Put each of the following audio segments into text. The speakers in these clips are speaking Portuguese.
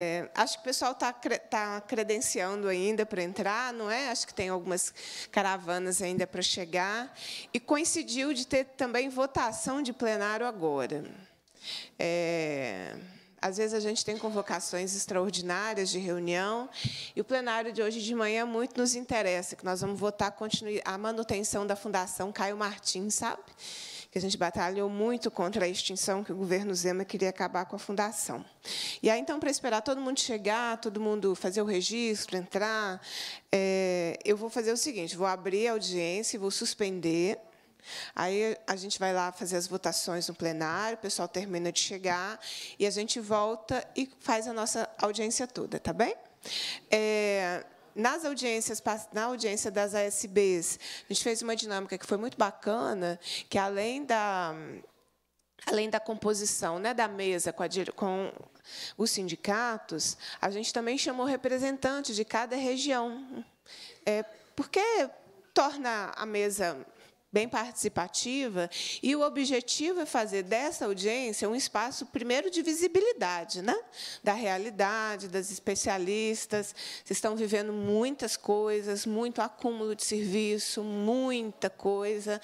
É, acho que o pessoal está tá credenciando ainda para entrar, não é? Acho que tem algumas caravanas ainda para chegar. E coincidiu de ter também votação de plenário agora. É, às vezes a gente tem convocações extraordinárias de reunião, e o plenário de hoje de manhã muito nos interessa, que nós vamos votar a manutenção da Fundação Caio Martins, sabe? Que a gente batalhou muito contra a extinção que o governo Zema queria acabar com a fundação. E aí, então, para esperar todo mundo chegar, todo mundo fazer o registro, entrar, é, eu vou fazer o seguinte: vou abrir a audiência e vou suspender. Aí a gente vai lá fazer as votações no plenário, o pessoal termina de chegar e a gente volta e faz a nossa audiência toda, tá bem? É, nas audiências, na audiência das ASBs, a gente fez uma dinâmica que foi muito bacana, que além da além da composição né, da mesa com, a, com, os sindicatos, a gente também chamou representantes de cada região, é, porque torna a mesa bem participativa, e o objetivo é fazer dessa audiência um espaço, primeiro, de visibilidade né? da realidade, das especialistas. Vocês estão vivendo muitas coisas, muito acúmulo de serviço, muita coisa.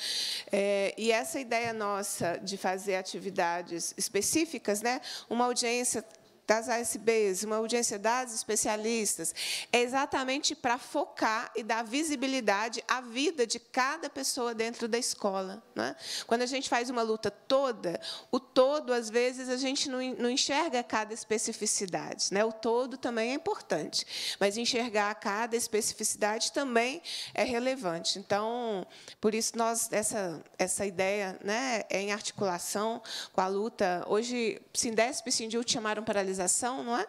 É, e essa ideia nossa de fazer atividades específicas, né? uma audiência das ASBs, uma audiência das especialistas, é exatamente para focar e dar visibilidade à vida de cada pessoa dentro da escola. Né? Quando a gente faz uma luta toda, o todo, às vezes, a gente não, enxerga cada especificidade. Né? O todo também é importante, mas enxergar cada especificidade também é relevante. Então, por isso, nós essa, essa ideia né, é em articulação com a luta. Hoje, Sindesp e Sindil chamaram paralisação não é?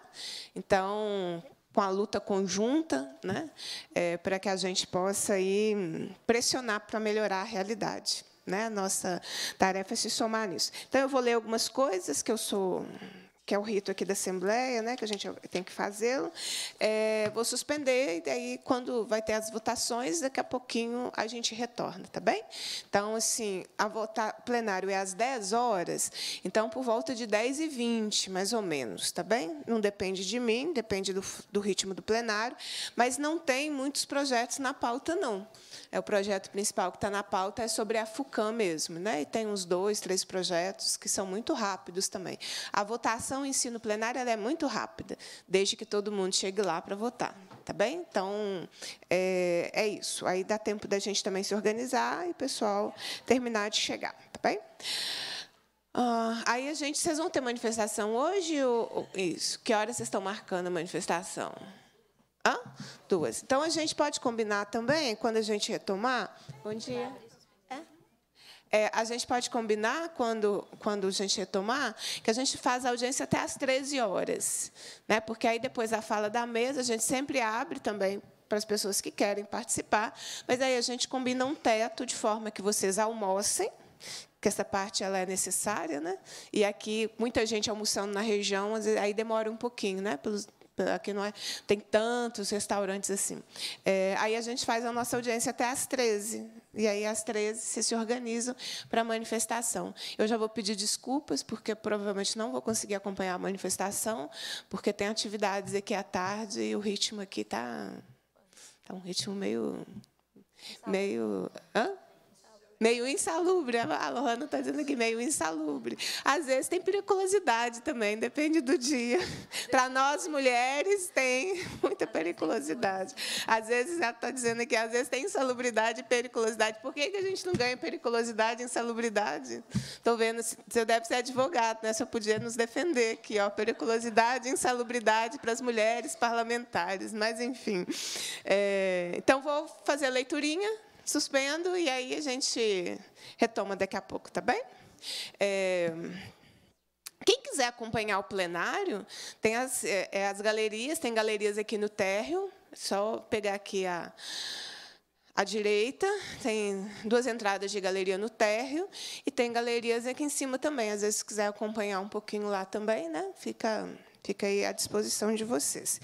Então, com a luta conjunta, né, é, para que a gente possa aí pressionar para melhorar a realidade. Né? Nossa tarefa é se somar nisso. Então, eu vou ler algumas coisas que eu sou que é o rito aqui da Assembleia, né, que a gente tem que fazê-lo. É, vou suspender, e daí, quando vai ter as votações, daqui a pouquinho a gente retorna, tá bem? Então, assim, a votar, plenário é às 10 horas, então, por volta de 10 e 20, mais ou menos, tá bem? Não depende de mim, depende do, do ritmo do plenário, mas não tem muitos projetos na pauta, não. É o projeto principal que está na pauta é sobre a FUCAM mesmo, né? E tem uns dois, três projetos que são muito rápidos também. A votação em si no plenário é muito rápida, desde que todo mundo chegue lá para votar. Tá bem? Então, é, é isso. Aí dá tempo da gente também se organizar e o pessoal terminar de chegar. Tá bem? Ah, aí a gente, vocês vão ter manifestação hoje ou isso? Que horas vocês estão marcando a manifestação? Hã? Duas. Então, a gente pode combinar também, quando a gente retomar. Bom dia. É? A gente pode combinar, quando, quando a gente retomar, que a gente faz a audiência até às 13 horas. Né? Porque aí, depois da fala da mesa, a gente sempre abre também para as pessoas que querem participar, mas aí a gente combina um teto de forma que vocês almocem, que essa parte ela é necessária, né? E aqui muita gente almoçando na região, aí demora um pouquinho, né? Pelos, aqui não é, tem tantos restaurantes assim. É, aí a gente faz a nossa audiência até às 13. E aí, às 13, vocês se organizam para a manifestação. Eu já vou pedir desculpas, porque provavelmente não vou conseguir acompanhar a manifestação, porque tem atividades aqui à tarde e o ritmo aqui está tá um ritmo meio. meio. Hã? Meio insalubre. A Lohana está dizendo aqui, meio insalubre. Às vezes tem periculosidade também, depende do dia. Para nós, mulheres, tem muita periculosidade. Às vezes, ela está dizendo aqui, às vezes tem insalubridade e periculosidade. Por que, que a gente não ganha periculosidade e insalubridade? Estou vendo, você deve ser advogado, né? Você podia nos defender aqui, ó, periculosidade e insalubridade para as mulheres parlamentares. Mas, enfim. É, então, vou fazer a leiturinha suspendo e aí a gente retoma daqui a pouco, tá bem? É, quem quiser acompanhar o plenário, tem as, é, é, as galerias, tem galerias aqui no térreo, é só pegar aqui a, à direita, tem duas entradas de galeria no térreo, e tem galerias aqui em cima também. Às vezes, se quiser acompanhar um pouquinho lá também, né? fica, fica aí à disposição de vocês.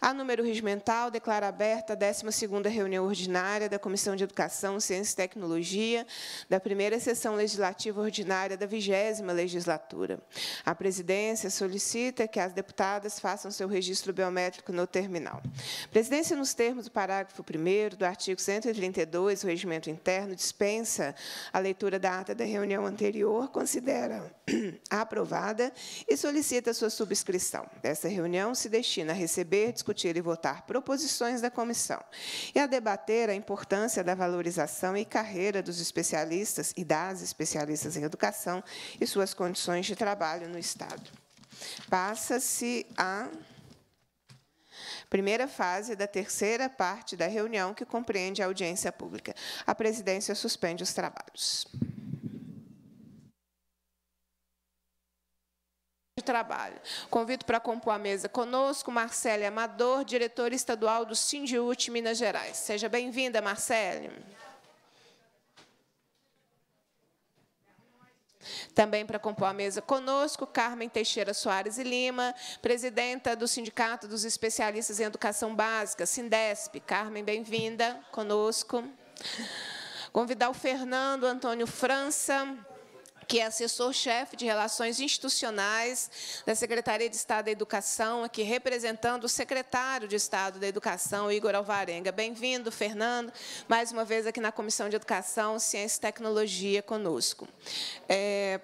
A número regimental, declara aberta a 12ª reunião ordinária da Comissão de Educação, Ciência e Tecnologia, da primeira sessão legislativa ordinária da 20ª legislatura. A presidência solicita que as deputadas façam seu registro biométrico no terminal. Presidência, nos termos do parágrafo 1 do artigo 132 do regimento interno, dispensa a leitura da ata da reunião anterior, considera aprovada e solicita sua subscrição. Essa reunião se destina a receber, discutir e votar proposições da comissão e a debater a importância da valorização e carreira dos especialistas e das especialistas em educação e suas condições de trabalho no Estado. Passa-se a primeira fase da terceira parte da reunião, que compreende a audiência pública. A presidência suspende os trabalhos. De trabalho. Convido para compor a mesa conosco Marcele Amador, diretora estadual do Sindiúte Minas Gerais. Seja bem-vinda, Marcele. Também para compor a mesa conosco, Carmen Teixeira Soares e Lima, presidenta do Sindicato dos Especialistas em Educação Básica, Sindesp. Carmen, bem-vinda conosco. Convidar o Fernando Antônio França, que é assessor-chefe de Relações Institucionais da Secretaria de Estado da Educação, aqui representando o secretário de Estado da Educação, Igor Alvarenga. Bem-vindo, Fernando, mais uma vez aqui na Comissão de Educação, Ciência e Tecnologia conosco. É,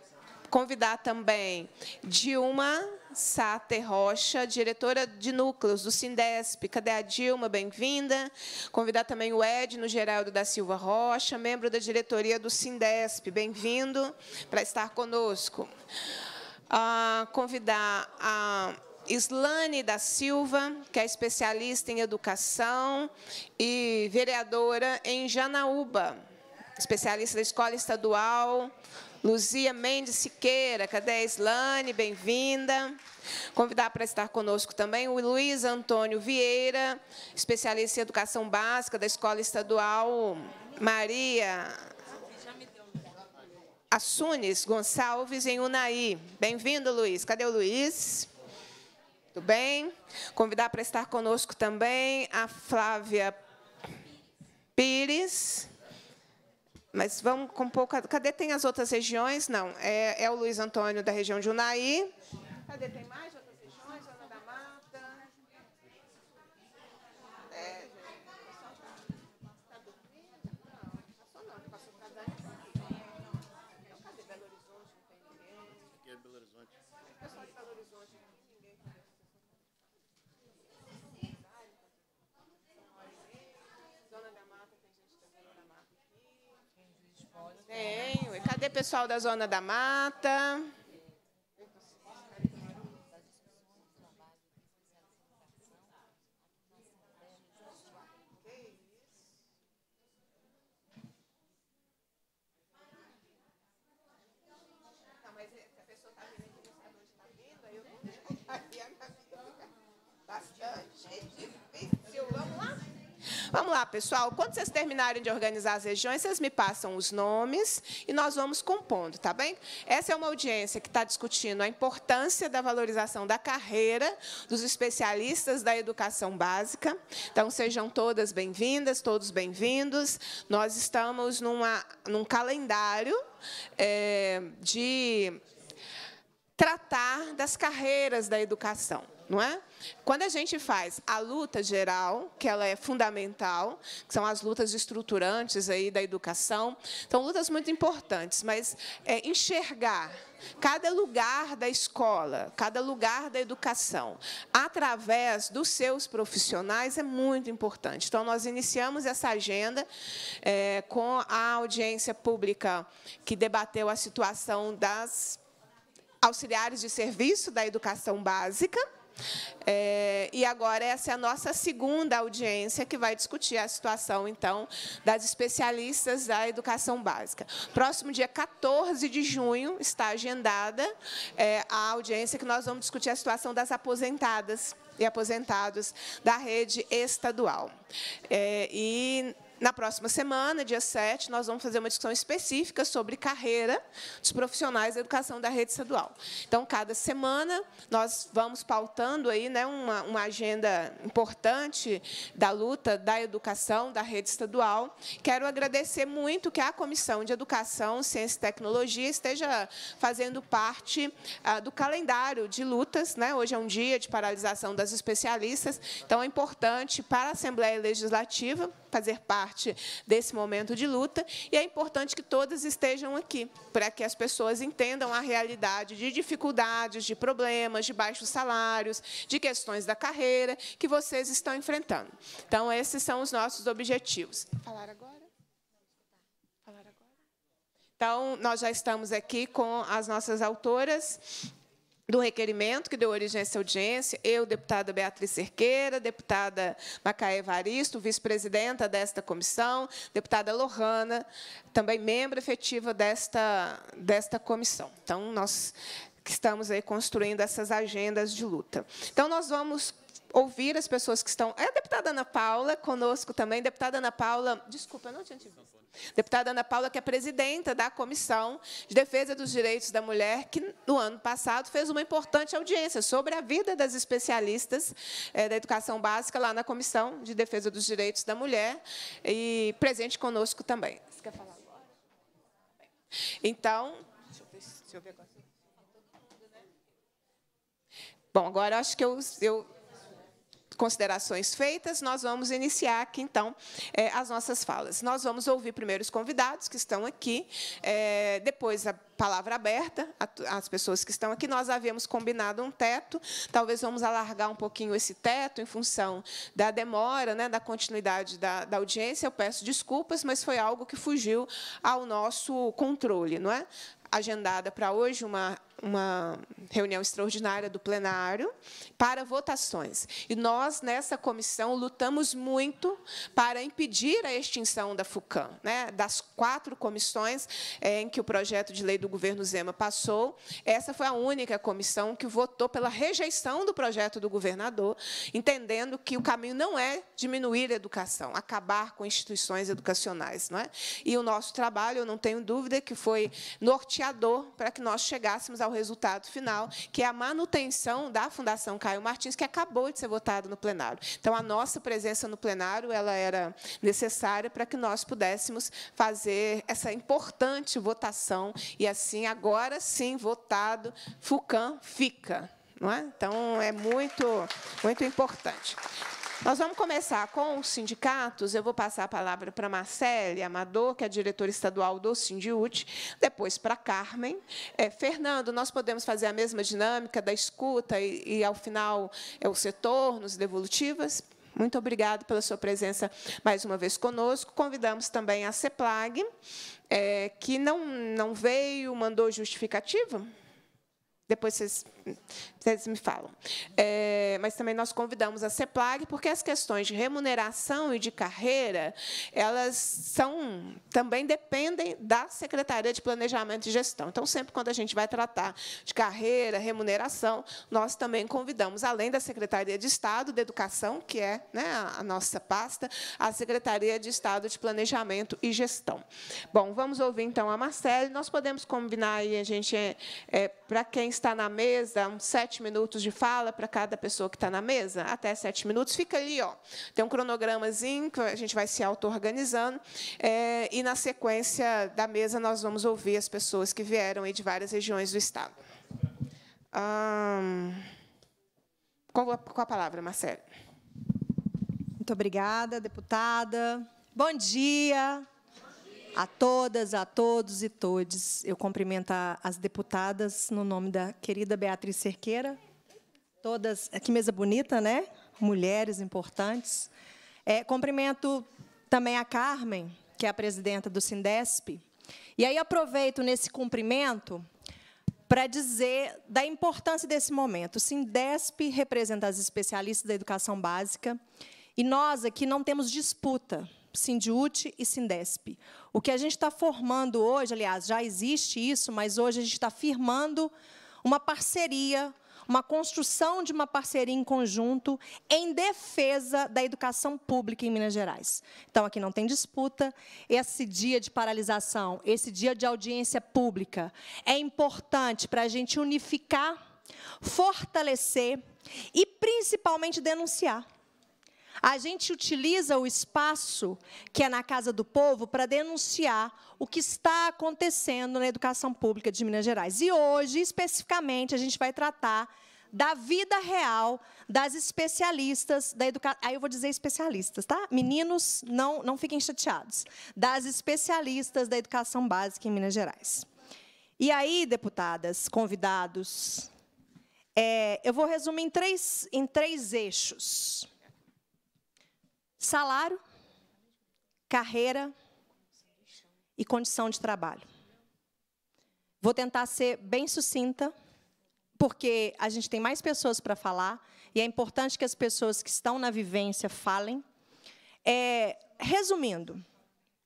convidar também Dilma Sater Rocha, diretora de núcleos do Sindesp. Cadê a Dilma? Bem-vinda. Convidar também o Edno Geraldo da Silva Rocha, membro da diretoria do Sindesp. Bem-vindo para estar conosco. Ah, convidar a Islane da Silva, que é especialista em educação e vereadora em Janaúba, especialista da Escola Estadual Luzia Mendes Siqueira, cadê a Islane? Bem-vinda. Convidar para estar conosco também o Luiz Antônio Vieira, especialista em educação básica da Escola Estadual Maria Assunes Gonçalves, em Unai. Bem-vindo, Luiz. Cadê o Luiz? Tudo bem? Convidar para estar conosco também a Flávia Pires. Mas vamos com pouco. Cadê tem as outras regiões? Não. É, é o Luiz Antônio da região de Unai. Cadê? Tem mais outras regiões? Zona da Mata. É, gente. Está dormindo? Não, passou não. Passou para dar. Então, cadê Belo Horizonte? Não tem ninguém. Aqui é Belo Horizonte. Pessoal de Belo Horizonte, não tem ninguém. Zona da Mata, tem gente da Zona da Mata aqui. Tenho. E cadê o pessoal da Zona da Mata? Não, mas se a pessoa está vindo aqui, não sabe onde está vindo, aí eu não aí a minha vida fica bastante difícil. Vamos lá? Vamos lá, pessoal. Quando vocês terminarem de organizar as regiões, vocês me passam os nomes e nós vamos compondo, tá bem? Essa é uma audiência que está discutindo a importância da valorização da carreira dos especialistas da educação básica. Então, sejam todas bem-vindas, todos bem-vindos. Nós estamos numa, num calendário é, de tratar das carreiras da educação, não é? Quando a gente faz a luta geral, que ela é fundamental, que são as lutas estruturantes aí da educação, são lutas muito importantes, mas é, enxergar cada lugar da escola, cada lugar da educação, através dos seus profissionais é muito importante. Então, nós iniciamos essa agenda é, com a audiência pública que debateu a situação das auxiliares de serviço da educação básica. É, e agora essa é a nossa segunda audiência que vai discutir a situação, então, das especialistas da educação básica. Próximo dia 14 de junho está agendada é, a audiência que nós vamos discutir a situação das aposentadas e aposentados da rede estadual. É, e na próxima semana, dia 7, nós vamos fazer uma discussão específica sobre carreira dos profissionais da educação da rede estadual. Então, cada semana, nós vamos pautando aí, né, uma, uma agenda importante da luta da educação da rede estadual. Quero agradecer muito que a Comissão de Educação, Ciência e Tecnologia esteja fazendo parte ah, do calendário de lutas. Né? Hoje é um dia de paralisação das especialistas, então é importante para a Assembleia Legislativa fazer parte desse momento de luta, e é importante que todas estejam aqui, para que as pessoas entendam a realidade de dificuldades, de problemas, de baixos salários, de questões da carreira que vocês estão enfrentando. Então, esses são os nossos objetivos. Falar agora? Falar agora? Então, nós já estamos aqui com as nossas autoras do requerimento que deu origem a essa audiência, eu, deputada Beatriz Cerqueira, deputada Macaé Evaristo, vice-presidenta desta comissão, deputada Lohana, também membro efetiva desta, desta comissão. Então, nós estamos aí construindo essas agendas de luta. Então, nós vamos ouvir as pessoas que estão... É a deputada Ana Paula, conosco também. Deputada Ana Paula... Desculpa, eu não tinha visto. Deputada Ana Paula, que é presidenta da Comissão de Defesa dos Direitos da Mulher, que, no ano passado, fez uma importante audiência sobre a vida das especialistas é, da educação básica lá na Comissão de Defesa dos Direitos da Mulher, e presente conosco também. Você quer falar agora? Então, deixa eu ver, deixa eu ver agora. Bom, agora acho que eu, eu considerações feitas, nós vamos iniciar aqui, então, é, as nossas falas. Nós vamos ouvir primeiro os convidados que estão aqui, é, depois a palavra aberta às pessoas que estão aqui. Nós havíamos combinado um teto, talvez vamos alargar um pouquinho esse teto em função da demora, né, da continuidade da, da audiência. Eu peço desculpas, mas foi algo que fugiu ao nosso controle. Não é? agendada para hoje uma uma reunião extraordinária do plenário para votações. E nós, nessa comissão, lutamos muito para impedir a extinção da FUCAM. Né? Das quatro comissões é, em que o projeto de lei do governo Zema passou, essa foi a única comissão que votou pela rejeição do projeto do governador, entendendo que o caminho não é diminuir a educação, acabar com instituições educacionais. Não é? E o nosso trabalho, eu não tenho dúvida, que foi norteador para que nós chegássemos ao resultado final, que é a manutenção da Fundação Caio Martins, que acabou de ser votada no plenário. Então, a nossa presença no plenário ela era necessária para que nós pudéssemos fazer essa importante votação e, assim, agora sim, votado, FUCAM fica. É? Então, é muito, muito importante. Nós vamos começar com os sindicatos. Eu vou passar a palavra para Marcele Amador, que é diretora estadual do Sindiute, depois para Carmen. É, Fernando, nós podemos fazer a mesma dinâmica da escuta e, e ao final, é o setor, nos devolutivas? Muito obrigado pela sua presença mais uma vez conosco. Convidamos também a CEPLAG, é, que não, não veio, mandou justificativa? Depois vocês, vocês me falam. É, mas também nós convidamos a CEPLAG, porque as questões de remuneração e de carreira, elas são também dependem da Secretaria de Planejamento e Gestão. Então, sempre quando a gente vai tratar de carreira, remuneração, nós também convidamos, além da Secretaria de Estado de Educação, que é né, a nossa pasta, a Secretaria de Estado de Planejamento e Gestão. Bom, vamos ouvir então a Marcele. Nós podemos combinar aí, a gente, é, é para quem está na mesa, uns sete minutos de fala para cada pessoa que está na mesa, até sete minutos. Fica ali, ó. Tem um cronogramazinho que a gente vai se auto-organizando. É, e, na sequência da mesa, nós vamos ouvir as pessoas que vieram aí de várias regiões do Estado. Hum, com, a, com a palavra, Marcelo. Muito obrigada, deputada. Bom dia a todas, a todos e todes. Eu cumprimento as deputadas no nome da querida Beatriz Cerqueira. Todas, que mesa bonita, né? Mulheres importantes. É, cumprimento também a Carmen, que é a presidenta do Sindesp. E aí aproveito nesse cumprimento para dizer da importância desse momento. O Sindesp representa as especialistas da educação básica e nós aqui não temos disputa Sindiute e Sindesp. O que a gente está formando hoje, aliás, já existe isso, mas hoje a gente está firmando uma parceria, uma construção de uma parceria em conjunto em defesa da educação pública em Minas Gerais. Então, aqui não tem disputa. Esse dia de paralisação, esse dia de audiência pública, é importante para a gente unificar, fortalecer e, principalmente, denunciar. A gente utiliza o espaço que é na Casa do Povo para denunciar o que está acontecendo na educação pública de Minas Gerais. E hoje, especificamente, a gente vai tratar da vida real das especialistas da educação. Aí eu vou dizer especialistas, tá? Meninos, não, não fiquem chateados. Das especialistas da educação básica em Minas Gerais. E aí, deputadas, convidados, é, eu vou resumir em três, em três eixos salário, carreira e condição de trabalho. Vou tentar ser bem sucinta, porque a gente tem mais pessoas para falar e é importante que as pessoas que estão na vivência falem. É, resumindo,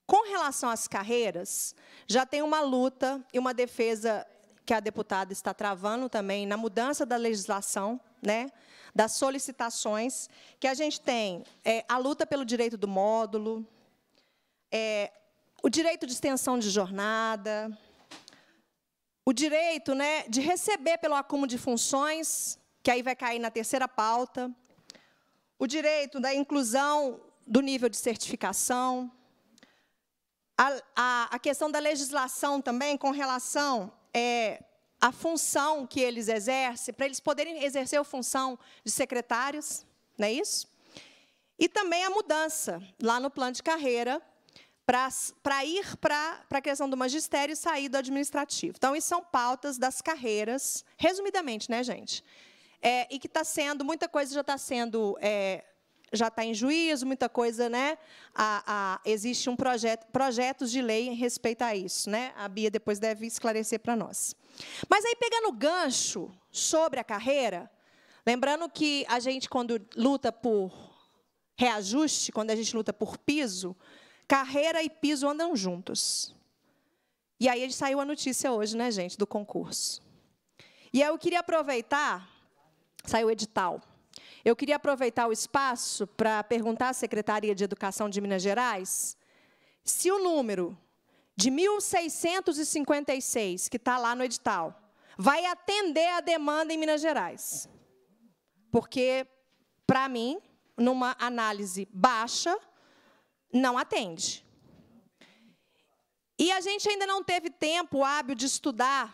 com relação às carreiras, já tem uma luta e uma defesa que a deputada está travando também na mudança da legislação, né? das solicitações, que a gente tem é, a luta pelo direito do módulo, é, o direito de extensão de jornada, o direito né, de receber pelo acúmulo de funções, que aí vai cair na terceira pauta, o direito da inclusão do nível de certificação, a, a, a questão da legislação também com relação é, a função que eles exercem, para eles poderem exercer a função de secretários, não é isso? E também a mudança, lá no plano de carreira, para ir para a questão do magistério e sair do administrativo. Então, isso são pautas das carreiras, resumidamente, né, gente? É, e que está sendo, muita coisa já está sendo, é, já está em juízo, muita coisa, né? A, a, existe um projeto, projetos de lei em respeito a isso, né? A Bia depois deve esclarecer para nós. Mas aí, pegando o gancho sobre a carreira, lembrando que a gente, quando luta por reajuste, quando a gente luta por piso, carreira e piso andam juntos. E aí saiu a notícia hoje, né, gente, do concurso. E aí eu queria aproveitar, saiu o edital. Eu queria aproveitar o espaço para perguntar à Secretaria de Educação de Minas Gerais se o número de 1656, que está lá no edital, vai atender a demanda em Minas Gerais. Porque, para mim, numa análise baixa, não atende. E a gente ainda não teve tempo hábil de estudar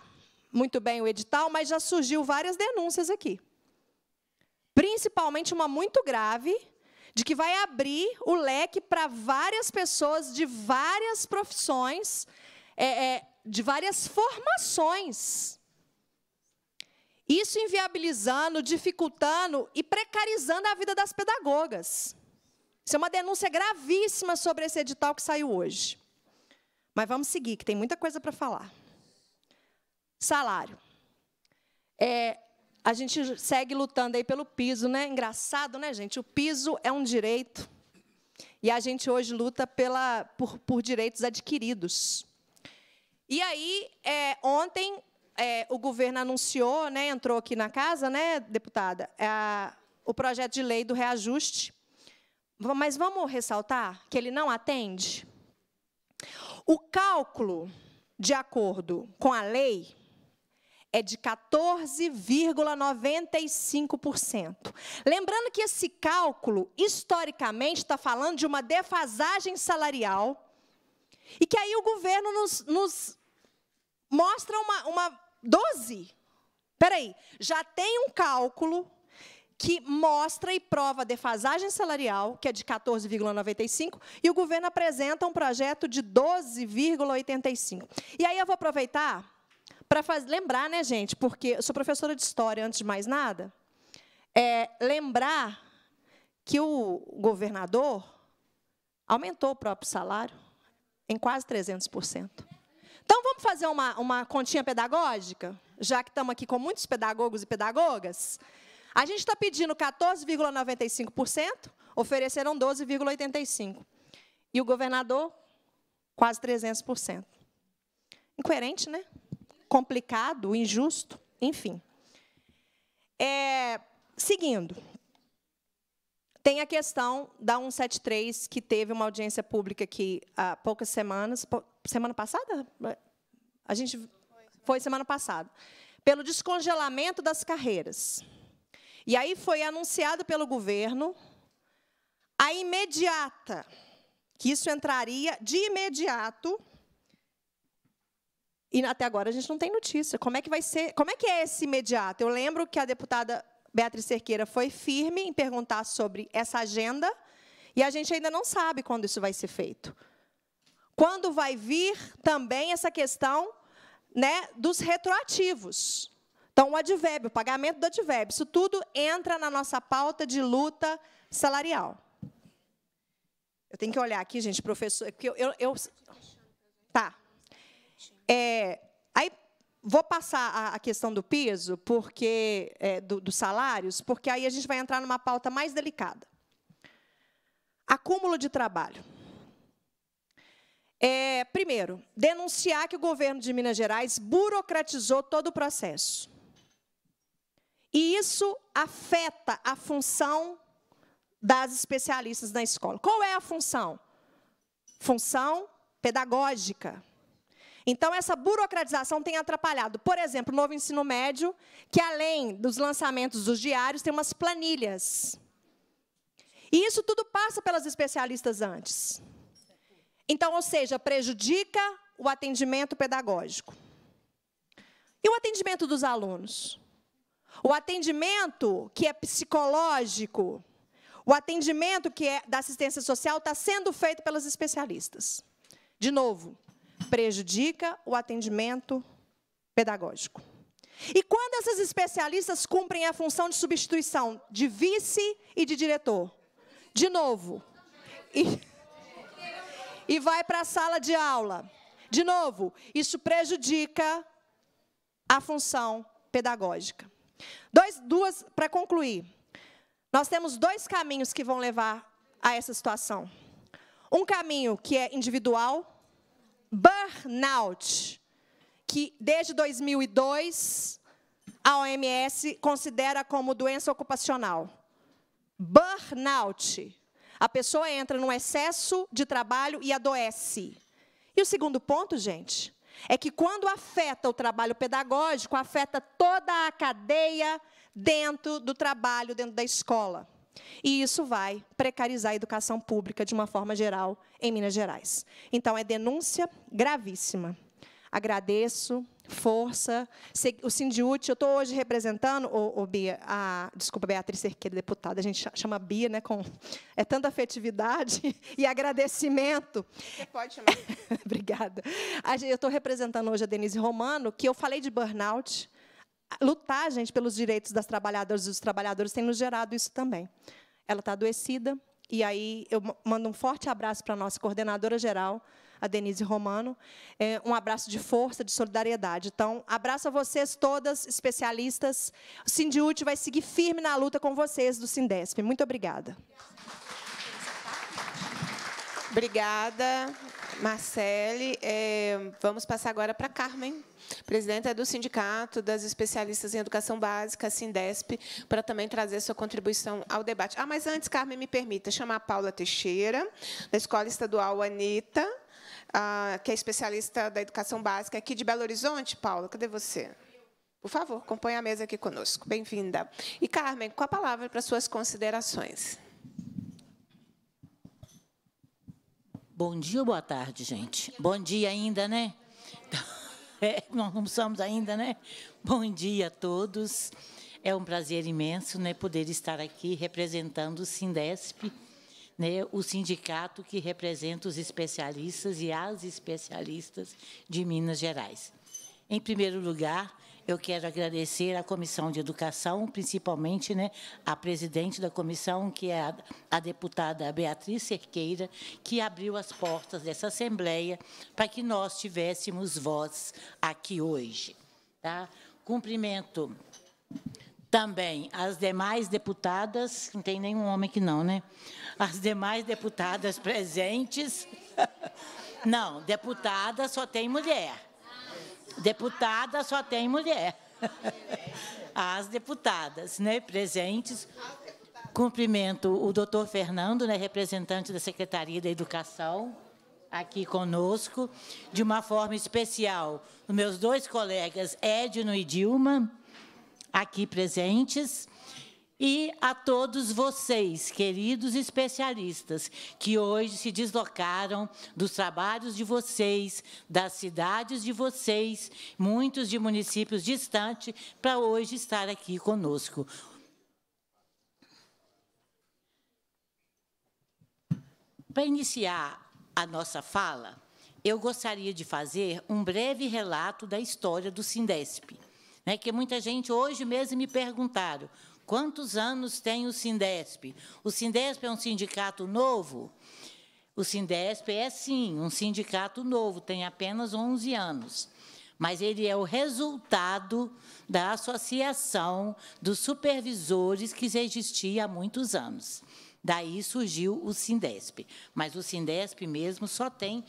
muito bem o edital, mas já surgiu várias denúncias aqui. Principalmente uma muito grave, de que vai abrir o leque para várias pessoas de várias profissões, é, é, de várias formações. Isso inviabilizando, dificultando e precarizando a vida das pedagogas. Isso é uma denúncia gravíssima sobre esse edital que saiu hoje. Mas vamos seguir, que tem muita coisa para falar. Salário. É, a gente segue lutando aí pelo piso, né? Engraçado, né, gente? O piso é um direito. E a gente hoje luta pela, por, por direitos adquiridos. E aí, é, ontem, é, o governo anunciou, né, entrou aqui na casa, né, deputada, o projeto de lei do reajuste. Mas vamos ressaltar que ele não atende? O cálculo, de acordo com a lei, é de 14,95%. Lembrando que esse cálculo, historicamente, está falando de uma defasagem salarial, e que aí o governo nos, nos mostra uma, uma 12. Espera aí, já tem um cálculo que mostra e prova a defasagem salarial, que é de 14,95, e o governo apresenta um projeto de 12,85. E aí eu vou aproveitar para lembrar, né, gente, porque eu sou professora de história antes de mais nada, é, lembrar que o governador aumentou o próprio salário em quase 300%. Então, vamos fazer uma, uma continha pedagógica? Já que estamos aqui com muitos pedagogos e pedagogas. A gente está pedindo 14,95%, ofereceram 12,85%. E o governador, quase 300%. Incoerente, né? Complicado, injusto, enfim. É, seguindo. Tem a questão da 173, que teve uma audiência pública aqui há poucas semanas. Semana passada? A gente foi semana passada. Pelo descongelamento das carreiras. E aí foi anunciado pelo governo a imediata, que isso entraria de imediato. E até agora a gente não tem notícia. Como é que vai ser? Como é que é esse imediato? Eu lembro que a deputada Beatriz Cerqueira foi firme em perguntar sobre essa agenda, e a gente ainda não sabe quando isso vai ser feito. Quando vai vir também essa questão né, dos retroativos. Então, o advérbio, o pagamento do advérbio, isso tudo entra na nossa pauta de luta salarial. Eu tenho que olhar aqui, gente, professor, porque eu. eu, eu. É, aí, Vou passar a, questão do piso, porque é, do, dos salários, porque aí a gente vai entrar numa pauta mais delicada. Acúmulo de trabalho. É, primeiro, denunciar que o governo de Minas Gerais burocratizou todo o processo. E isso afeta a função das especialistas na escola. Qual é a função? Função pedagógica. Então, essa burocratização tem atrapalhado, por exemplo, o novo ensino médio, que além dos lançamentos dos diários, tem umas planilhas. E isso tudo passa pelas especialistas antes. Então, ou seja, prejudica o atendimento pedagógico. E o atendimento dos alunos? O atendimento que é psicológico, o atendimento que é da assistência social está sendo feito pelas especialistas. De novo, prejudica o atendimento pedagógico. E quando essas especialistas cumprem a função de substituição de vice e de diretor? De novo. E, e vai para a sala de aula. De novo, isso prejudica a função pedagógica. Dois, duas, para concluir, nós temos dois caminhos que vão levar a essa situação. Um caminho que é individual, burnout, que desde 2002 a OMS considera como doença ocupacional. Burnout. A pessoa entra num excesso de trabalho e adoece. E o segundo ponto, gente, é que quando afeta o trabalho pedagógico, afeta toda a cadeia dentro do trabalho, dentro da escola. E isso vai precarizar a educação pública de uma forma geral em Minas Gerais. Então, é denúncia gravíssima. Agradeço, força. O Sindiúti, eu estou hoje representando, o, Bia, a, desculpa, Beatriz Cerqueira, deputada, a gente chama Bia, né, com é tanta afetividade e agradecimento. Você pode chamar. Obrigada. Eu estou representando hoje a Denise Romano, que eu falei de burnout, lutar, gente, pelos direitos das trabalhadoras e dos trabalhadores tem nos gerado isso também. Ela está adoecida, e aí eu mando um forte abraço para a nossa coordenadora geral, a Denise Romano, é, um abraço de força, de solidariedade. Então, abraço a vocês todas, especialistas. O Sindiúti vai seguir firme na luta com vocês do Sindesp. Muito obrigada. Obrigada, Marcele. É, vamos passar agora para Carmen presidenta do Sindicato das Especialistas em Educação Básica, Sindesp, para também trazer sua contribuição ao debate. Ah, mas antes, Carmen, me permita chamar a Paula Teixeira, da Escola Estadual Anita, ah, que é especialista da educação básica aqui de Belo Horizonte. Paula, cadê você? Por favor, acompanhe a mesa aqui conosco. Bem-vinda. E, Carmen, com a palavra para suas considerações. Bom dia ou boa tarde, gente? Bom dia ainda, né? É, não somos ainda, né? Bom dia a todos. É um prazer imenso né, poder estar aqui representando o Sindesp, né, o sindicato que representa os especialistas e as especialistas de Minas Gerais. Em primeiro lugar, eu quero agradecer à Comissão de Educação, principalmente né, a presidente da comissão, que é a, a deputada Beatriz Cerqueira, que abriu as portas dessa Assembleia para que nós tivéssemos voz aqui hoje. Tá? Cumprimento também as demais deputadas, não tem nenhum homem que não, né? As demais deputadas presentes. Não, deputada só tem mulher. Deputada só tem mulher. As deputadas né, presentes. Cumprimento o doutor Fernando, né, representante da Secretaria da Educação, aqui conosco, de uma forma especial, os meus dois colegas, Edno e Dilma, aqui presentes, e a todos vocês, queridos especialistas, que hoje se deslocaram dos trabalhos de vocês, das cidades de vocês, muitos de municípios distantes, para hoje estar aqui conosco. Para iniciar a nossa fala, eu gostaria de fazer um breve relato da história do Sindesp. Né, que muita gente hoje mesmo me perguntaram Quantos anos tem o Sindesp? O Sindesp é um sindicato novo? O Sindesp é, sim, um sindicato novo, tem apenas 11 anos. Mas ele é o resultado da associação dos supervisores que existia há muitos anos. Daí surgiu o Sindesp. Mas o Sindesp mesmo só tem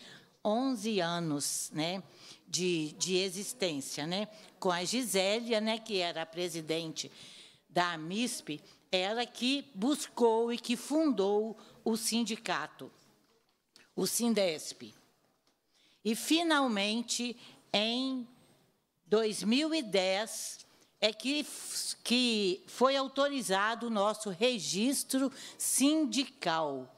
11 anos né, de, de existência, né, com a Gisélia, né, que era a presidente da MISP, ela que buscou e que fundou o sindicato, o Sindesp. E, finalmente, em 2010, é que, que foi autorizado o nosso registro sindical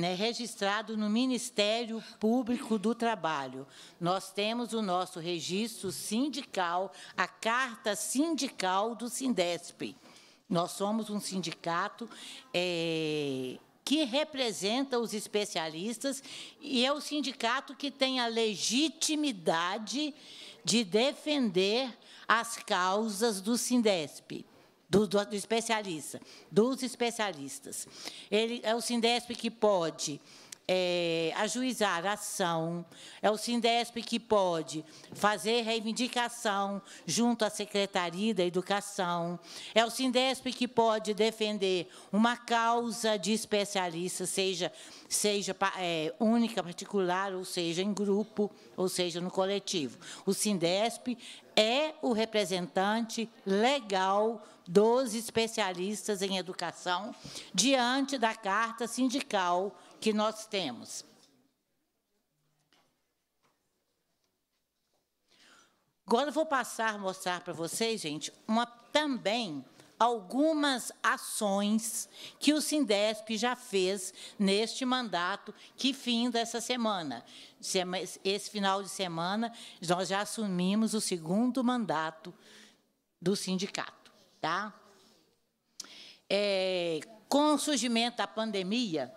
né, registrado no Ministério Público do Trabalho. Nós temos o nosso registro sindical, a carta sindical do Sindesp. Nós somos um sindicato é, que representa os especialistas e é o sindicato que tem a legitimidade de defender as causas do Sindesp do, do, do especialista, dos especialistas. Ele é o Sindesp que pode é, ajuizar ação, é o Sindesp que pode fazer reivindicação junto à Secretaria da Educação, é o Sindesp que pode defender uma causa de especialista, seja, seja é, única, particular, ou seja, em grupo, ou seja, no coletivo. O Sindesp é o representante legal dos especialistas em educação diante da carta sindical que nós temos. Agora vou passar a mostrar para vocês, gente, uma, também algumas ações que o Sindesp já fez neste mandato que fim dessa semana. Esse final de semana, nós já assumimos o segundo mandato do sindicato. Tá? É, com o surgimento da pandemia,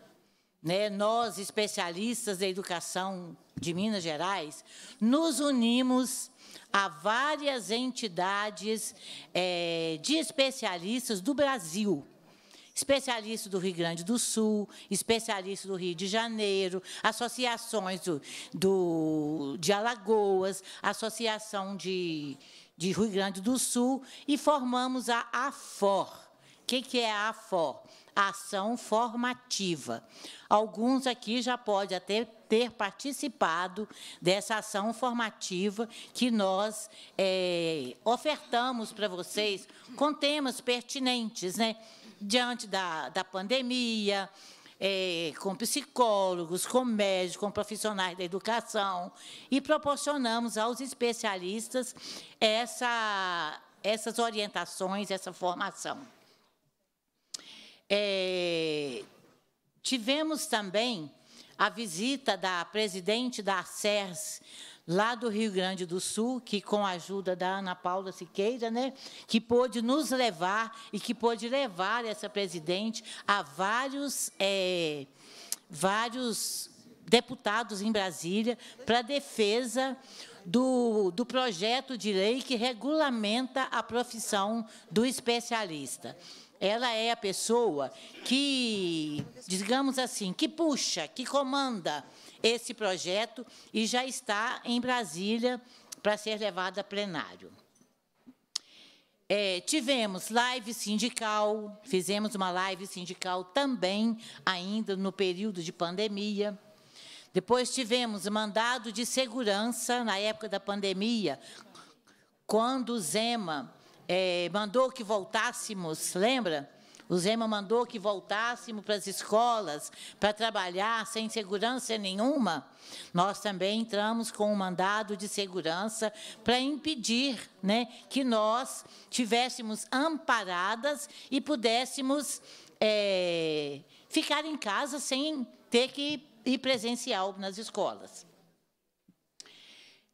né, nós, especialistas da educação de Minas Gerais, nos unimos a várias entidades é, de especialistas do Brasil, especialistas do Rio Grande do Sul, especialistas do Rio de Janeiro, associações do, do de Alagoas, associação de, de Rio Grande do Sul e formamos a AFOR. Que, que é a AFOR? Ação formativa. Alguns aqui já podem até ter participado dessa ação formativa que nós é, ofertamos para vocês com temas pertinentes, né? Diante da, da pandemia, é, com psicólogos, com médicos, com profissionais da educação, e proporcionamos aos especialistas essa, essas orientações, essa formação. É, tivemos também a visita da presidente da SERS, lá do Rio Grande do Sul, que com a ajuda da Ana Paula Siqueira, né, que pôde nos levar e que pôde levar essa presidente a vários, é, vários deputados em Brasília para defesa do, do projeto de lei que regulamenta a profissão do especialista ela é a pessoa que, digamos assim, que puxa, que comanda esse projeto e já está em Brasília para ser levado a plenário. É, tivemos live sindical, fizemos uma live sindical também, ainda no período de pandemia. Depois tivemos mandado de segurança, na época da pandemia, quando o Zema é, mandou que voltássemos, lembra? O Zema mandou que voltássemos para as escolas para trabalhar sem segurança nenhuma. Nós também entramos com um mandado de segurança para impedir né, que nós tivéssemos amparadas e pudéssemos é, ficar em casa sem ter que ir presencial nas escolas.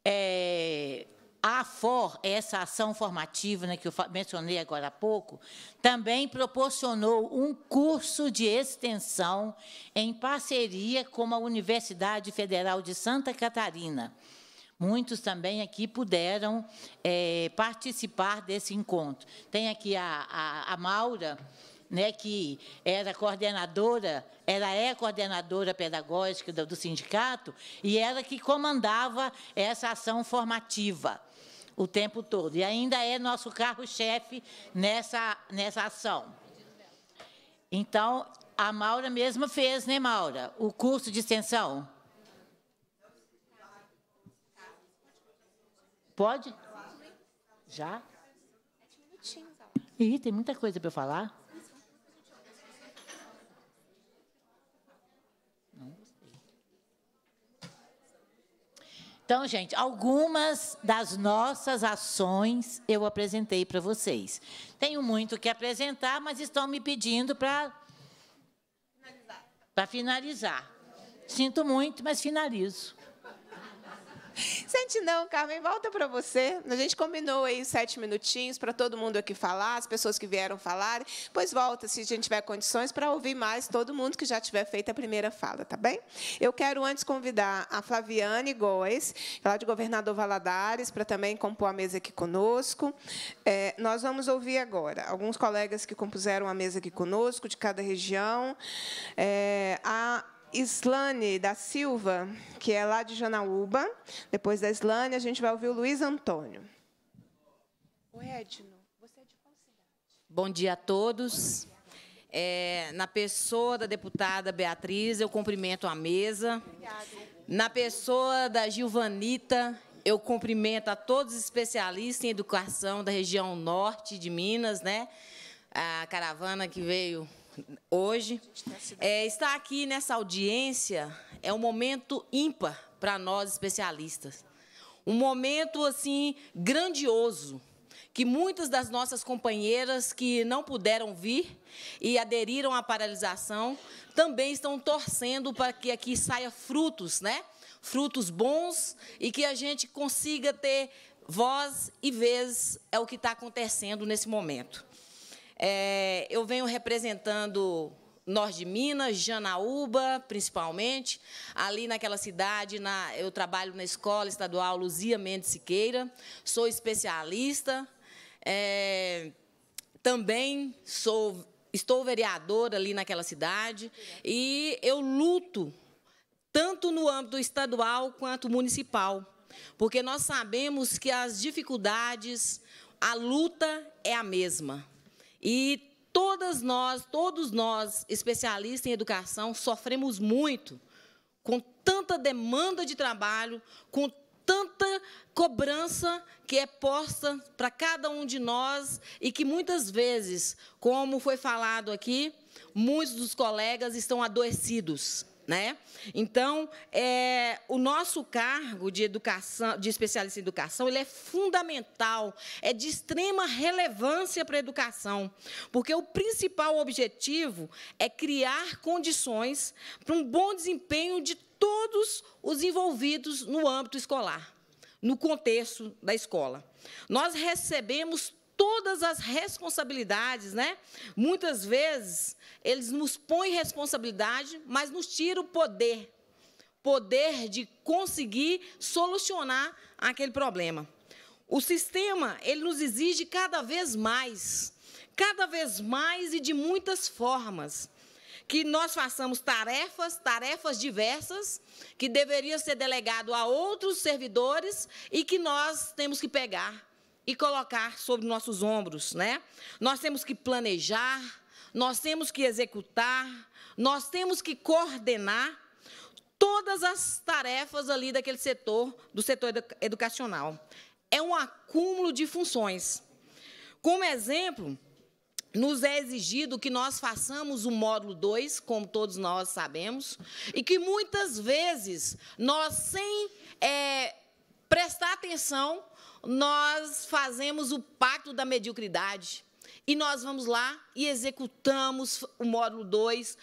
É, a FOR, essa ação formativa né, que eu mencionei agora há pouco, também proporcionou um curso de extensão em parceria com a Universidade Federal de Santa Catarina. Muitos também aqui puderam é, participar desse encontro. Tem aqui a, a, a Maura, né, que era coordenadora, ela é coordenadora pedagógica do, do sindicato, e ela que comandava essa ação formativa o tempo todo. E ainda é nosso carro-chefe nessa, nessa ação. Então, a Maura mesma fez, né, Maura? O curso de extensão. Pode? Já? Ih, tem muita coisa para eu falar. Então, gente, algumas das nossas ações eu apresentei para vocês. Tenho muito que apresentar, mas estão me pedindo para para finalizar. Sinto muito, mas finalizo. Sente não, Carmen, volta para você. A gente combinou aí sete minutinhos para todo mundo aqui falar, as pessoas que vieram falar. Depois volta, se a gente tiver condições, para ouvir mais todo mundo que já tiver feito a primeira fala, tá bem? Eu quero antes convidar a Flaviane Góes, lá de Governador Valadares, para também compor a mesa aqui conosco. É, nós vamos ouvir agora alguns colegas que compuseram a mesa aqui conosco, de cada região. É, a Islane da Silva, que é lá de Janaúba. Depois da Islane, a gente vai ouvir o Luiz Antônio. O Edno, você é de qual cidade? Bom dia a todos. É, na pessoa da deputada Beatriz, eu cumprimento a mesa. Obrigada. Na pessoa da Gilvanita, eu cumprimento a todos os especialistas em educação da região norte de Minas, né? A caravana que veio hoje. É, estar aqui nessa audiência é um momento ímpar para nós especialistas. Um momento assim grandioso que muitas das nossas companheiras que não puderam vir e aderiram à paralisação também estão torcendo para que aqui saia frutos, né? Frutos bons e que a gente consiga ter voz e vez é o que está acontecendo nesse momento. É, eu venho representando Norte de Minas, Janaúba, principalmente. Ali naquela cidade, na, eu trabalho na Escola Estadual Luzia Mendes Siqueira, sou especialista. É, também sou, estou vereadora ali naquela cidade. E eu luto tanto no âmbito estadual quanto municipal, porque nós sabemos que as dificuldades, a luta é a mesma. E todas nós, todos nós, especialistas em educação, sofremos muito com tanta demanda de trabalho, com tanta cobrança que é posta para cada um de nós e que muitas vezes, como foi falado aqui, muitos dos colegas estão adoecidos. Né? Então, é, o nosso cargo de educação, de especialista em educação, ele é fundamental, é de extrema relevância para a educação, porque o principal objetivo é criar condições para um bom desempenho de todos os envolvidos no âmbito escolar, no contexto da escola. Nós recebemos todas as responsabilidades, né? Muitas vezes eles nos põem responsabilidade, mas nos tiram o poder, poder de conseguir solucionar aquele problema. O sistema, ele nos exige cada vez mais, cada vez mais e de muitas formas que nós façamos tarefas, tarefas diversas, que deveria ser delegado a outros servidores e que nós temos que pegar e colocar sobre nossos ombros, né? Nós temos que planejar, nós temos que executar, nós temos que coordenar todas as tarefas ali daquele setor, do setor educacional. é um acúmulo de funções. Como exemplo, nos é exigido que nós façamos o módulo 2, como todos nós sabemos, e que muitas vezes nós, sem é, prestar atenção, nós fazemos o pacto da mediocridade. E nós vamos lá e executamos o módulo 2.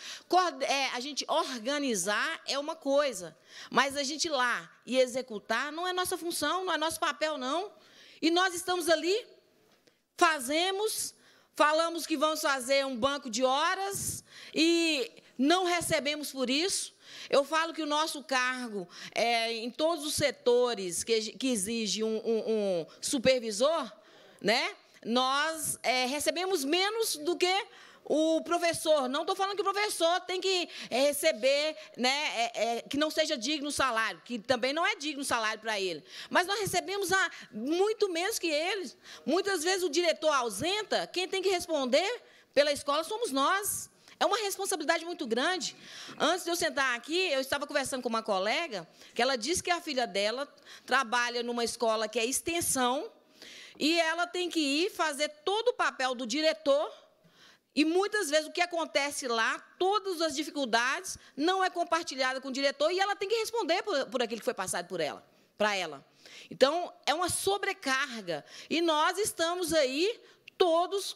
É, a gente organizar é uma coisa, mas a gente lá e executar não é nossa função, não é nosso papel, não. E nós estamos ali, fazemos, falamos que vamos fazer um banco de horas e não recebemos por isso. Eu falo que o nosso cargo, é, em todos os setores que, que exige um, um, um supervisor, né, nós é, recebemos menos do que o professor, não estou falando que o professor tem que é, receber, né, é, é, que não seja digno o salário, que também não é digno o salário para ele. Mas nós recebemos a, muito menos que eles. Muitas vezes o diretor ausenta, quem tem que responder pela escola somos nós. É uma responsabilidade muito grande. Antes de eu sentar aqui, eu estava conversando com uma colega que ela disse que a filha dela trabalha numa escola que é extensão e ela tem que ir fazer todo o papel do diretor e muitas vezes o que acontece lá, todas as dificuldades, não é compartilhada com o diretor e ela tem que responder por, por aquilo que foi passado por ela, para ela. Então, é uma sobrecarga. E nós estamos aí, todos,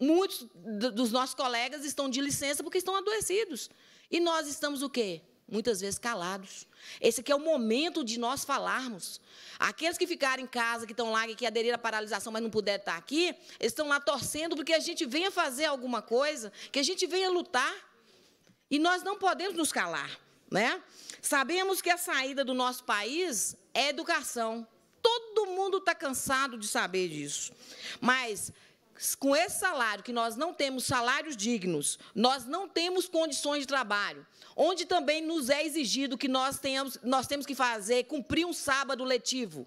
muitos dos nossos colegas estão de licença porque estão adoecidos. E nós estamos o quê? Muitas vezes calados. Esse aqui é o momento de nós falarmos. Aqueles que ficaram em casa, que estão lá, que aderiram à paralisação, mas não puderam estar aqui, estão lá torcendo porque a gente venha fazer alguma coisa, que a gente venha lutar. E nós não podemos nos calar. Né? Sabemos que a saída do nosso país é educação. Todo mundo está cansado de saber disso. Mas com esse salário, que nós não temos salários dignos, nós não temos condições de trabalho, onde também nos é exigido que nós, tenhamos, nós temos que fazer, cumprir um sábado letivo,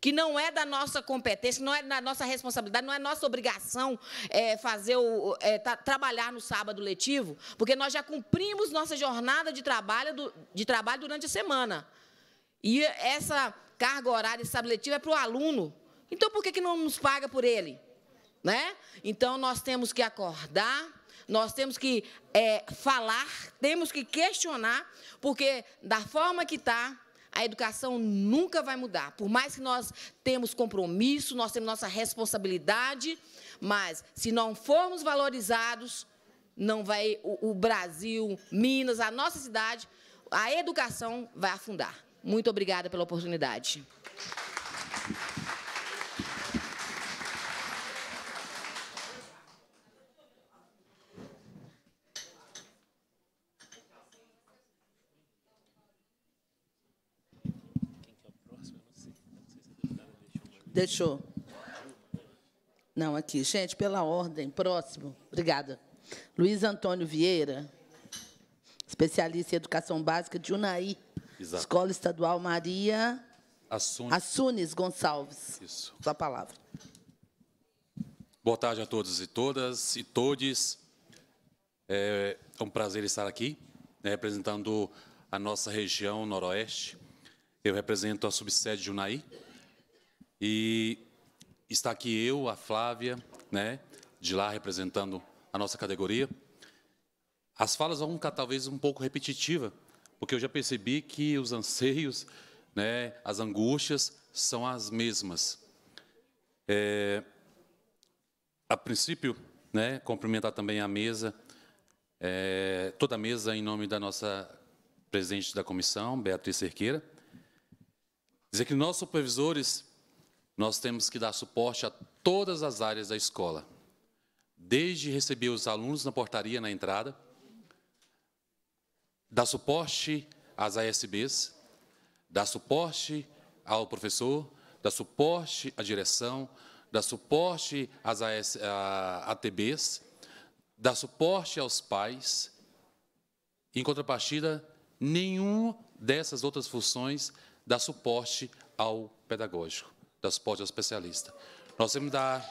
que não é da nossa competência, não é da nossa responsabilidade, não é nossa obrigação é, fazer o, é, trabalhar no sábado letivo, porque nós já cumprimos nossa jornada de trabalho, do, de trabalho durante a semana. E essa carga horária de sábado letivo é para o aluno. Então, por que, que não nos paga por ele? Né? Então, nós temos que acordar, nós temos que é, falar, temos que questionar, porque da forma que está, a educação nunca vai mudar. Por mais que nós temos compromisso, nós temos nossa responsabilidade, mas se não formos valorizados, não vai o, o Brasil, Minas, a nossa cidade, a educação vai afundar. Muito obrigada pela oportunidade. Deixou. Não, aqui. Gente, pela ordem. Próximo. Obrigada. Luiz Antônio Vieira, especialista em educação básica de Unai. Exato. Escola Estadual Maria Assunes, Assunes Gonçalves. Isso. Sua palavra. Boa tarde a todos e todas e todes. É um prazer estar aqui, né, representando a nossa região noroeste. Eu represento a subsede de Unai, e está aqui eu, a Flávia, né, de lá representando a nossa categoria. As falas vão ficar talvez um pouco repetitiva, porque eu já percebi que os anseios, né, as angústias são as mesmas. É, a princípio, né, cumprimentar também a mesa, é, toda a mesa em nome da nossa presidente da comissão, Beatriz Cerqueira. Dizer que nossos supervisores nós temos que dar suporte a todas as áreas da escola, desde receber os alunos na portaria, na entrada, dar suporte às ASBs, dar suporte ao professor, dar suporte à direção, dar suporte às AS, ATBs, dar suporte aos pais. Em contrapartida, nenhuma dessas outras funções dá suporte ao pedagógico da suporte ao especialista. Nós temos dar.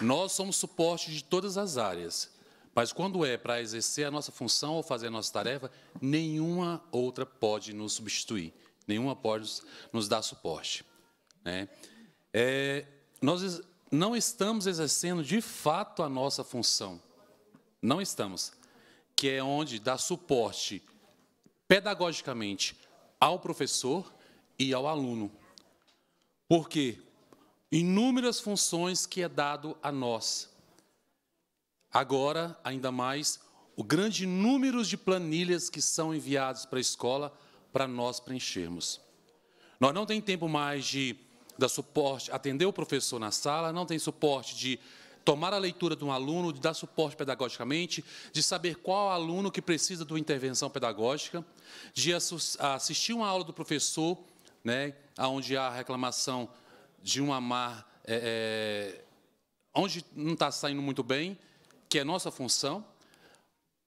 Nós somos suporte de todas as áreas, mas quando é para exercer a nossa função ou fazer a nossa tarefa, nenhuma outra pode nos substituir. nenhuma pode nos dar suporte. Né? É, nós não estamos exercendo de fato a nossa função. Não estamos. Que é onde dá suporte pedagogicamente ao professor e ao aluno. Porque inúmeras funções que é dado a nós. Agora, ainda mais, o grande número de planilhas que são enviadas para a escola para nós preenchermos. Nós não tem tempo mais de dar suporte, atender o professor na sala, não tem suporte de tomar a leitura de um aluno, de dar suporte pedagogicamente, de saber qual aluno que precisa de uma intervenção pedagógica, de assistir uma aula do professor, né, onde há reclamação de um amar, é, é, onde não está saindo muito bem, que é nossa função,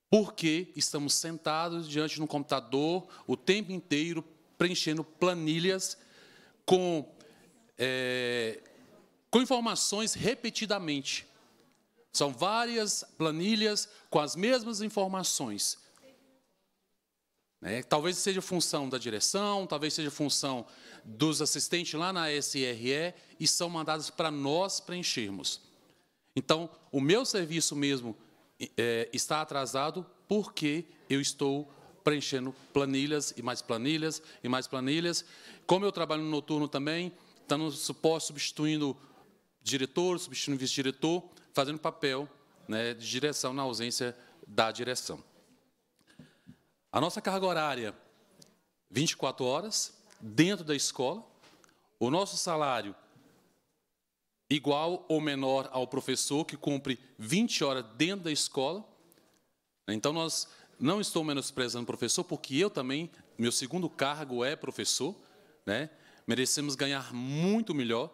porque estamos sentados diante de um computador o tempo inteiro, preenchendo planilhas com, é, com informações repetidamente. São várias planilhas com as mesmas informações. Né? Talvez seja função da direção, talvez seja função dos assistentes lá na SRE e são mandadas para nós preenchermos. Então, o meu serviço mesmo é, está atrasado porque eu estou preenchendo planilhas e mais planilhas e mais planilhas. Como eu trabalho no noturno também, estando no suporte, substituindo diretor, substituindo vice-diretor, fazendo papel né, de direção na ausência da direção. A nossa carga horária, 24 horas, dentro da escola. O nosso salário, igual ou menor ao professor, que cumpre 20 horas dentro da escola. Então, nós não estou menosprezando o professor, porque eu também, meu segundo cargo é professor, né? merecemos ganhar muito melhor,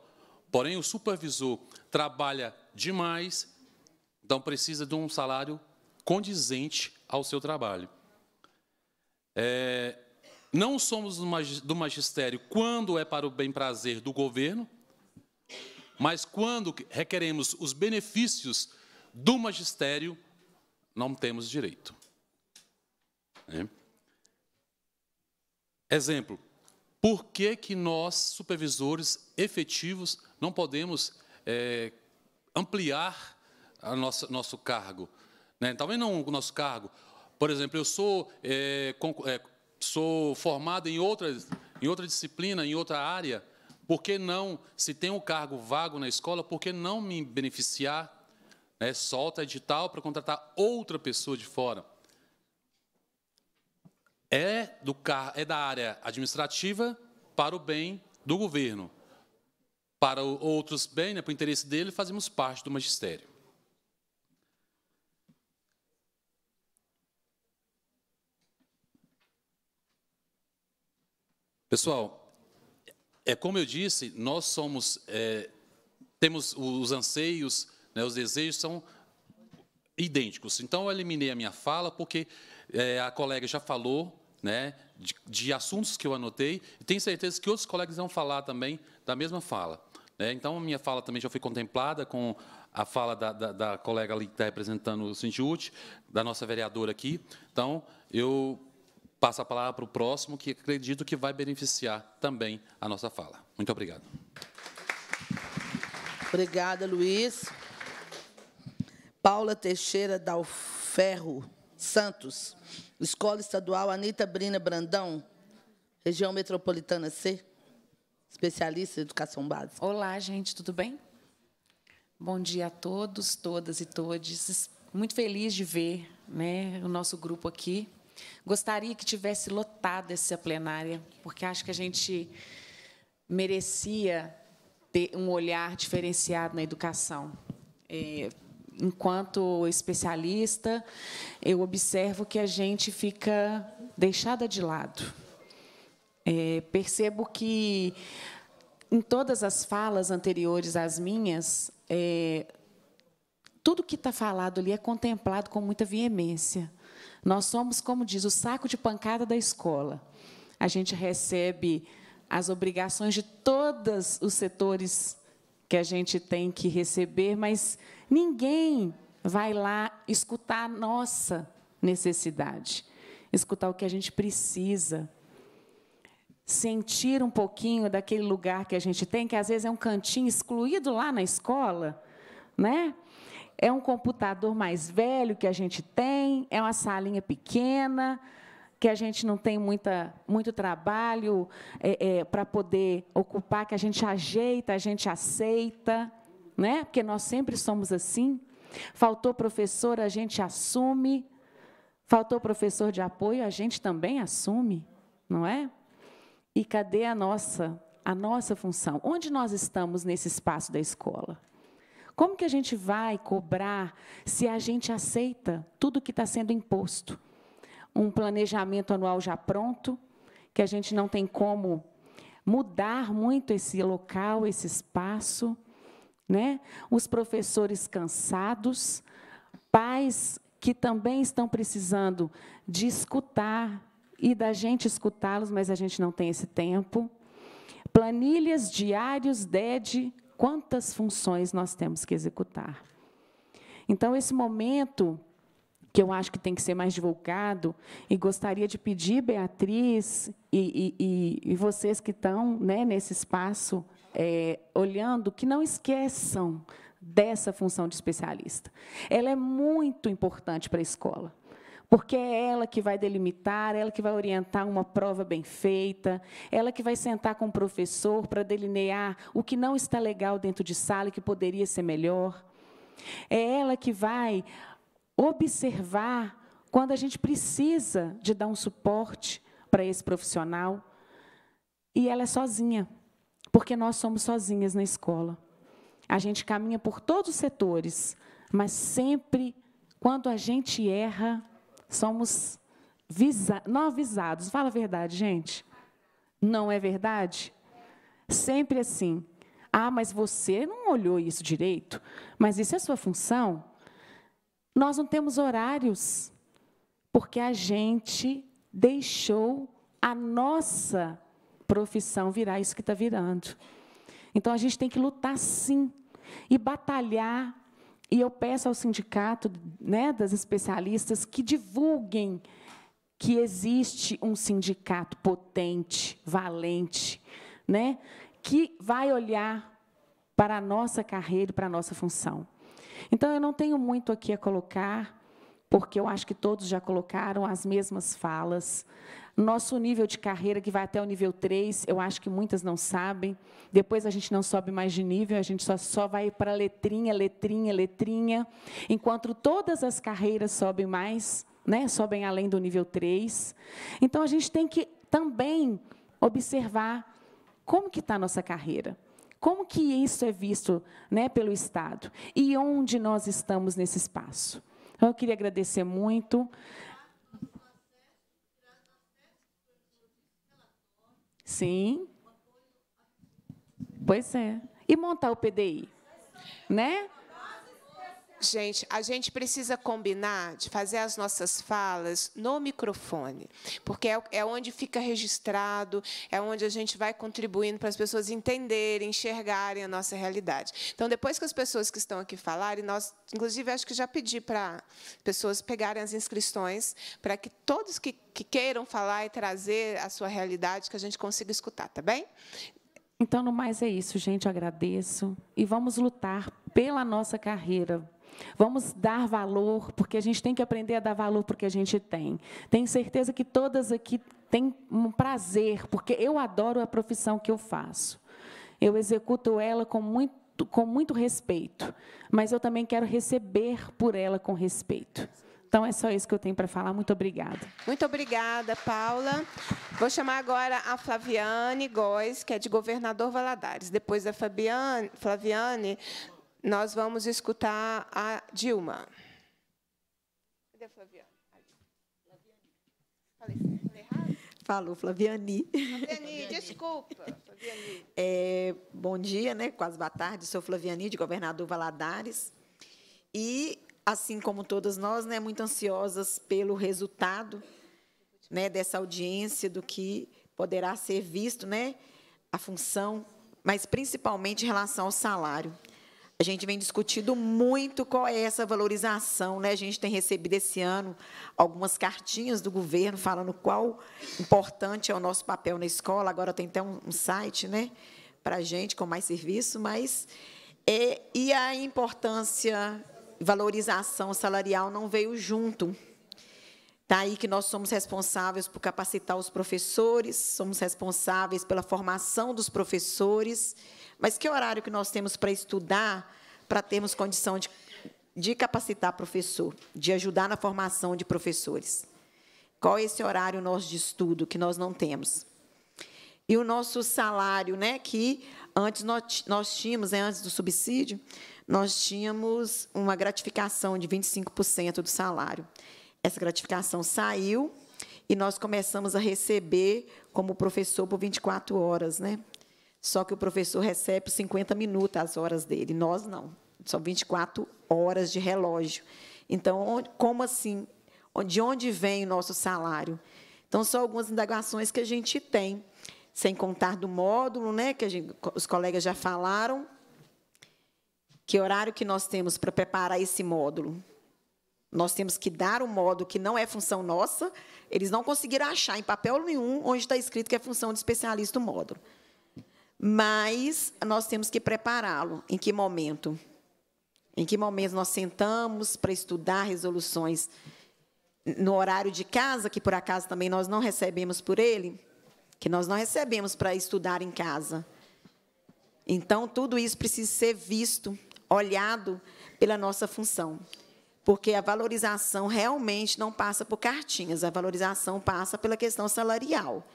porém o supervisor trabalha demais, então precisa de um salário condizente ao seu trabalho. É, não somos do magistério quando é para o bem prazer do governo, mas quando requeremos os benefícios do magistério, não temos direito. É. Exemplo, por que, que nós, supervisores efetivos, não podemos é, ampliar a nossa, nosso cargo? Né? Talvez não o nosso cargo. Por exemplo, eu sou, é, é, sou formado em, outras, em outra disciplina, em outra área, por que não, se tem um cargo vago na escola, por que não me beneficiar? Né? Solta edital para contratar outra pessoa de fora. É, do, é da área administrativa para o bem do governo. Para outros bens, né, para o interesse dele, fazemos parte do magistério. Pessoal, é como eu disse, nós somos, é, temos os anseios, né, os desejos são idênticos. Então, eu eliminei a minha fala porque é, a colega já falou né, de, de, assuntos que eu anotei e tenho certeza que outros colegas vão falar também da mesma fala. Né? Então, a minha fala também já foi contemplada com a fala da, da, da colega ali que está representando o Sintiúte, da nossa vereadora aqui. Então, eu passo a palavra para o próximo, que acredito que vai beneficiar também a nossa fala. Muito obrigado. Obrigada, Luiz. Paula Teixeira Dalferro Santos, Escola Estadual Anita Brina Brandão, região metropolitana C, especialista em educação básica. Olá, gente, tudo bem? Bom dia a todos, todas e todes. Muito feliz de ver né, o nosso grupo aqui Gostaria que tivesse lotado essa plenária, porque acho que a gente merecia ter um olhar diferenciado na educação. É, enquanto especialista, eu observo que a gente fica deixada de lado. É, percebo que, em todas as falas anteriores às minhas, é, tudo que está falado ali é contemplado com muita veemência. Nós somos, como diz, o saco de pancada da escola. A gente recebe as obrigações de todos os setores que a gente tem que receber, mas ninguém vai lá escutar a nossa necessidade, escutar o que a gente precisa. Sentir um pouquinho daquele lugar que a gente tem, que às vezes é um cantinho excluído lá na escola, né? É um computador mais velho que a gente tem, é uma salinha pequena, que a gente não tem muita, muito trabalho é, é, para poder ocupar, que a gente ajeita, a gente aceita, né? porque nós sempre somos assim. Faltou professor, a gente assume. Faltou professor de apoio, a gente também assume, não é? E cadê a nossa, a nossa função? Onde nós estamos nesse espaço da escola? Como que a gente vai cobrar se a gente aceita tudo que está sendo imposto? Um planejamento anual já pronto, que a gente não tem como mudar muito esse local, esse espaço, né? Os professores cansados, pais que também estão precisando de escutar e da gente escutá-los, mas a gente não tem esse tempo. Planilhas, diários, DED, quantas funções nós temos que executar. Então, esse momento que eu acho que tem que ser mais divulgado, e gostaria de pedir, Beatriz, e, e, e vocês que estão né, nesse espaço é, olhando, que não esqueçam dessa função de especialista. Ela é muito importante para a escola porque é ela que vai delimitar, ela que vai orientar uma prova bem feita, ela que vai sentar com o professor para delinear o que não está legal dentro de sala e que poderia ser melhor. É ela que vai observar quando a gente precisa de dar um suporte para esse profissional. E ela é sozinha, porque nós somos sozinhas na escola. A gente caminha por todos os setores, mas sempre, quando a gente erra, somos visa, não avisados. Fala a verdade, gente. Não é verdade? Sempre assim. Ah, mas você não olhou isso direito. Mas isso é sua função. Nós não temos horários, porque a gente deixou a nossa profissão virar isso que está virando. Então a gente tem que lutar sim e batalhar e eu peço ao sindicato né, das especialistas que divulguem que existe um sindicato potente, valente, né, que vai olhar para a nossa carreira e para a nossa função. Então, eu não tenho muito aqui a colocar, porque eu acho que todos já colocaram as mesmas falas. Nosso nível de carreira, que vai até o nível 3, eu acho que muitas não sabem. Depois a gente não sobe mais de nível, a gente só, só vai para letrinha, letrinha, letrinha. Enquanto todas as carreiras sobem mais, né, sobem além do nível 3. Então, a gente tem que também observar como que está a nossa carreira. Como que isso é visto né, pelo Estado? E onde nós estamos nesse espaço? Então, eu queria agradecer muito. Sim. Pois é. E montar o PDI, né? Gente, a gente precisa combinar de fazer as nossas falas no microfone, porque é, é onde fica registrado, é onde a gente vai contribuindo para as pessoas entenderem, enxergarem a nossa realidade. Então, depois que as pessoas que estão aqui falarem, nós, inclusive, acho que já pedi para pessoas pegarem as inscrições, para que todos que, que queiram falar e trazer a sua realidade, que a gente consiga escutar, tá bem? Então, no mais é isso, gente. Eu agradeço. E vamos lutar pela nossa carreira, Vamos dar valor, porque a gente tem que aprender a dar valor porque a gente tem. Tenho certeza que todas aqui têm um prazer, porque eu adoro a profissão que eu faço. Eu executo ela com muito, com muito respeito, mas eu também quero receber por ela com respeito. Então, é só isso que eu tenho para falar. Muito obrigada. Muito obrigada, Paula. Vou chamar agora a Flaviane Góes, que é de Governador Valadares. Depois da Fabiane, Flaviane, nós vamos escutar a Dilma. Cadê a Flaviane? Falei, falei errado? Falou, Flaviani. Flaviani, desculpa. Flaviani. É, bom dia, né? quase boa tarde. Sou Flaviani, de Governador Valadares. E, assim como todas nós, né, muito ansiosas pelo resultado né, dessa audiência, do que poderá ser visto, né, a função, mas principalmente em relação ao salário. A gente vem discutindo muito qual é essa valorização. Né? A gente tem recebido esse ano algumas cartinhas do governo falando qual importante é o nosso papel na escola. Agora tem até um, site né, para a gente com mais serviço, mas é, e a importância, valorização salarial não veio junto. Está aí que nós somos responsáveis por capacitar os professores, somos responsáveis pela formação dos professores, mas que horário que nós temos para estudar, para termos condição de, de capacitar professor, de ajudar na formação de professores? Qual é esse horário nosso de estudo que nós não temos? E o nosso salário, né, que antes nós, nós tínhamos, né, antes do subsídio, nós tínhamos uma gratificação de 25% do salário. Essa gratificação saiu e nós começamos a receber como professor por 24 horas, né? Só que o professor recebe 50 minutos as horas dele, nós não. São 24 horas de relógio. Então, como assim? De onde vem o nosso salário? Então, são algumas indagações que a gente tem, sem contar do módulo, né, que gente, os colegas já falaram. Que horário que nós temos para preparar esse módulo? Nós temos que dar um modo que não é função nossa. Eles não conseguiram achar em papel nenhum onde está escrito que é função de especialista o módulo. Mas nós temos que prepará-lo. Em que momento? Em que momento nós sentamos para estudar resoluções no horário de casa, que por acaso também nós não recebemos por ele, que nós não recebemos para estudar em casa. Então, tudo isso precisa ser visto, olhado pela nossa função porque a valorização realmente não passa por cartinhas, a valorização passa pela questão salarial.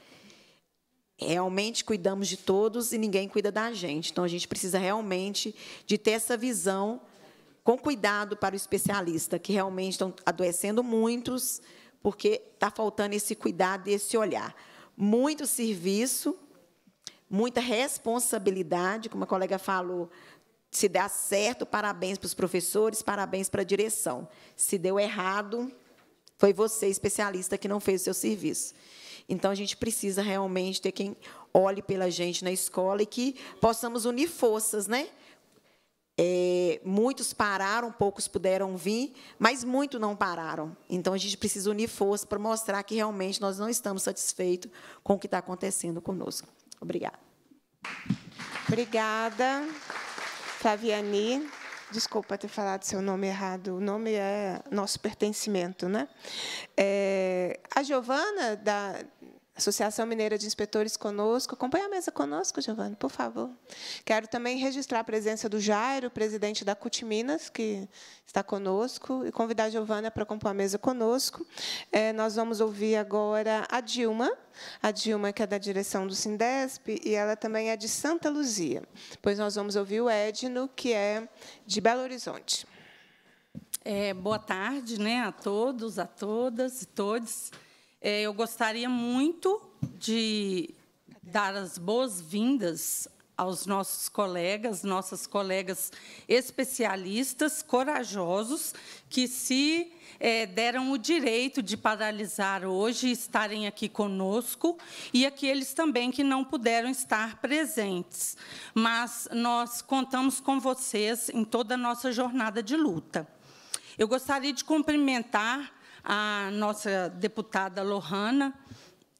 Realmente cuidamos de todos e ninguém cuida da gente. Então, a gente precisa realmente de ter essa visão com cuidado para o especialista, que realmente estão adoecendo muitos, porque está faltando esse cuidado e esse olhar. Muito serviço, muita responsabilidade, como a colega falou, se der certo, parabéns para os professores, parabéns para a direção. Se deu errado, foi você, especialista, que não fez o seu serviço. Então, a gente precisa realmente ter quem olhe pela gente na escola e que possamos unir forças, né? É, muitos pararam, poucos puderam vir, mas muitos não pararam. Então, a gente precisa unir forças para mostrar que realmente nós não estamos satisfeitos com o que está acontecendo conosco. Obrigada. Obrigada. Flaviani, desculpa ter falado seu nome errado, o nome é nosso pertencimento, né? É, a Giovana, da Associação Mineira de Inspetores conosco. Acompanhe a mesa conosco, Giovanni, por favor. Quero também registrar a presença do Jairo, presidente da CUT Minas, que está conosco, e convidar a Giovana para compor a mesa conosco. É, nós vamos ouvir agora a Dilma, a Dilma, que é da direção do Sindesp, e ela também é de Santa Luzia. Depois nós vamos ouvir o Edno, que é de Belo Horizonte. É, boa tarde né, a todos, a todas e todos. É, eu gostaria muito de dar as boas-vindas aos nossos colegas, nossas colegas especialistas, corajosos, que se é, deram o direito de paralisar hoje e estarem aqui conosco, e aqueles também que não puderam estar presentes. Mas nós contamos com vocês em toda a nossa jornada de luta. Eu gostaria de cumprimentar a nossa deputada Lohana,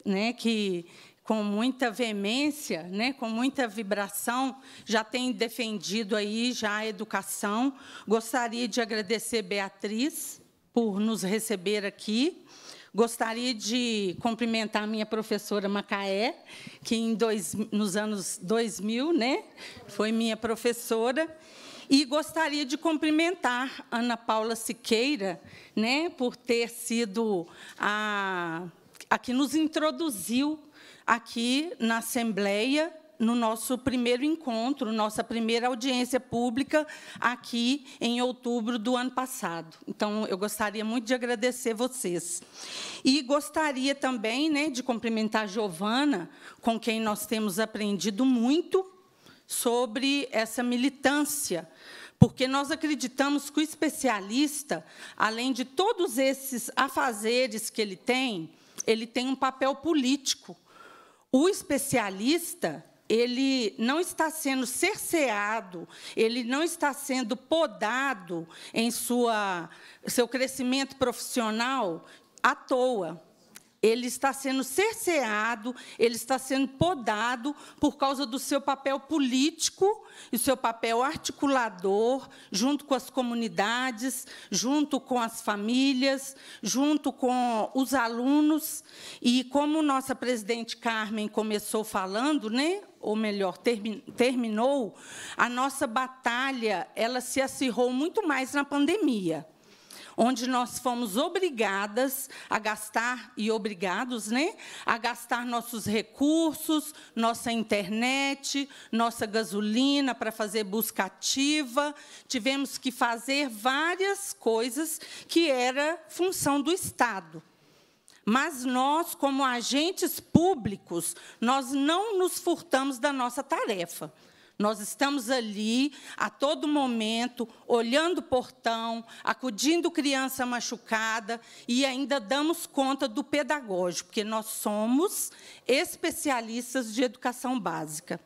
né, que com muita veemência, né, com muita vibração, já tem defendido aí já a educação. Gostaria de agradecer Beatriz por nos receber aqui. Gostaria de cumprimentar a minha professora Macaé, que em dois, nos anos 2000 né, foi minha professora. E gostaria de cumprimentar Ana Paula Siqueira, né, por ter sido a, a que nos introduziu aqui na Assembleia, no nosso primeiro encontro, nossa primeira audiência pública, aqui em outubro do ano passado. Então, eu gostaria muito de agradecer vocês. E gostaria também né, de cumprimentar a Giovana, com quem nós temos aprendido muito sobre essa militância, porque nós acreditamos que o especialista, além de todos esses afazeres que ele tem, ele tem um papel político. O especialista, ele não está sendo cerceado, ele não está sendo podado em sua, seu crescimento profissional à toa ele está sendo cerceado, ele está sendo podado por causa do seu papel político e seu papel articulador, junto com as comunidades, junto com as famílias, junto com os alunos. E como nossa presidente Carmen começou falando, né, ou melhor, terminou, a nossa batalha ela se acirrou muito mais na pandemia onde nós fomos obrigadas a gastar, e obrigados, né, a gastar nossos recursos, nossa internet, nossa gasolina para fazer busca ativa. Tivemos que fazer várias coisas que era função do Estado. Mas nós, como agentes públicos, nós não nos furtamos da nossa tarefa. Nós estamos ali a todo momento, olhando o portão, acudindo criança machucada e ainda damos conta do pedagógico, porque nós somos especialistas de educação básica.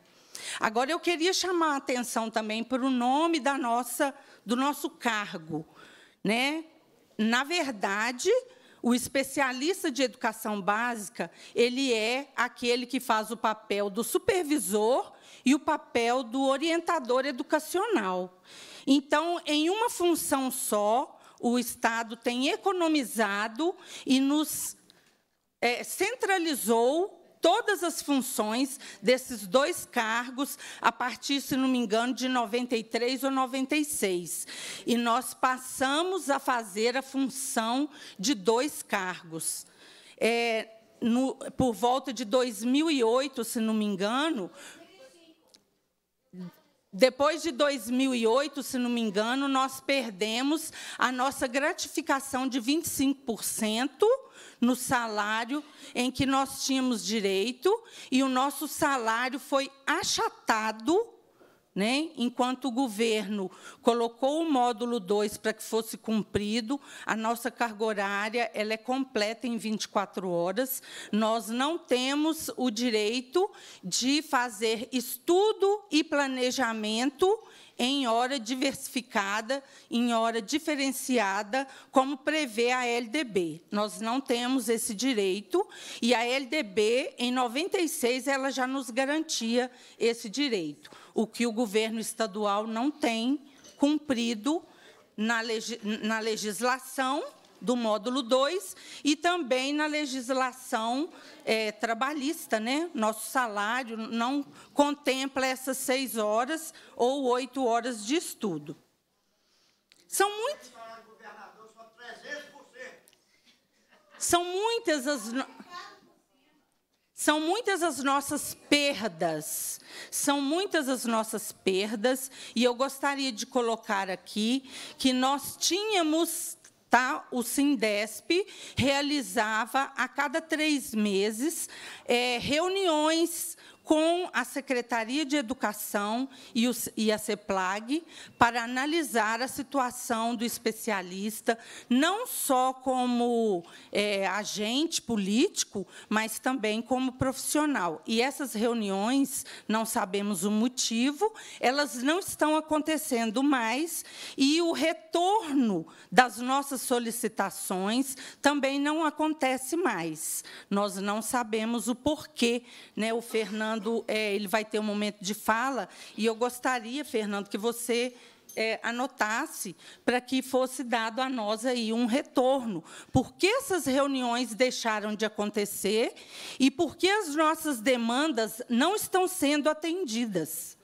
Agora eu queria chamar a atenção também para o nome da nossa do nosso cargo, né? Na verdade, o especialista de educação básica, ele é aquele que faz o papel do supervisor e o papel do orientador educacional. Então, em uma função só, o Estado tem economizado e nos é, centralizou todas as funções desses dois cargos a partir, se não me engano, de 93 ou 96. E nós passamos a fazer a função de dois cargos. É, no, por volta de 2008, se não me engano, depois de 2008, se não me engano, nós perdemos a nossa gratificação de 25% no salário em que nós tínhamos direito, e o nosso salário foi achatado né? Enquanto o governo colocou o módulo 2 para que fosse cumprido, a nossa carga horária ela é completa em 24 horas. Nós não temos o direito de fazer estudo e planejamento em hora diversificada, em hora diferenciada, como prevê a LDB. Nós não temos esse direito e a LDB, em 96, ela já nos garantia esse direito o que o governo estadual não tem cumprido na, na legislação do módulo 2 e também na legislação é, trabalhista. Né? Nosso salário não contempla essas seis horas ou oito horas de estudo. São muitas. São muitas as. São muitas as nossas perdas, são muitas as nossas perdas, e eu gostaria de colocar aqui que nós tínhamos Tá? O Sindesp realizava a cada três meses é, reuniões com a Secretaria de Educação e, e a CEPLAG para analisar a situação do especialista, não só como é, agente político, mas também como profissional. E essas reuniões, não sabemos o motivo, elas não estão acontecendo mais, e o retorno das nossas solicitações também não acontece mais. Nós não sabemos o porquê. Né? O Fernando Fernando é, ele vai ter um momento de fala, e eu gostaria, Fernando, que você é, anotasse para que fosse dado a nós aí um retorno. Por que essas reuniões deixaram de acontecer e por que as nossas demandas não estão sendo atendidas?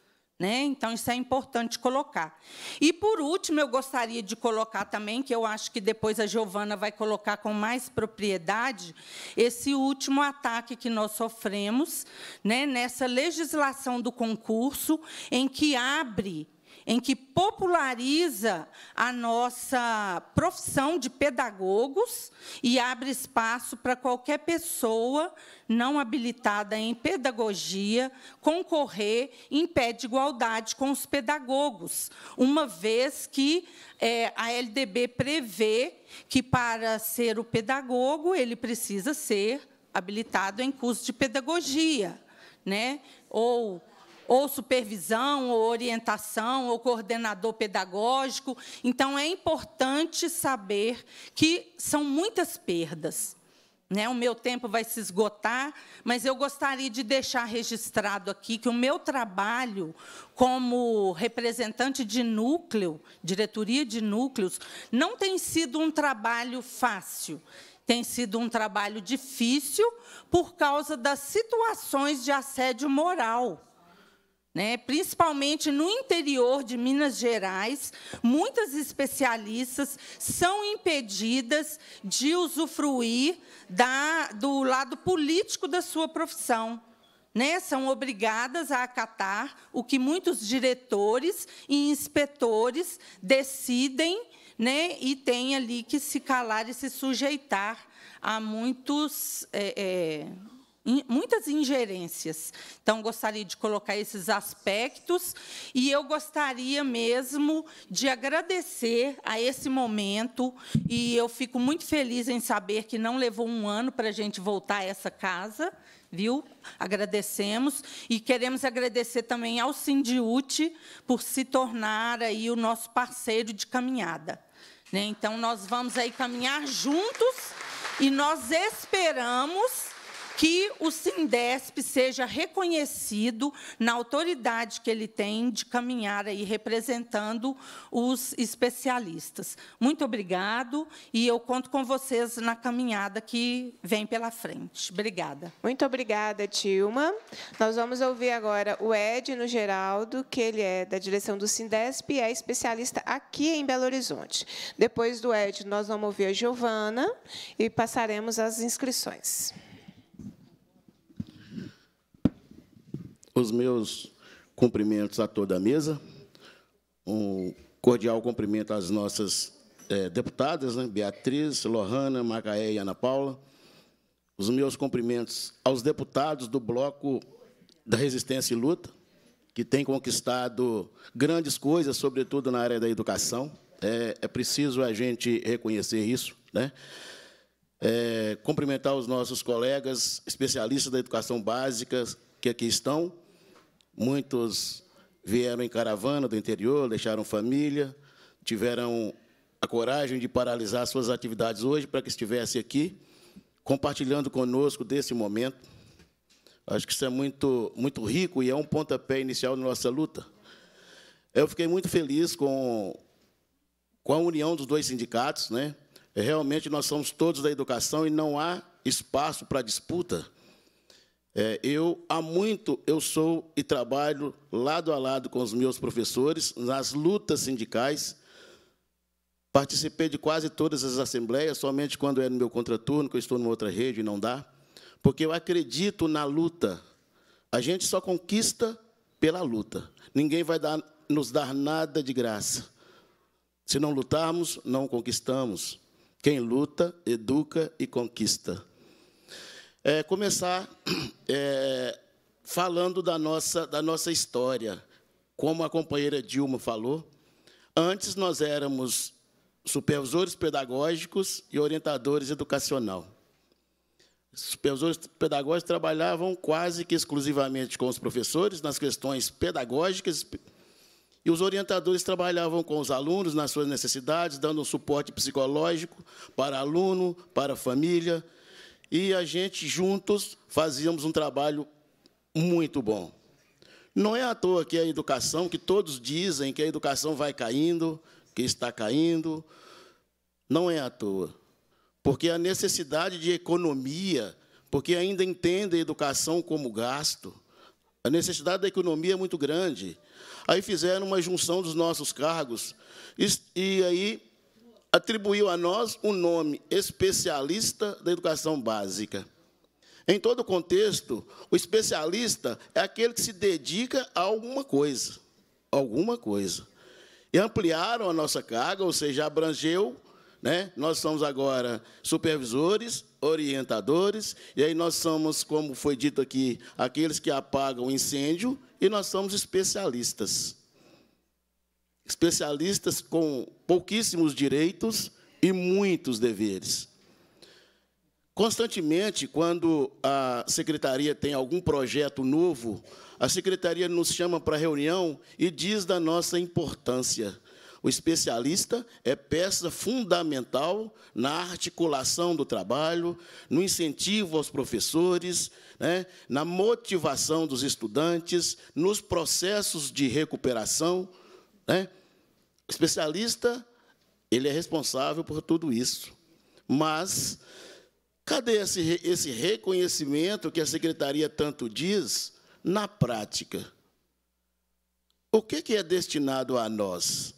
Né? Então, isso é importante colocar. E, por último, eu gostaria de colocar também, que eu acho que depois a Giovana vai colocar com mais propriedade, esse último ataque que nós sofremos né, nessa legislação do concurso, em que abre em que populariza a nossa profissão de pedagogos e abre espaço para qualquer pessoa não habilitada em pedagogia concorrer em pé de igualdade com os pedagogos, uma vez que é, a LDB prevê que, para ser o pedagogo, ele precisa ser habilitado em curso de pedagogia. né? ou ou supervisão, ou orientação, ou coordenador pedagógico. Então, é importante saber que são muitas perdas. Né? O meu tempo vai se esgotar, mas eu gostaria de deixar registrado aqui que o meu trabalho como representante de núcleo, diretoria de núcleos, não tem sido um trabalho fácil. Tem sido um trabalho difícil por causa das situações de assédio moral né? principalmente no interior de Minas Gerais, muitas especialistas são impedidas de usufruir da, do lado político da sua profissão. Né, são obrigadas a acatar o que muitos diretores e inspetores decidem né, e têm ali que se calar e se sujeitar a muitos é, é, muitas ingerências. Então, gostaria de colocar esses aspectos e eu gostaria mesmo de agradecer a esse momento e eu fico muito feliz em saber que não levou um ano para a gente voltar a essa casa, viu? Agradecemos e queremos agradecer também ao Sindiute por se tornar aí o nosso parceiro de caminhada. Né? Então, nós vamos aí caminhar juntos e nós esperamos que o Sindesp seja reconhecido na autoridade que ele tem de caminhar aí representando os especialistas. Muito obrigado e eu conto com vocês na caminhada que vem pela frente. Obrigada. Muito obrigada, Tilma. Nós vamos ouvir agora o Edno Geraldo, que ele é da direção do Sindesp e é especialista aqui em Belo Horizonte. Depois do Edno, nós vamos ouvir a Giovana e passaremos as inscrições. Os meus cumprimentos a toda a mesa, um cordial cumprimento às nossas é, deputadas, né, Beatriz, Lohana, Macaé e Ana Paula, os meus cumprimentos aos deputados do Bloco da Resistência e Luta, que têm conquistado grandes coisas, sobretudo na área da educação. É, é preciso a gente reconhecer isso. Né? É, cumprimentar os nossos colegas especialistas da educação básica que aqui estão, Muitos vieram em caravana do interior, deixaram família, tiveram a coragem de paralisar suas atividades hoje para que estivesse aqui, compartilhando conosco desse momento. Acho que isso é muito, muito rico e é um pontapé inicial da nossa luta. Eu fiquei muito feliz com, com a união dos dois sindicatos. Né? Realmente, nós somos todos da educação e não há espaço para disputa. É, eu, há muito, eu sou e trabalho lado a lado com os meus professores nas lutas sindicais. Participei de quase todas as assembleias, somente quando é no meu contraturno, que eu estou numa outra rede e não dá, porque eu acredito na luta. A gente só conquista pela luta. Ninguém vai dar, nos dar nada de graça. Se não lutarmos, não conquistamos. Quem luta, educa e conquista. É, começar é, falando da nossa, da nossa história. Como a companheira Dilma falou, antes nós éramos supervisores pedagógicos e orientadores educacional. Os supervisores pedagógicos trabalhavam quase que exclusivamente com os professores nas questões pedagógicas e os orientadores trabalhavam com os alunos nas suas necessidades, dando um suporte psicológico para aluno, para família, e a gente juntos fazíamos um trabalho muito bom. Não é à toa que a educação, que todos dizem que a educação vai caindo, que está caindo, não é à toa. Porque a necessidade de economia, porque ainda entende a educação como gasto, a necessidade da economia é muito grande. Aí fizeram uma junção dos nossos cargos, e aí atribuiu a nós o nome especialista da educação básica. Em todo contexto, o especialista é aquele que se dedica a alguma coisa, alguma coisa. E ampliaram a nossa carga, ou seja, abrangeu, né? Nós somos agora supervisores, orientadores, e aí nós somos, como foi dito aqui, aqueles que apagam o incêndio, e nós somos especialistas especialistas com pouquíssimos direitos e muitos deveres. Constantemente, quando a secretaria tem algum projeto novo, a secretaria nos chama para reunião e diz da nossa importância. O especialista é peça fundamental na articulação do trabalho, no incentivo aos professores, né, na motivação dos estudantes, nos processos de recuperação. Né. O especialista ele é responsável por tudo isso. Mas cadê esse, esse reconhecimento que a secretaria tanto diz na prática? O que, que é destinado a nós?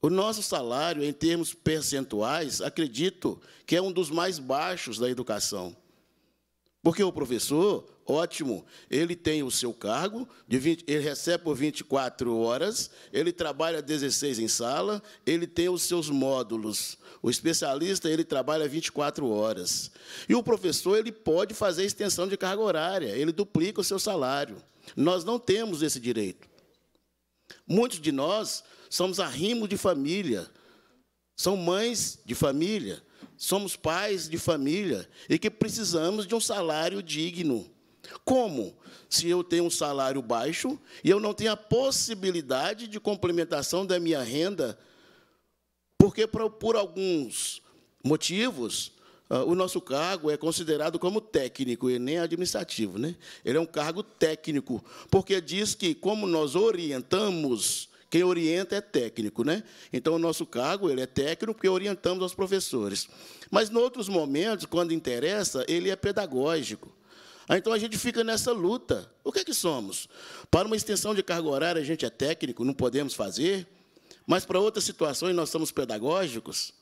O nosso salário, em termos percentuais, acredito que é um dos mais baixos da educação. Porque o professor, ótimo, ele tem o seu cargo, 20, ele recebe por 24 horas, ele trabalha 16 em sala, ele tem os seus módulos. O especialista, ele trabalha 24 horas. E o professor, ele pode fazer extensão de carga horária, ele duplica o seu salário. Nós não temos esse direito. Muitos de nós somos arrimo de família, são mães de família, somos pais de família e que precisamos de um salário digno. Como? Se eu tenho um salário baixo e eu não tenho a possibilidade de complementação da minha renda, porque por alguns motivos ah, o nosso cargo é considerado como técnico e nem administrativo, né? Ele é um cargo técnico, porque diz que como nós orientamos quem orienta é técnico, né? Então, o nosso cargo ele é técnico porque orientamos aos professores. Mas, em outros momentos, quando interessa, ele é pedagógico. Ah, então, a gente fica nessa luta. O que é que somos? Para uma extensão de carga horária, a gente é técnico, não podemos fazer. Mas, para outras situações, nós somos pedagógicos.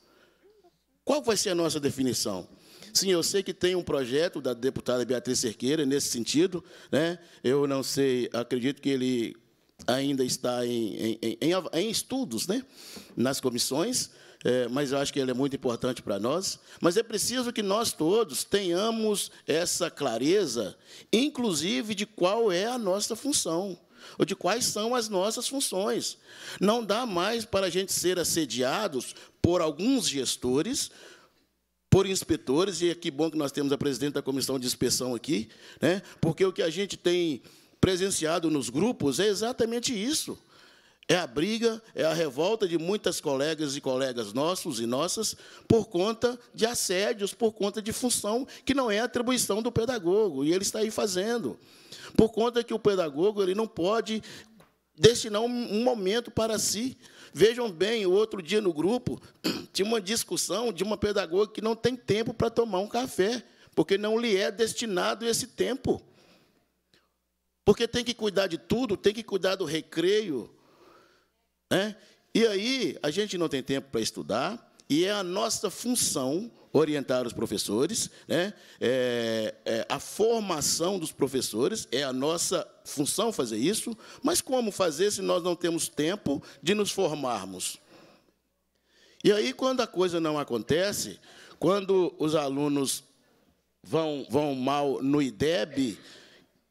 Qual vai ser a nossa definição? Sim, eu sei que tem um projeto da deputada Beatriz Cerqueira nesse sentido. Né? Eu não sei, acredito que ele ainda está em, em, em, em estudos né, nas comissões, é, mas eu acho que ele é muito importante para nós. Mas é preciso que nós todos tenhamos essa clareza, inclusive de qual é a nossa função, ou de quais são as nossas funções. Não dá mais para a gente ser assediados por alguns gestores, por inspetores, e é que bom que nós temos a presidente da comissão de inspeção aqui, né? porque o que a gente tem presenciado nos grupos é exatamente isso. É a briga, é a revolta de muitas colegas e colegas nossos e nossas por conta de assédios, por conta de função que não é atribuição do pedagogo, e ele está aí fazendo. Por conta que o pedagogo ele não pode destinar um momento para si. Vejam bem, outro dia no grupo tinha uma discussão de uma pedagoga que não tem tempo para tomar um café, porque não lhe é destinado esse tempo. Porque tem que cuidar de tudo, tem que cuidar do recreio. Né? E aí, a gente não tem tempo para estudar, e é a nossa função orientar os professores, né? É, é, a formação dos professores é a nossa função fazer isso, mas como fazer se nós não temos tempo de nos formarmos? E aí, quando a coisa não acontece, quando os alunos vão, vão mal no IDEB,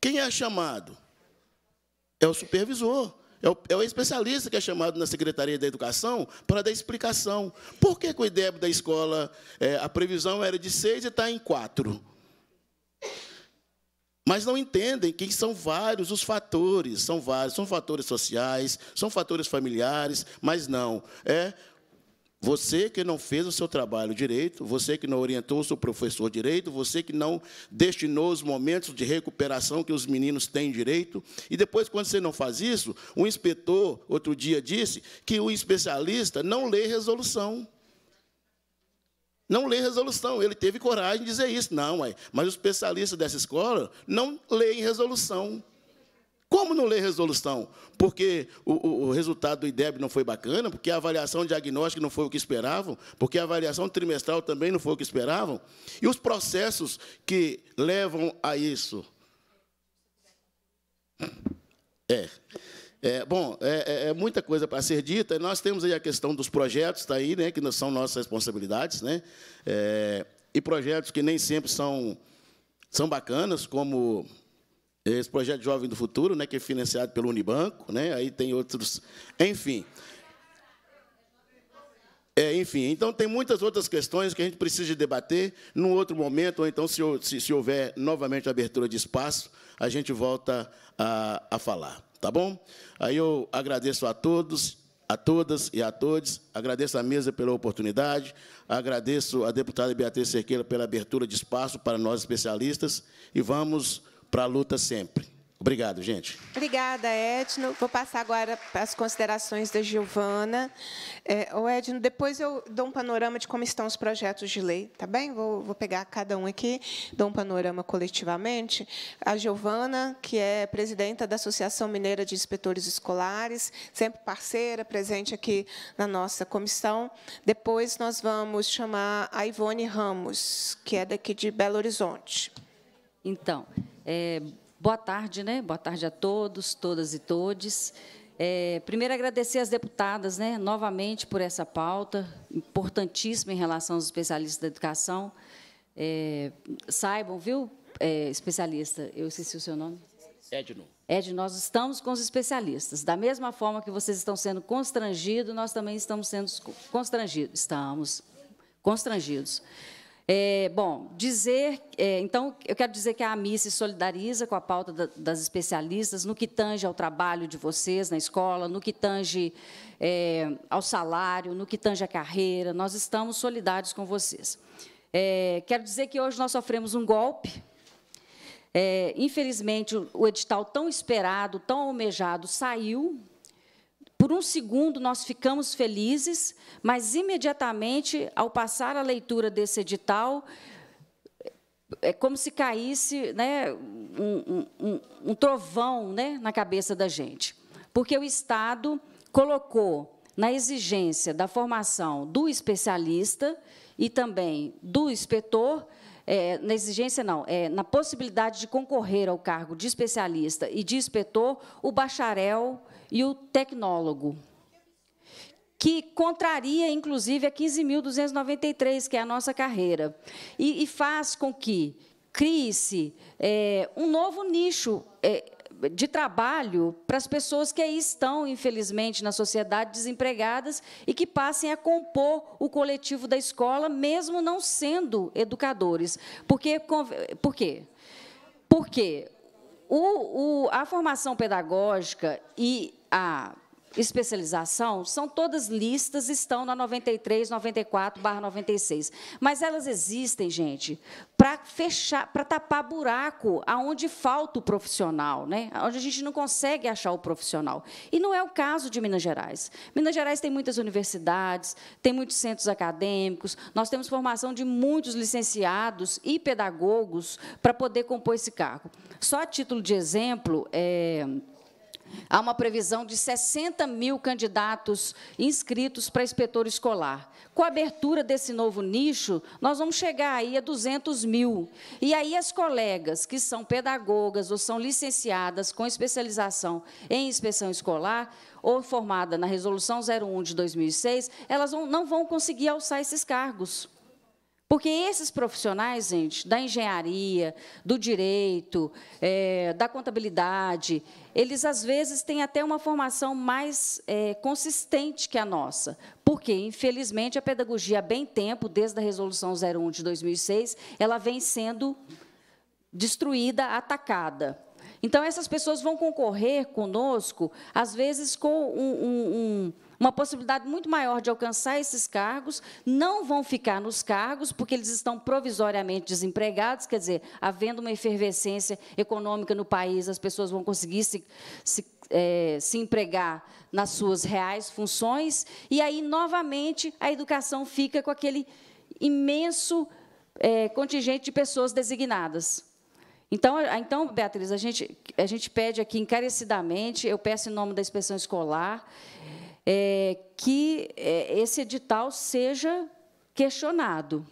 quem é chamado? É o supervisor. É o, é o, especialista que é chamado na Secretaria da Educação para dar explicação. Por que, que o IDEB da escola, é, a previsão era de seis e está em quatro? Mas não entendem que são vários os fatores, são vários, são fatores sociais, são fatores familiares, mas não. É você que não fez o seu trabalho direito, você que não orientou o seu professor direito, você que não destinou os momentos de recuperação que os meninos têm direito. E depois, quando você não faz isso, o inspetor, outro dia, disse que o especialista não lê resolução. Não lê resolução. Ele teve coragem de dizer isso. Não, mas o especialista dessa escola não lê resolução. Como não ler resolução? Porque o, o, o, resultado do IDEB não foi bacana, porque a avaliação diagnóstica não foi o que esperavam, porque a avaliação trimestral também não foi o que esperavam. E os processos que levam a isso? É. É, bom, é, é, é muita coisa para ser dita. Nós temos aí a questão dos projetos, está aí, né, que são nossas responsabilidades, né, é, e projetos que nem sempre são, são bacanas, como esse projeto Jovem do Futuro, né, que é financiado pelo Unibanco, né, aí tem outros, enfim. É, enfim, então tem muitas outras questões que a gente precisa debater num outro momento, ou então, se, se, se houver novamente abertura de espaço, a gente volta a, a falar. Tá bom? Aí eu agradeço a todos a todas e a todos. Agradeço à mesa pela oportunidade, agradeço à deputada Beatriz Cerqueira pela abertura de espaço para nós especialistas e vamos para a luta sempre. Obrigado, gente. Obrigada, Edno. Vou passar agora para as considerações da Giovana. É, o Edno, depois eu dou um panorama de como estão os projetos de lei, tá bem? Vou, vou pegar cada um aqui, dou um panorama coletivamente. A Giovana, que é presidenta da Associação Mineira de Inspetores Escolares, sempre parceira, presente aqui na nossa comissão. Depois nós vamos chamar a Ivone Ramos, que é daqui de Belo Horizonte. Então, é, Boa tarde, né? Boa tarde a todos, todas e todes. É, primeiro, agradecer às deputadas, né, novamente, por essa pauta, importantíssima em relação aos especialistas da educação. É, saibam, viu, é, especialista, eu esqueci o seu nome? Edno. Edno, nós estamos com os especialistas. Da mesma forma que vocês estão sendo constrangidos, nós também estamos sendo constrangidos. Estamos constrangidos. É, bom, dizer, é, então, eu quero dizer que a AMI se solidariza com a pauta da, das especialistas no que tange ao trabalho de vocês na escola, no que tange é, ao salário, no que tange à carreira, nós estamos solidários com vocês. É, quero dizer que hoje nós sofremos um golpe. É, infelizmente, o, o edital tão esperado, tão almejado, saiu, por um segundo, nós ficamos felizes, mas imediatamente, ao passar a leitura desse edital, é como se caísse né, um, um, um trovão né, na cabeça da gente. Porque o Estado colocou na exigência da formação do especialista e também do inspetor, é, na exigência não, é, na possibilidade de concorrer ao cargo de especialista e de inspetor, o bacharel e o tecnólogo, que contraria, inclusive, a 15.293, que é a nossa carreira, e, e faz com que crie-se é, um novo nicho é, de trabalho para as pessoas que aí estão, infelizmente, na sociedade, desempregadas, e que passem a compor o coletivo da escola, mesmo não sendo educadores. Porque, por quê? Porque o, o, a formação pedagógica e a especialização são todas listas, estão na 93, 94, barra 96. Mas elas existem, gente, para fechar, para tapar buraco aonde falta o profissional, né? onde a gente não consegue achar o profissional. E não é o caso de Minas Gerais. Minas Gerais tem muitas universidades, tem muitos centros acadêmicos, nós temos formação de muitos licenciados e pedagogos para poder compor esse cargo. Só a título de exemplo, é, Há uma previsão de 60 mil candidatos inscritos para inspetor escolar. Com a abertura desse novo nicho, nós vamos chegar aí a 200 mil. E aí as colegas que são pedagogas ou são licenciadas com especialização em inspeção escolar ou formada na Resolução 01 de 2006, elas não vão conseguir alçar esses cargos. Porque esses profissionais, gente, da engenharia, do direito, é, da contabilidade, eles às vezes têm até uma formação mais é, consistente que a nossa. Porque, infelizmente, a pedagogia há bem tempo, desde a Resolução 01 de 2006, ela vem sendo destruída, atacada. Então, essas pessoas vão concorrer conosco, às vezes, com um, um, um uma possibilidade muito maior de alcançar esses cargos, não vão ficar nos cargos, porque eles estão provisoriamente desempregados, quer dizer, havendo uma efervescência econômica no país, as pessoas vão conseguir se, se, é, se empregar nas suas reais funções, e aí, novamente, a educação fica com aquele imenso é, contingente de pessoas designadas. Então, então, Beatriz, a gente, a gente pede aqui encarecidamente, eu peço em nome da inspeção escolar, é, que é, esse edital seja questionado.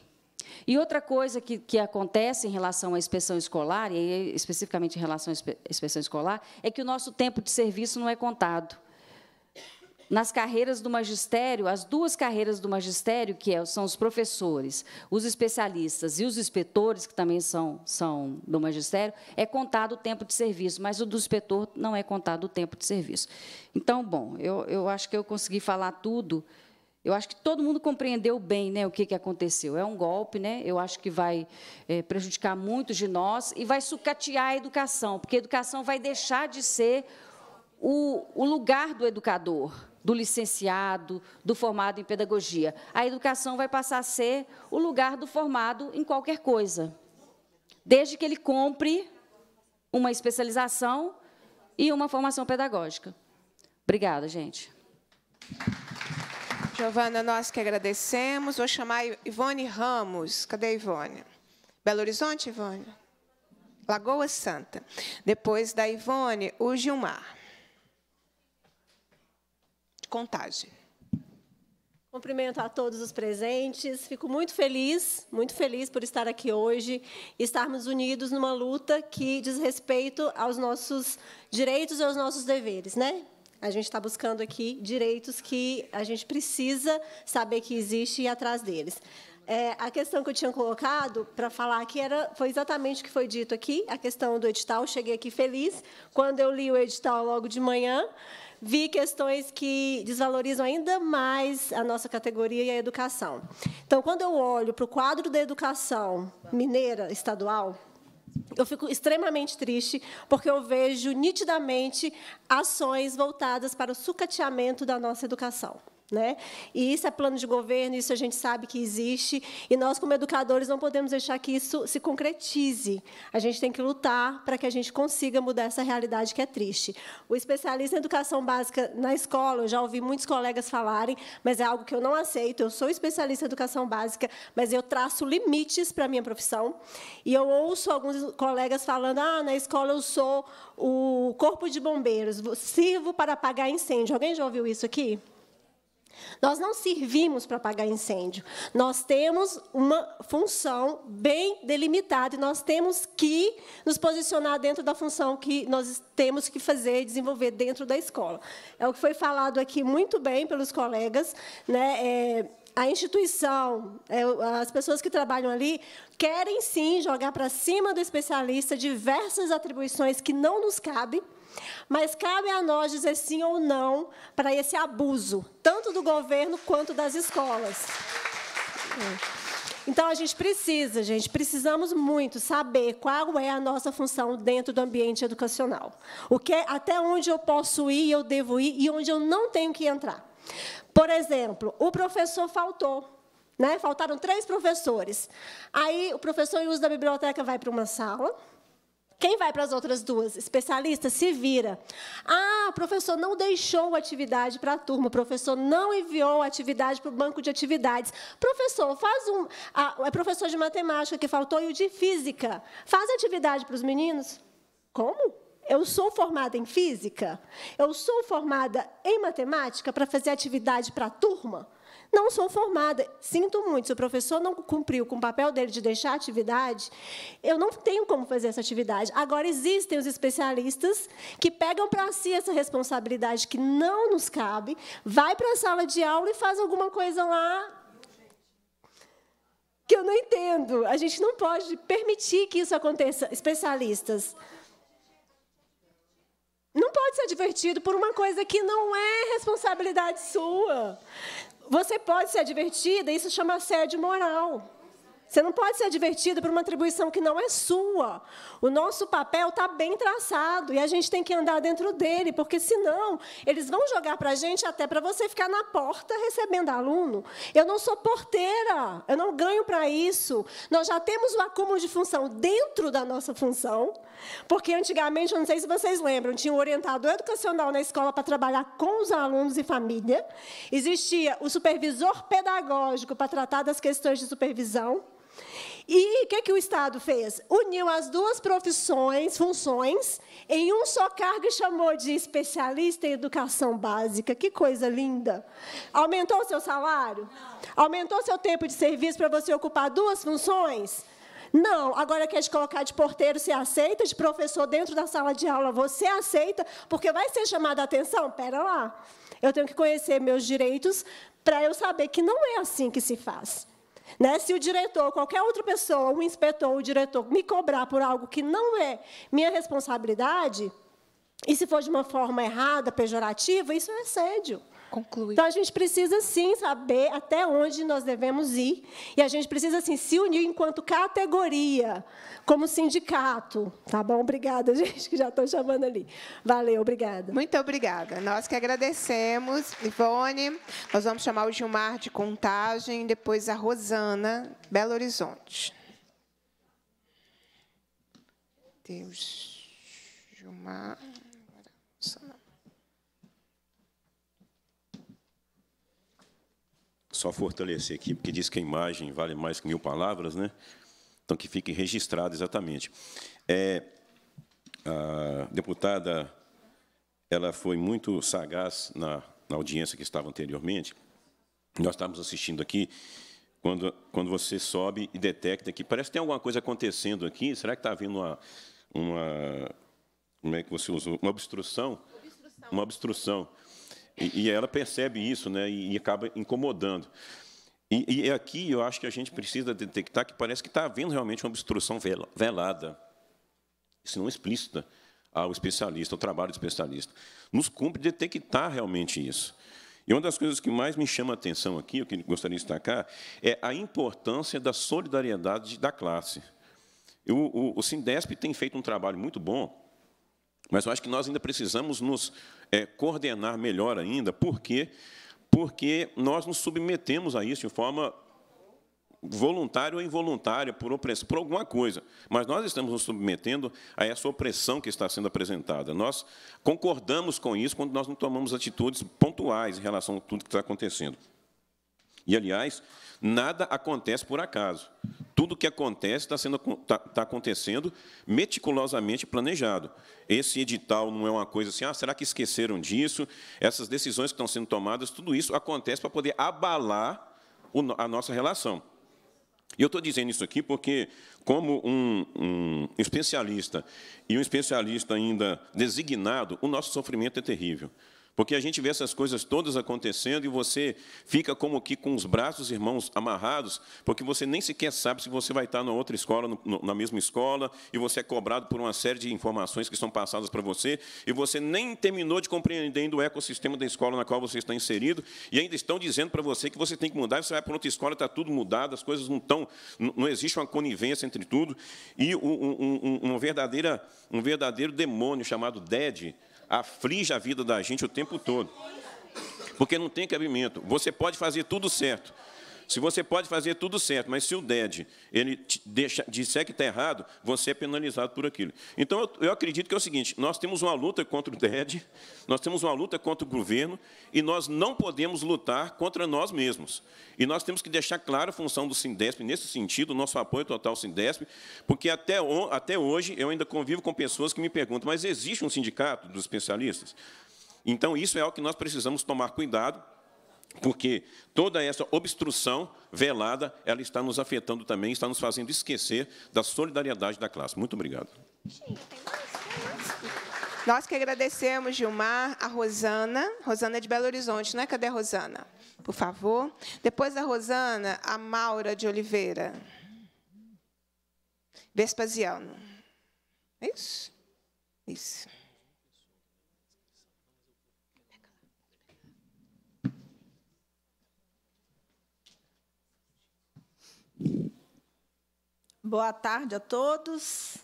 E outra coisa que, que, acontece em relação à inspeção escolar, e especificamente em relação à inspeção escolar, é que o nosso tempo de serviço não é contado nas carreiras do magistério, as duas carreiras do magistério, que é, são os professores, os especialistas e os inspetores, que também são, são do magistério, é contado o tempo de serviço, mas o do inspetor não é contado o tempo de serviço. Então, bom, eu, eu acho que eu consegui falar tudo Eu acho que todo mundo compreendeu bem né, o que, que aconteceu. É um golpe, né? eu acho que vai é, prejudicar muitos de nós e vai sucatear a educação, porque a educação vai deixar de ser o, o lugar do educador, do licenciado, do formado em pedagogia. A educação vai passar a ser o lugar do formado em qualquer coisa, desde que ele compre uma especialização e uma formação pedagógica. Obrigada, gente. Giovana, nós que agradecemos. Vou chamar Ivone Ramos. Cadê Ivone? Belo Horizonte, Ivone? Lagoa Santa. Depois da Ivone, o Gilmar. Contagem. Cumprimento a todos os presentes. Fico muito feliz, muito feliz por estar aqui hoje estarmos unidos numa luta que diz respeito aos nossos direitos e aos nossos deveres, né? A gente está buscando aqui direitos que a gente precisa saber que existe e ir atrás deles. É, a questão que eu tinha colocado para falar aqui era, foi exatamente o que foi dito aqui, a questão do edital. Cheguei aqui feliz. Quando eu li o edital logo de manhã, vi questões que desvalorizam ainda mais a nossa categoria e a educação. Então, quando eu olho para o quadro da educação mineira estadual, eu fico extremamente triste, porque eu vejo nitidamente ações voltadas para o sucateamento da nossa educação. Né? E isso é plano de governo, isso a gente sabe que existe, e nós, como educadores, não podemos deixar que isso se concretize. A gente tem que lutar para que a gente consiga mudar essa realidade que é triste. O especialista em educação básica na escola, eu já ouvi muitos colegas falarem, mas é algo que eu não aceito. Eu sou especialista em educação básica, mas eu traço limites para a minha profissão. E eu ouço alguns colegas falando: ah, na escola eu sou o corpo de bombeiros, sirvo para apagar incêndio. Alguém já ouviu isso aqui? Nós não servimos para apagar incêndio. Nós temos uma função bem delimitada e nós temos que nos posicionar dentro da função que nós temos que fazer e desenvolver dentro da escola. É o que foi falado aqui muito bem pelos colegas. Né? É, a instituição, é, as pessoas que trabalham ali, querem sim jogar para cima do especialista diversas atribuições que não nos cabem mas cabe a nós dizer sim ou não para esse abuso, tanto do governo quanto das escolas. Então, a gente precisa, gente, precisamos muito saber qual é a nossa função dentro do ambiente educacional. O que, é, até onde eu posso ir, eu devo ir, e onde eu não tenho que entrar. Por exemplo, o professor faltou. Né? Faltaram três professores. Aí, o professor, uso da biblioteca, vai para uma sala, quem vai para as outras duas? Especialista, se vira. Ah, o professor não deixou atividade para a turma, o professor não enviou atividade para o banco de atividades. Professor, faz um. Ah, é professor de matemática que faltou e o de física. Faz atividade para os meninos? Como? Eu sou formada em física? Eu sou formada em matemática para fazer atividade para a turma? Não sou formada. Sinto muito. Se o professor não cumpriu com o papel dele de deixar a atividade, eu não tenho como fazer essa atividade. Agora, existem os especialistas que pegam para si essa responsabilidade que não nos cabe, vai para a sala de aula e faz alguma coisa lá que eu não entendo. A gente não pode permitir que isso aconteça. Especialistas. Não pode ser divertido por uma coisa que não é responsabilidade sua. Você pode ser advertida, isso chama assédio moral. Você não pode ser advertido por uma atribuição que não é sua. O nosso papel está bem traçado e a gente tem que andar dentro dele, porque senão eles vão jogar para a gente até para você ficar na porta recebendo aluno. Eu não sou porteira, eu não ganho para isso. Nós já temos o acúmulo de função dentro da nossa função, porque antigamente, eu não sei se vocês lembram, tinha um orientador educacional na escola para trabalhar com os alunos e família, existia o supervisor pedagógico para tratar das questões de supervisão. E o que, que o Estado fez? Uniu as duas profissões, funções, em um só cargo e chamou de especialista em educação básica. Que coisa linda! Aumentou seu salário? Não. Aumentou seu tempo de serviço para você ocupar duas funções? Não, agora quer te colocar de porteiro, você aceita? De professor dentro da sala de aula, você aceita? Porque vai ser chamada a atenção? Pera lá. Eu tenho que conhecer meus direitos para eu saber que não é assim que se faz. Né? Se o diretor, qualquer outra pessoa, o inspetor, o diretor, me cobrar por algo que não é minha responsabilidade, e se for de uma forma errada, pejorativa, isso é assédio. Conclui. Então, a gente precisa, sim, saber até onde nós devemos ir. E a gente precisa, assim, se unir enquanto categoria, como sindicato. Tá bom? Obrigada, gente, que já estou chamando ali. Valeu, obrigada. Muito obrigada. Nós que agradecemos. Ivone, nós vamos chamar o Gilmar de Contagem, depois a Rosana, Belo Horizonte. Deus. Gilmar. Só fortalecer aqui, porque diz que a imagem vale mais que mil palavras, né? Então, que fique registrado exatamente. É, a deputada ela foi muito sagaz na, na audiência que estava anteriormente. Nós estávamos assistindo aqui, quando, quando você sobe e detecta que parece que tem alguma coisa acontecendo aqui. Será que está havendo uma, uma. Como é que você usou? Uma obstrução? obstrução. Uma obstrução. E, e ela percebe isso né, e, e acaba incomodando. E, e, aqui eu acho que a gente precisa detectar que parece que está havendo realmente uma obstrução velada, se não explícita, ao especialista, ao trabalho do especialista. Nos cumpre detectar realmente isso. E uma das coisas que mais me chama a atenção aqui, eu que gostaria de destacar, é a importância da solidariedade da classe. O, o, o Sindesp tem feito um trabalho muito bom mas eu acho que nós ainda precisamos nos é, coordenar melhor ainda. Por quê? Porque nós nos submetemos a isso de forma voluntária ou involuntária, por opressão, por alguma coisa. Mas nós estamos nos submetendo a essa opressão que está sendo apresentada. Nós concordamos com isso quando nós não tomamos atitudes pontuais em relação a tudo que está acontecendo. E, aliás, nada acontece por acaso. Tudo que acontece está, sendo, está, está acontecendo meticulosamente planejado. Esse edital não é uma coisa assim, ah, será que esqueceram disso? Essas decisões que estão sendo tomadas, tudo isso acontece para poder abalar a nossa relação. E eu estou dizendo isso aqui porque, como um, um, especialista, e um especialista ainda designado, o nosso sofrimento é terrível. Porque a gente vê essas coisas todas acontecendo e você fica como que com os braços, irmãos, amarrados, porque você nem sequer sabe se você vai estar na outra escola, no, na mesma escola, e você é cobrado por uma série de informações que são passadas para você, e você nem terminou de compreender o ecossistema da escola na qual você está inserido, e ainda estão dizendo para você que você tem que mudar, você vai para outra escola, está tudo mudado, as coisas não estão, não existe uma conivência entre tudo, e um, um, um, um, verdadeira, um verdadeiro demônio chamado DED, aflige a vida da gente o tempo todo. Porque não tem cabimento. Você pode fazer tudo certo. Se você pode fazer tudo certo, mas se o DED ele deixa, disser que está errado, você é penalizado por aquilo. Então, eu, eu, acredito que é o seguinte, nós temos uma luta contra o DED, nós temos uma luta contra o governo, e nós não podemos lutar contra nós mesmos. E nós temos que deixar clara a função do Sindesp, nesse sentido, nosso apoio total ao Sindesp, porque até, até hoje eu ainda convivo com pessoas que me perguntam, mas existe um sindicato dos especialistas? Então, isso é algo que nós precisamos tomar cuidado, porque toda essa obstrução velada, ela está nos afetando também, está nos fazendo esquecer da solidariedade da classe. Muito obrigado. Nós que agradecemos, Gilmar, a Rosana. Rosana é de Belo Horizonte, não é? Cadê a Rosana? Por favor. Depois da Rosana, a Maura de Oliveira. Vespasiano. Isso? Isso. Boa tarde a todos.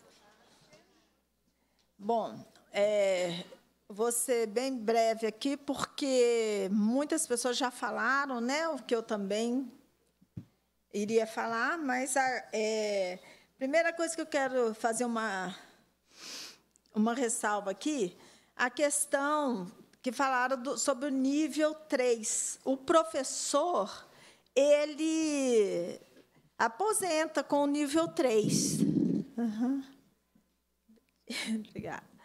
Bom, é, vou ser bem breve aqui, porque muitas pessoas já falaram, né? O que eu também iria falar, mas a é, primeira coisa que eu quero fazer uma, uma ressalva aqui, a questão que falaram do, sobre o nível 3. O professor, ele aposenta com o nível 3. Uhum. Obrigada.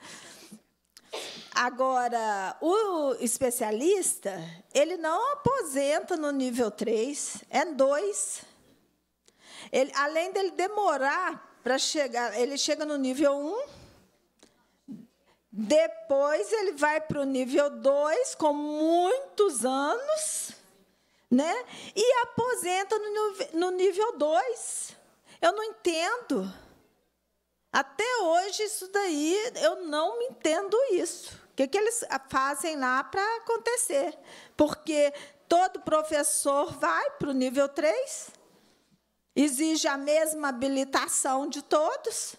Agora, o especialista, ele não aposenta no nível 3, é 2. Ele, além dele demorar para chegar, ele chega no nível 1, depois ele vai para o nível 2 com muitos anos, né? E aposenta no, nível 2. Eu não entendo. Até hoje, isso daí, eu não me entendo isso. que, que eles fazem lá para acontecer? Porque todo professor vai para o nível 3, exige a mesma habilitação de todos.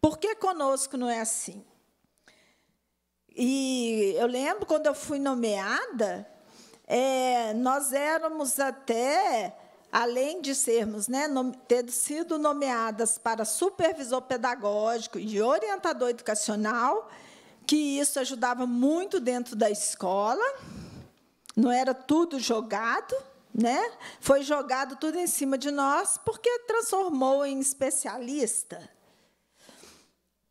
Por que conosco não é assim? E eu lembro quando eu fui nomeada, é, nós éramos até, além de sermos, né, ter sido nomeadas para supervisor pedagógico e orientador educacional, que isso ajudava muito dentro da escola, não era tudo jogado, né? Foi jogado tudo em cima de nós porque transformou em especialista.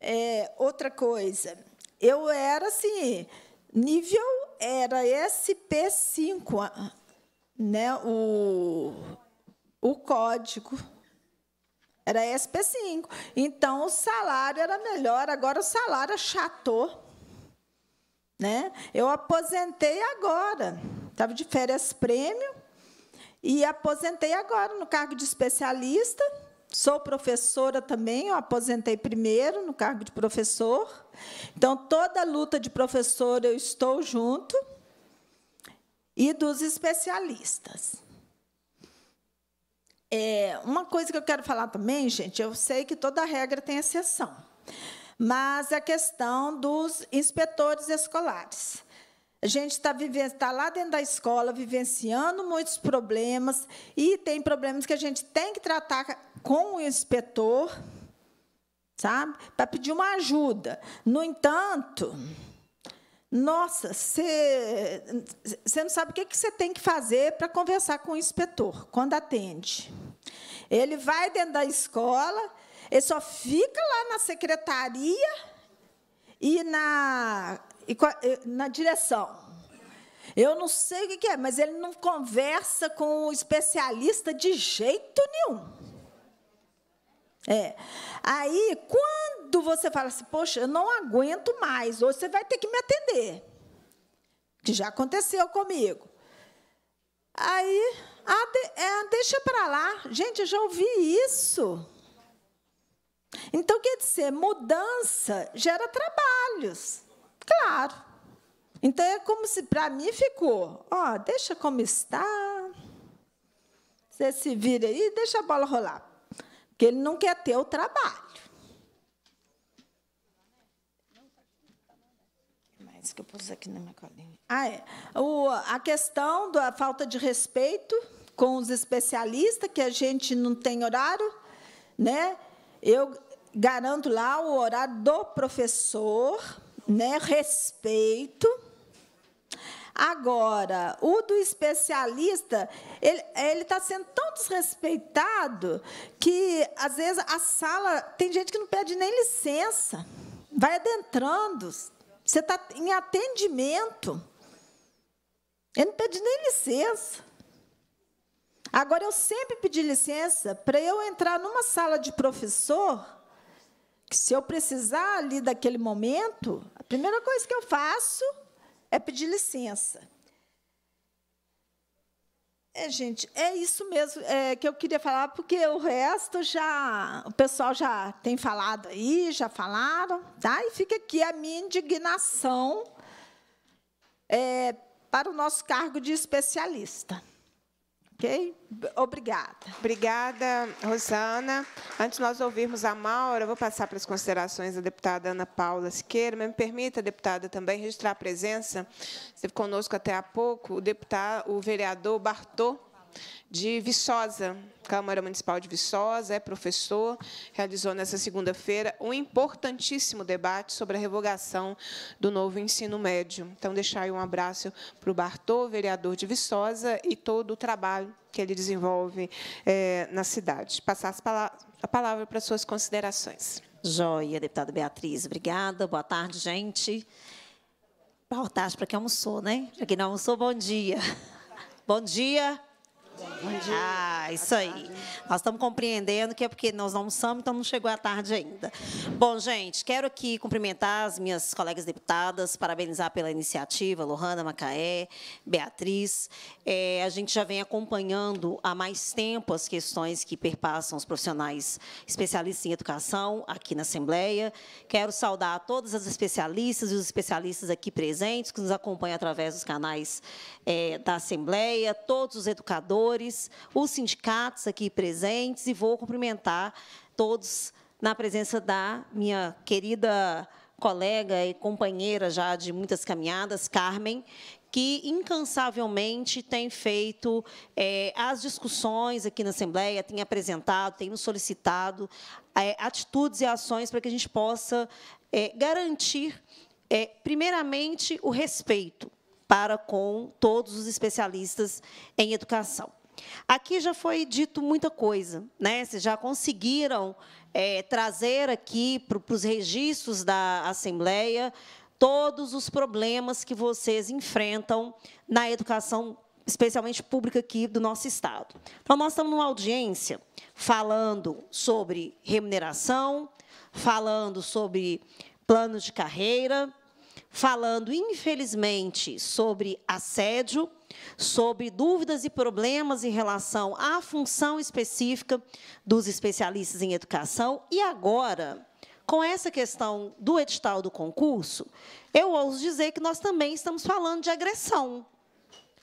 É, outra coisa, eu era assim, nível era SP5, né? O, o código era SP5. Então o salário era melhor, agora o salário achatou. Né? Eu aposentei agora. Estava de férias prêmio e aposentei agora no cargo de especialista Sou professora também, eu aposentei primeiro no cargo de professor. Então, toda luta de professor eu estou junto. E dos especialistas. É, uma coisa que eu quero falar também, gente, eu sei que toda regra tem exceção, mas a questão dos inspetores escolares. A gente está tá lá dentro da escola, vivenciando muitos problemas, e tem problemas que a gente tem que tratar com o inspetor, sabe? Para pedir uma ajuda. No entanto, nossa, você não sabe o que você tem que fazer para conversar com o inspetor quando atende. Ele vai dentro da escola, ele só fica lá na secretaria e na, e na direção. Eu não sei o que é, mas ele não conversa com o especialista de jeito nenhum. É. Aí, quando você fala assim, poxa, eu não aguento mais, hoje você vai ter que me atender. Que já aconteceu comigo. Aí, ah, de, é, deixa para lá. Gente, eu já ouvi isso. Então, quer dizer, mudança gera trabalhos. Claro. Então, é como se para mim ficou, ó, deixa como está. Você se vira aí, deixa a bola rolar. Porque ele não quer ter o trabalho. Mais que eu pus aqui na minha colinha. Ah, é. O, a questão da falta de respeito com os especialistas, que a gente não tem horário, né? Eu garanto lá o horário do professor, né? Respeito Agora, o do especialista, ele está sendo tão desrespeitado que, às vezes, a sala. Tem gente que não pede nem licença, vai adentrando. Você está em atendimento. Ele não pede nem licença. Agora, eu sempre pedi licença para eu entrar numa sala de professor, se eu precisar ali daquele momento, a primeira coisa que eu faço é pedir licença. É, gente, é isso mesmo é, que eu queria falar, porque o resto já o pessoal já tem falado aí, já falaram, tá? E fica aqui a minha indignação é, para o nosso cargo de especialista. Ok? Obrigada. Obrigada, Rosana. Antes de nós ouvirmos a Maura, vou passar para as considerações da deputada Ana Paula Siqueira, mas me permita, deputada, também registrar a presença, esteve conosco até há pouco, o deputado, o vereador Bartô, de Viçosa, Câmara Municipal de Viçosa, é professor, realizou nessa segunda-feira um importantíssimo debate sobre a revogação do novo ensino médio. Então, deixar aí um abraço para o Bartô, vereador de Viçosa, e todo o trabalho que ele desenvolve é, na cidade. Passar a palavra para suas considerações. Joia, deputada Beatriz, obrigada. Boa tarde, gente. Boa tarde para quem almoçou, né? Para quem não almoçou, bom dia. Bom dia. Bom dia. Ah, isso aí. Nós estamos compreendendo que é porque nós não almoçamos, então não chegou a tarde ainda. Bom, gente, quero aqui cumprimentar as minhas colegas deputadas, parabenizar pela iniciativa, Lohana Macaé, Beatriz. É, a gente já vem acompanhando há mais tempo as questões que perpassam os profissionais especialistas em educação aqui na Assembleia. Quero saudar todas as especialistas e os especialistas aqui presentes, que nos acompanham através dos canais é, da Assembleia, todos os educadores, os sindicatos aqui presentes, e vou cumprimentar todos na presença da minha querida colega e companheira já de muitas caminhadas, Carmen, que incansavelmente tem feito é, as discussões aqui na Assembleia, tem apresentado, tem nos solicitado é, atitudes e ações para que a gente possa é, garantir, é, primeiramente, o respeito para com todos os especialistas em educação. Aqui já foi dito muita coisa, né? Vocês já conseguiram é, trazer aqui para os registros da Assembleia todos os problemas que vocês enfrentam na educação, especialmente pública aqui do nosso Estado. Então, nós estamos numa audiência falando sobre remuneração, falando sobre planos de carreira, falando, infelizmente, sobre assédio, sobre dúvidas e problemas em relação à função específica dos especialistas em educação. E agora, com essa questão do edital do concurso, eu ouso dizer que nós também estamos falando de agressão.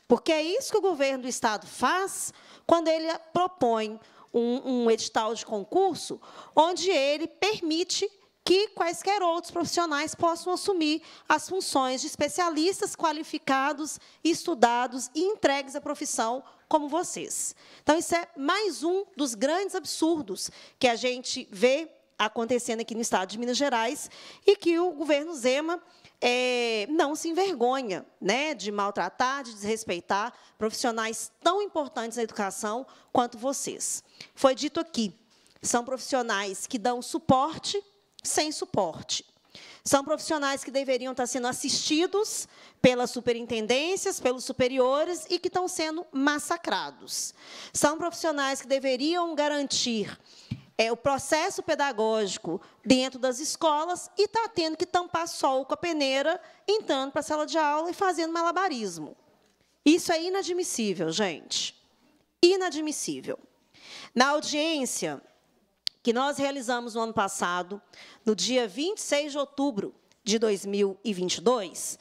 Porque é isso que o governo do Estado faz quando ele propõe um, um edital de concurso, onde ele permite que quaisquer outros profissionais possam assumir as funções de especialistas qualificados, estudados e entregues à profissão como vocês. Então, isso é mais um dos grandes absurdos que a gente vê acontecendo aqui no Estado de Minas Gerais e que o governo Zema é, não se envergonha né, de maltratar, de desrespeitar profissionais tão importantes na educação quanto vocês. Foi dito aqui, são profissionais que dão suporte sem suporte. São profissionais que deveriam estar sendo assistidos pelas superintendências, pelos superiores e que estão sendo massacrados. São profissionais que deveriam garantir é, o processo pedagógico dentro das escolas e está tendo que tampar sol com a peneira, entrando para a sala de aula e fazendo malabarismo. Isso é inadmissível, gente. Inadmissível. Na audiência, que nós realizamos no ano passado, no dia 26 de outubro de 2022,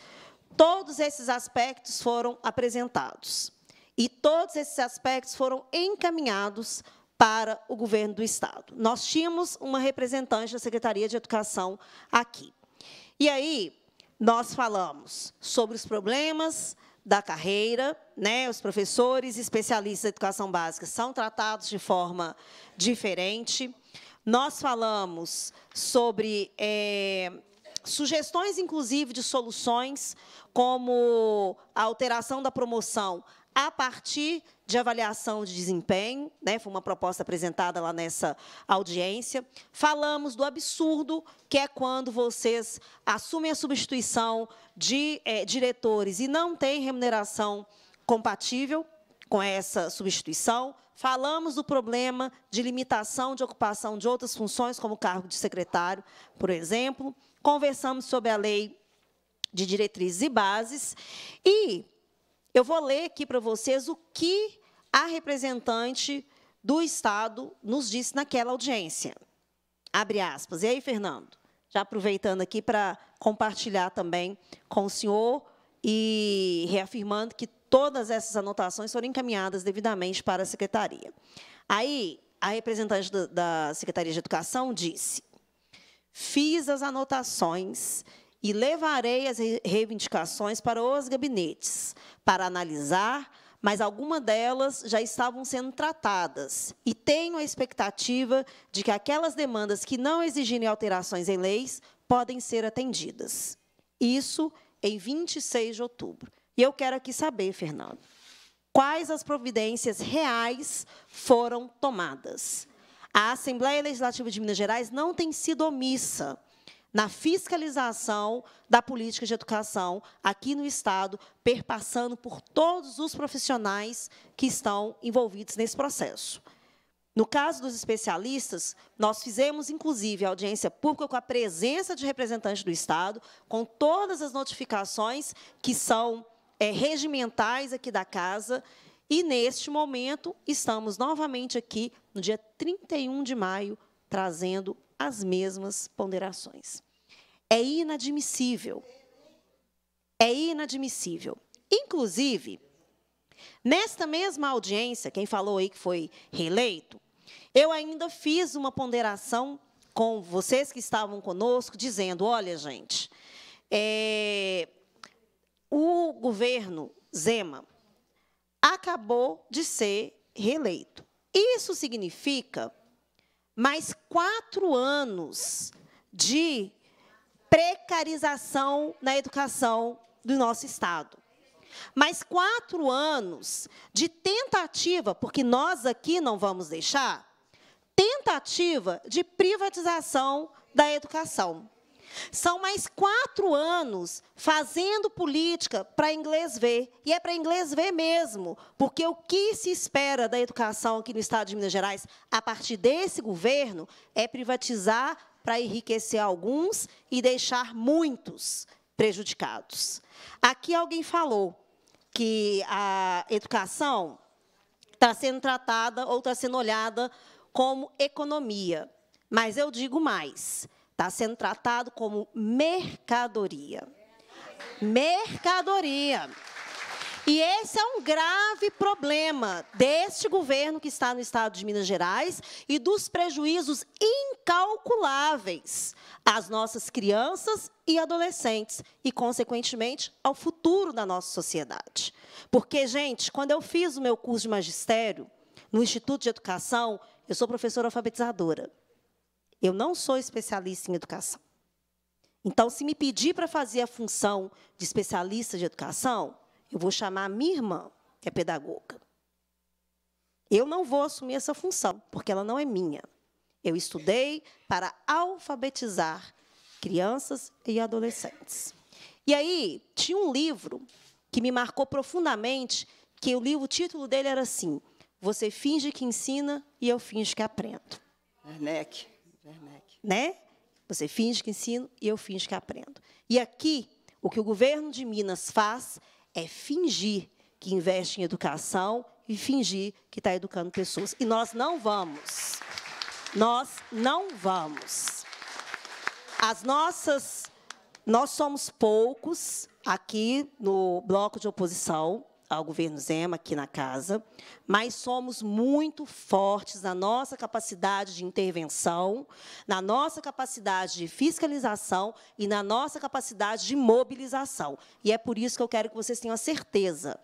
todos esses aspectos foram apresentados. E todos esses aspectos foram encaminhados para o governo do Estado. Nós tínhamos uma representante da Secretaria de Educação aqui. E aí, nós falamos sobre os problemas da carreira, né? Os professores especialistas da educação básica são tratados de forma diferente. Nós falamos sobre é, sugestões, inclusive, de soluções, como a alteração da promoção a partir de avaliação de desempenho, né? foi uma proposta apresentada lá nessa audiência. Falamos do absurdo que é quando vocês assumem a substituição de é, diretores e não têm remuneração compatível com essa substituição. Falamos do problema de limitação de ocupação de outras funções, como o cargo de secretário, por exemplo. Conversamos sobre a lei de diretrizes e bases. E eu vou ler aqui para vocês o que a representante do Estado nos disse naquela audiência. Abre aspas. E aí, Fernando? Já aproveitando aqui para compartilhar também com o senhor e reafirmando que todas essas anotações foram encaminhadas devidamente para a secretaria. Aí, a representante da Secretaria de Educação disse: fiz as anotações e levarei as reivindicações para os gabinetes para analisar, mas algumas delas já estavam sendo tratadas e tenho a expectativa de que aquelas demandas que não exigirem alterações em leis podem ser atendidas. Isso em 26 de outubro. E eu quero aqui saber, Fernando, quais as providências reais foram tomadas. A Assembleia Legislativa de Minas Gerais não tem sido omissa na fiscalização da política de educação aqui no Estado, perpassando por todos os profissionais que estão envolvidos nesse processo. No caso dos especialistas, nós fizemos, inclusive, audiência pública com a presença de representantes do Estado, com todas as notificações que são é, regimentais aqui da Casa, e, neste momento, estamos novamente aqui, no dia 31 de maio, trazendo as mesmas ponderações. É inadmissível. É inadmissível. Inclusive, nesta mesma audiência, quem falou aí que foi reeleito, eu ainda fiz uma ponderação com vocês que estavam conosco, dizendo: olha, gente, é, o governo Zema acabou de ser reeleito. Isso significa mais quatro anos de precarização na educação do nosso Estado. Mais quatro anos de tentativa, porque nós aqui não vamos deixar, tentativa de privatização da educação. São mais quatro anos fazendo política para inglês ver. E é para inglês ver mesmo, porque o que se espera da educação aqui no Estado de Minas Gerais, a partir desse governo, é privatizar para enriquecer alguns e deixar muitos prejudicados. Aqui alguém falou que a educação está sendo tratada ou está sendo olhada como economia. Mas eu digo mais Está sendo tratado como mercadoria. Mercadoria. E esse é um grave problema deste governo que está no estado de Minas Gerais e dos prejuízos incalculáveis às nossas crianças e adolescentes e, consequentemente, ao futuro da nossa sociedade. Porque, gente, quando eu fiz o meu curso de magistério no Instituto de Educação, eu sou professora alfabetizadora. Eu não sou especialista em educação. Então, se me pedir para fazer a função de especialista de educação, eu vou chamar a minha irmã, que é pedagoga. Eu não vou assumir essa função, porque ela não é minha. Eu estudei para alfabetizar crianças e adolescentes. E aí, tinha um livro que me marcou profundamente, que o livro, o título dele era assim: Você finge que ensina e eu finge que aprendo. Werneck né? Você finge que ensino e eu finge que aprendo. E aqui, o que o governo de Minas faz é fingir que investe em educação e fingir que está educando pessoas. E nós não vamos. Nós não vamos. As nossas. Nós somos poucos aqui no bloco de oposição ao governo Zema aqui na casa, mas somos muito fortes na nossa capacidade de intervenção, na nossa capacidade de fiscalização e na nossa capacidade de mobilização. E é por isso que eu quero que vocês tenham a certeza.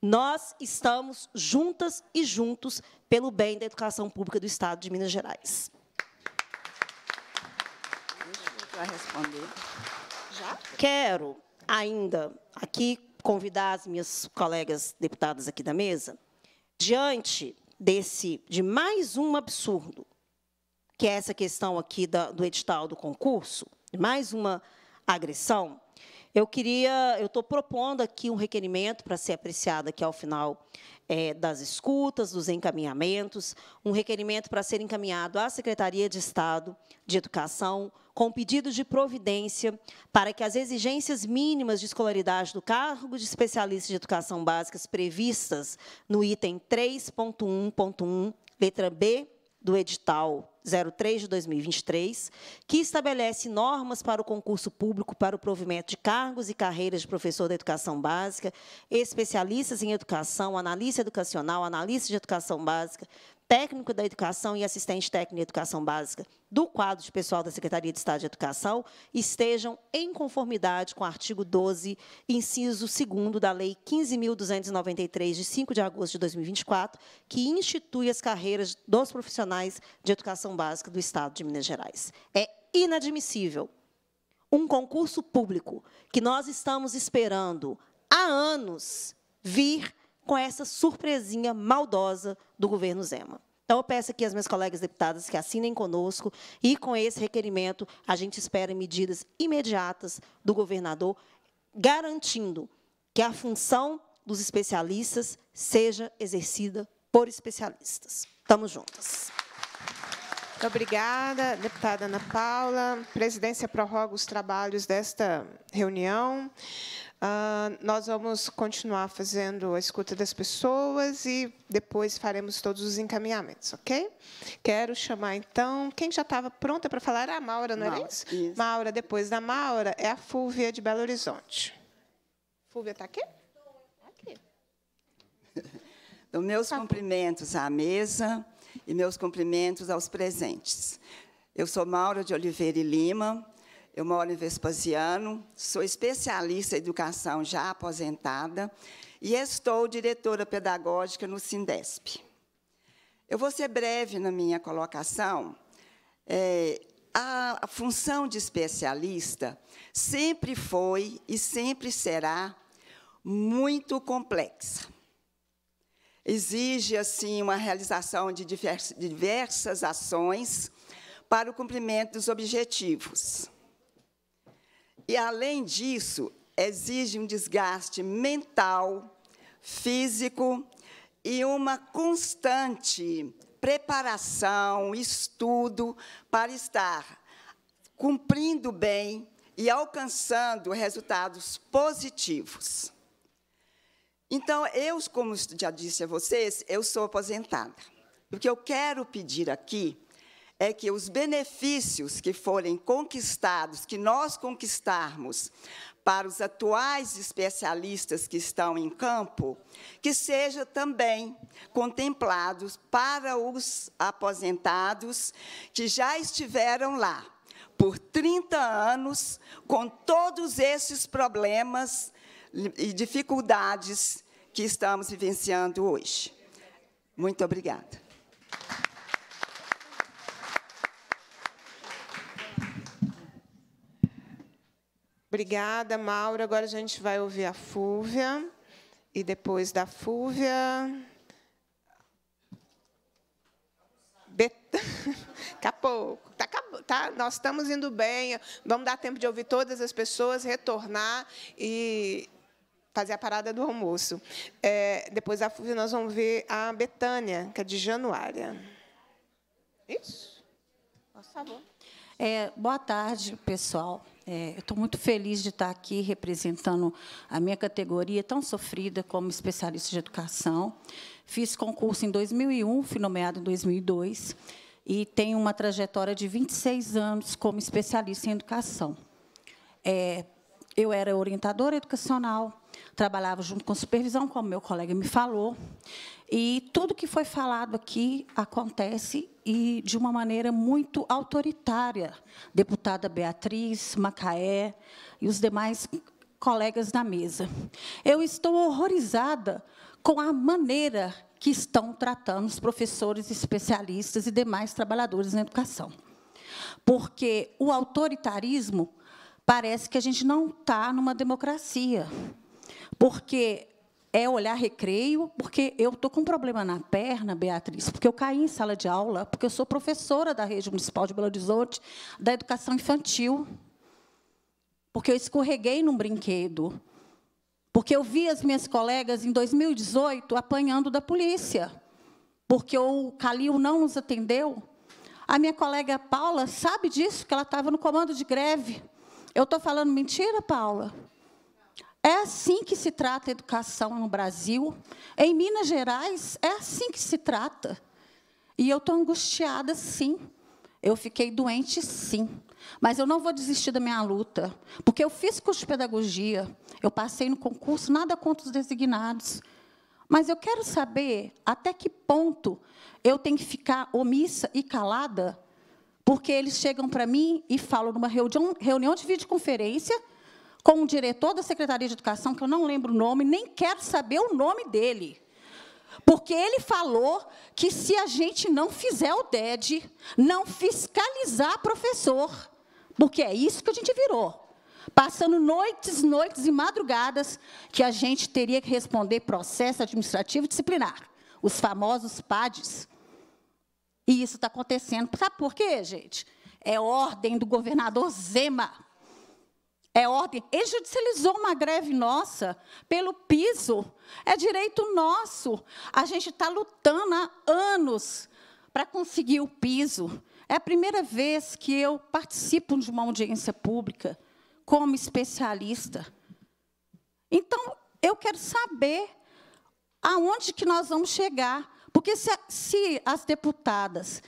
Nós estamos juntas e juntos pelo bem da educação pública do Estado de Minas Gerais. Responder. Já? Quero ainda aqui convidar as minhas colegas deputadas aqui da mesa, diante desse de mais um absurdo, que é essa questão aqui da, do edital do concurso, mais uma agressão, eu queria, eu estou propondo aqui um requerimento para ser apreciado aqui ao final é, das escutas, dos encaminhamentos, um requerimento para ser encaminhado à Secretaria de Estado de Educação, com pedido de providência para que as exigências mínimas de escolaridade do cargo de especialista de educação básicas previstas no item 3.1.1, letra B do edital 03 de 2023, que estabelece normas para o concurso público para o provimento de cargos e carreiras de professor da educação básica, especialistas em educação, analista educacional, analista de educação básica, técnico da educação e assistente técnico de educação básica do quadro de pessoal da Secretaria de Estado de Educação estejam em conformidade com o artigo 12, inciso 2 da Lei 15.293, de 5 de agosto de 2024, que institui as carreiras dos profissionais de educação básica do Estado de Minas Gerais. É inadmissível um concurso público que nós estamos esperando há anos vir com essa surpresinha maldosa do governo Zema. Então, eu peço aqui às minhas colegas deputadas que assinem conosco e, com esse requerimento, a gente espera medidas imediatas do governador, garantindo que a função dos especialistas seja exercida por especialistas. Estamos juntas. Muito obrigada, deputada Ana Paula. A presidência prorroga os trabalhos desta reunião. Uh, nós vamos continuar fazendo a escuta das pessoas e depois faremos todos os encaminhamentos, ok? Quero chamar, então, quem já estava pronta para falar? A Maura, não Maura, isso? isso? Maura, depois da Maura, é a Fúvia de Belo Horizonte. Fúvia está aqui? Aqui. Então, meus tá cumprimentos à mesa e meus cumprimentos aos presentes. Eu sou Maura de Oliveira e Lima, eu moro em Vespasiano, sou especialista em educação já aposentada e estou diretora pedagógica no Sindesp. Eu vou ser breve na minha colocação. É, a função de especialista sempre foi e sempre será muito complexa. Exige assim uma realização de diversas ações para o cumprimento dos objetivos. E, além disso, exige um desgaste mental, físico e uma constante preparação, estudo para estar cumprindo bem e alcançando resultados positivos. Então, eu, como já disse a vocês, eu sou aposentada. O que eu quero pedir aqui é que os benefícios que forem conquistados, que nós conquistarmos para os atuais especialistas que estão em campo, que seja também contemplados para os aposentados que já estiveram lá por 30 anos com todos esses problemas e dificuldades que estamos vivenciando hoje. Muito obrigada. Obrigada, Maura. Agora a gente vai ouvir a Fúvia. E depois da Fúvia. Bet... Daqui a pouco. Tá, tá, nós estamos indo bem. Vamos dar tempo de ouvir todas as pessoas, retornar e fazer a parada do almoço. É, depois da Fúvia, nós vamos ver a Betânia, que é de Januária. Isso? Por favor. É, boa tarde, pessoal. É, estou muito feliz de estar aqui representando a minha categoria tão sofrida como especialista de educação. Fiz concurso em 2001, fui nomeada em 2002 e tenho uma trajetória de 26 anos como especialista em educação. É, eu era orientadora educacional, trabalhava junto com supervisão, como meu colega me falou, e tudo que foi falado aqui acontece e de uma maneira muito autoritária. Deputada Beatriz, Macaé e os demais colegas da mesa. Eu estou horrorizada com a maneira que estão tratando os professores, especialistas e demais trabalhadores na educação. Porque o autoritarismo parece que a gente não está numa democracia. Porque é olhar recreio, porque eu estou com um problema na perna, Beatriz, porque eu caí em sala de aula, porque eu sou professora da rede municipal de Belo Horizonte, da educação infantil, porque eu escorreguei num brinquedo, porque eu vi as minhas colegas em 2018 apanhando da polícia, porque o Calil não nos atendeu. A minha colega Paula sabe disso, que ela estava no comando de greve. Eu estou falando mentira, Paula? É assim que se trata a educação no Brasil. Em Minas Gerais, é assim que se trata. E eu estou angustiada, sim. Eu fiquei doente, sim. Mas eu não vou desistir da minha luta, porque eu fiz curso de pedagogia, eu passei no concurso, nada contra os designados. Mas eu quero saber até que ponto eu tenho que ficar omissa e calada, porque eles chegam para mim e falam numa reunião, reunião de videoconferência com um diretor da Secretaria de Educação, que eu não lembro o nome, nem quero saber o nome dele. Porque ele falou que se a gente não fizer o DED, não fiscalizar professor, porque é isso que a gente virou. Passando noites, noites e madrugadas que a gente teria que responder processo administrativo disciplinar, os famosos PADs. E isso está acontecendo. Sabe por quê, gente? É ordem do governador Zema. É ordem. Ele judicializou uma greve nossa pelo piso. É direito nosso. A gente está lutando há anos para conseguir o piso. É a primeira vez que eu participo de uma audiência pública como especialista. Então, eu quero saber aonde que nós vamos chegar. Porque se, se as deputadas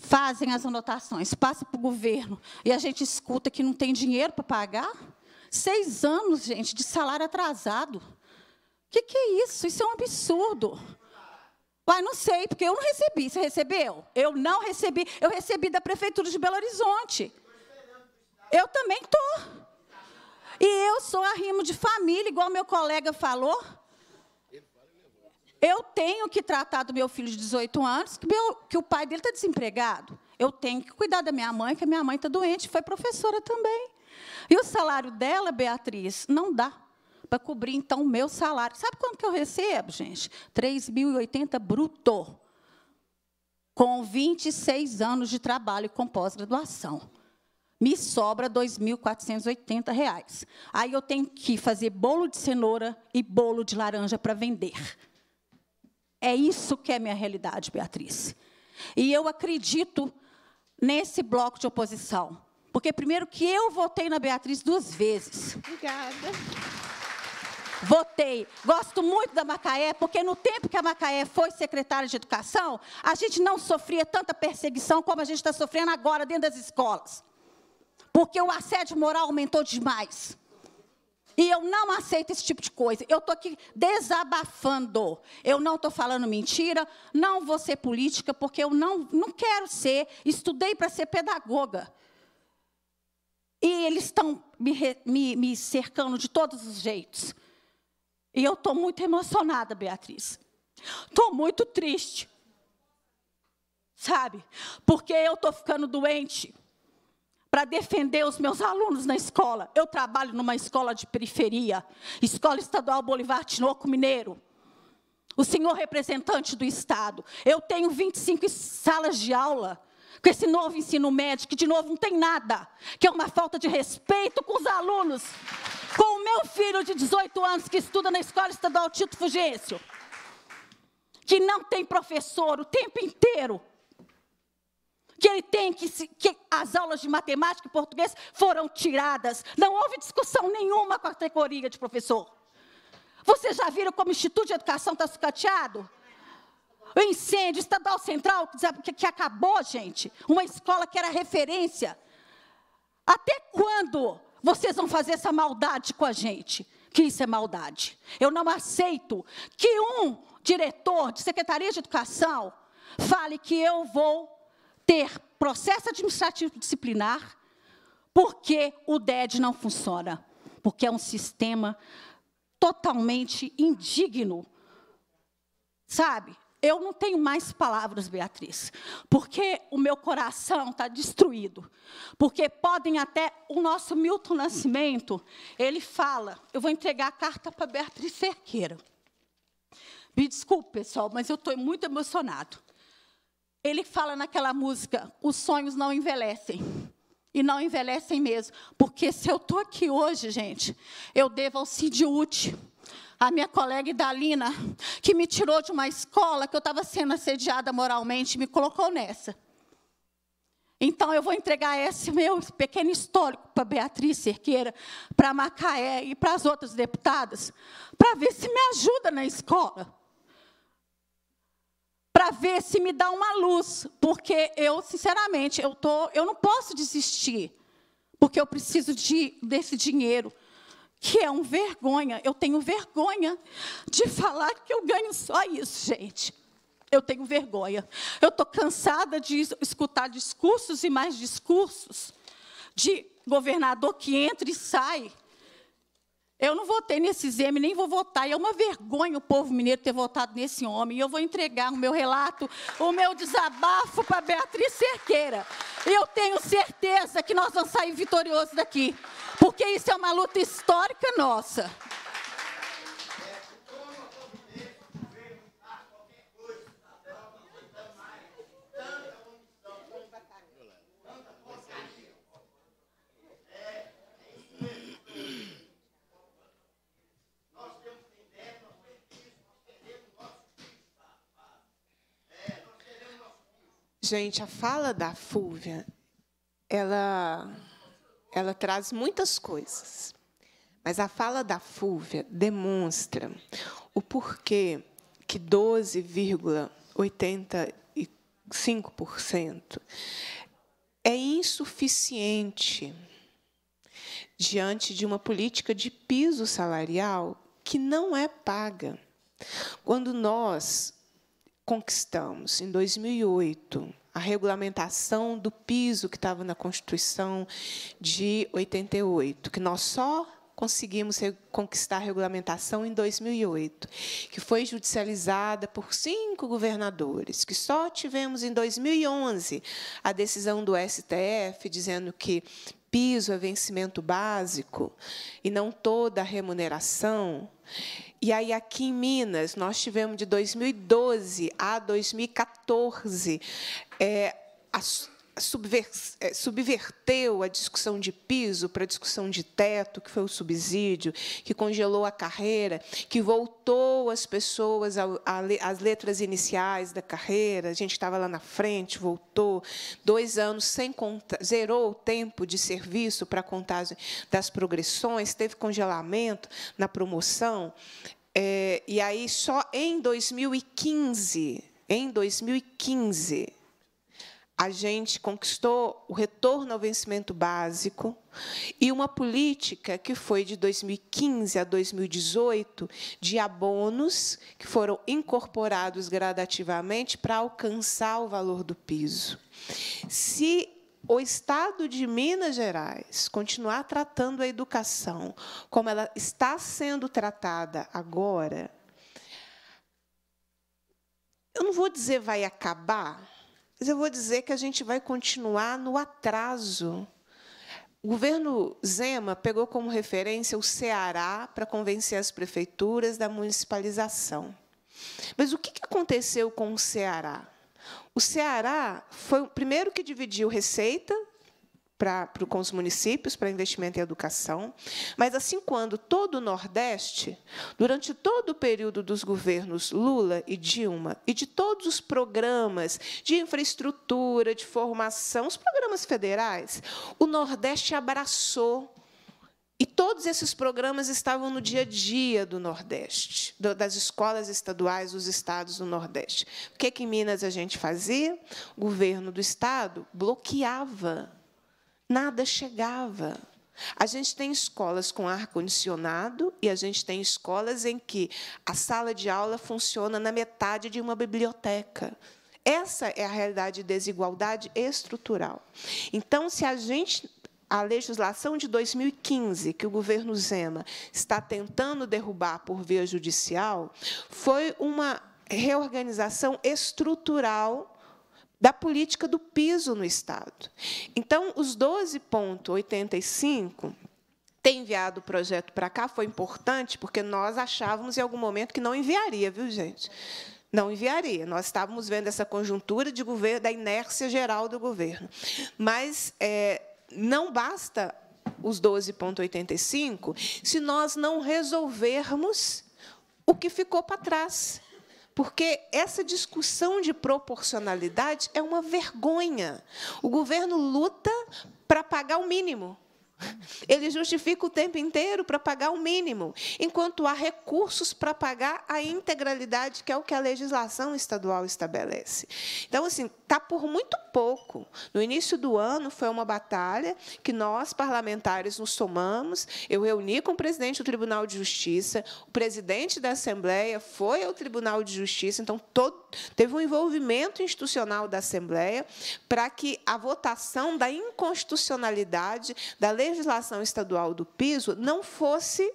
fazem as anotações, passam para o governo e a gente escuta que não tem dinheiro para pagar, seis anos, gente, de salário atrasado. O que, que é isso? Isso é um absurdo. Uai, não sei, porque eu não recebi. Você recebeu? Eu não recebi. Eu recebi da Prefeitura de Belo Horizonte. Eu também estou. E eu sou arrimo de família, igual meu colega falou. Eu tenho que tratar do meu filho de 18 anos, que, meu, que o pai dele está desempregado. Eu tenho que cuidar da minha mãe, que a minha mãe está doente, foi professora também. E o salário dela, Beatriz, não dá para cobrir, então, o meu salário. Sabe quanto que eu recebo, gente? 3.080 bruto. Com 26 anos de trabalho com pós-graduação. Me sobra R$ 2.480. Aí eu tenho que fazer bolo de cenoura e bolo de laranja para vender. É isso que é minha realidade, Beatriz. E eu acredito nesse bloco de oposição. Porque, primeiro, que eu votei na Beatriz duas vezes. Obrigada. Votei. Gosto muito da Macaé, porque no tempo que a Macaé foi secretária de Educação, a gente não sofria tanta perseguição como a gente está sofrendo agora dentro das escolas. Porque o assédio moral aumentou demais. E eu não aceito esse tipo de coisa. Eu estou aqui desabafando. Eu não estou falando mentira, não vou ser política, porque eu não, não quero ser. Estudei para ser pedagoga. E eles estão me, me, me cercando de todos os jeitos. E eu estou muito emocionada, Beatriz. Estou muito triste. Sabe? Porque eu estou ficando doente para defender os meus alunos na escola. Eu trabalho numa escola de periferia, Escola Estadual Bolivar Tinoco Mineiro. O senhor representante do Estado, eu tenho 25 salas de aula com esse novo ensino médio, que de novo não tem nada, que é uma falta de respeito com os alunos, com o meu filho de 18 anos que estuda na Escola Estadual Tito Fugêncio, que não tem professor o tempo inteiro, que ele tem que, se, que as aulas de matemática e português foram tiradas. Não houve discussão nenhuma com a categoria de professor. Vocês já viram como o Instituto de Educação está sucateado? O incêndio estadual central, que, que acabou, gente. Uma escola que era referência. Até quando vocês vão fazer essa maldade com a gente? Que isso é maldade. Eu não aceito que um diretor de Secretaria de Educação fale que eu vou ter processo administrativo disciplinar porque o DED não funciona, porque é um sistema totalmente indigno. Sabe? Eu não tenho mais palavras, Beatriz, porque o meu coração está destruído. Porque podem até. O nosso Milton Nascimento, ele fala. Eu vou entregar a carta para Beatriz Cerqueira. Me desculpe, pessoal, mas eu estou muito emocionado. Ele fala naquela música: os sonhos não envelhecem. E não envelhecem mesmo. Porque se eu estou aqui hoje, gente, eu devo ao Cid Uti, a minha colega Idalina, que me tirou de uma escola que eu estava sendo assediada moralmente, me colocou nessa. Então, eu vou entregar esse meu pequeno histórico para Beatriz Cerqueira, para Macaé e para as outras deputadas, para ver se me ajuda na escola para ver se me dá uma luz, porque eu, sinceramente, eu, tô, eu não posso desistir, porque eu preciso de, desse dinheiro, que é um vergonha. Eu tenho vergonha de falar que eu ganho só isso, gente. Eu tenho vergonha. Eu estou cansada de escutar discursos e mais discursos de governador que entra e sai eu não votei nesse Zeme, nem vou votar. E é uma vergonha o povo mineiro ter votado nesse homem. E eu vou entregar o meu relato, o meu desabafo para Beatriz Cerqueira. Eu tenho certeza que nós vamos sair vitoriosos daqui. Porque isso é uma luta histórica nossa. Gente, a fala da Fúvia, ela, ela traz muitas coisas. Mas a fala da Fúvia demonstra o porquê que 12,85% é insuficiente diante de uma política de piso salarial que não é paga. Quando nós conquistamos, em 2008, a regulamentação do piso que estava na Constituição de 88, que nós só conseguimos conquistar a regulamentação em 2008, que foi judicializada por cinco governadores, que só tivemos em 2011 a decisão do STF dizendo que piso é vencimento básico e não toda a remuneração. E aí, aqui em Minas, nós tivemos de 2012 a 2014 é, a, é, subverteu a discussão de piso para a discussão de teto, que foi o subsídio, que congelou a carreira, que voltou as pessoas às letras iniciais da carreira. A gente estava lá na frente, voltou. Dois anos sem conta, zerou o tempo de serviço para a contagem das progressões, teve congelamento na promoção. É, e aí, só em 2015, em 2015, a gente conquistou o retorno ao vencimento básico e uma política que foi de 2015 a 2018 de abonos que foram incorporados gradativamente para alcançar o valor do piso. Se o Estado de Minas Gerais continuar tratando a educação como ela está sendo tratada agora, eu não vou dizer vai acabar, mas eu vou dizer que a gente vai continuar no atraso. O governo Zema pegou como referência o Ceará para convencer as prefeituras da municipalização. Mas o que aconteceu com o Ceará? O Ceará foi o primeiro que dividiu receita para, com os municípios para investimento em educação, mas assim quando todo o Nordeste, durante todo o período dos governos Lula e Dilma e de todos os programas de infraestrutura, de formação, os programas federais, o Nordeste abraçou e todos esses programas estavam no dia a dia do Nordeste, das escolas estaduais dos estados do Nordeste. O que, que em Minas a gente fazia? O governo do estado bloqueava nada chegava. A gente tem escolas com ar-condicionado e a gente tem escolas em que a sala de aula funciona na metade de uma biblioteca. Essa é a realidade de desigualdade estrutural. Então, se a gente a legislação de 2015, que o governo Zema está tentando derrubar por via judicial, foi uma reorganização estrutural da política do piso no Estado. Então, os 12,85 ter enviado o projeto para cá foi importante, porque nós achávamos em algum momento que não enviaria, viu, gente? Não enviaria. Nós estávamos vendo essa conjuntura de governo, da inércia geral do governo. Mas é, não basta os 12,85 se nós não resolvermos o que ficou para trás. Porque essa discussão de proporcionalidade é uma vergonha. O governo luta para pagar o mínimo. Ele justifica o tempo inteiro para pagar o mínimo, enquanto há recursos para pagar a integralidade, que é o que a legislação estadual estabelece. Então, assim, está por muito pouco. No início do ano, foi uma batalha que nós, parlamentares, nos somamos. Eu reuni com o presidente do Tribunal de Justiça, o presidente da Assembleia foi ao Tribunal de Justiça, então todo, teve um envolvimento institucional da Assembleia para que a votação da inconstitucionalidade da legislação estadual do piso não fosse,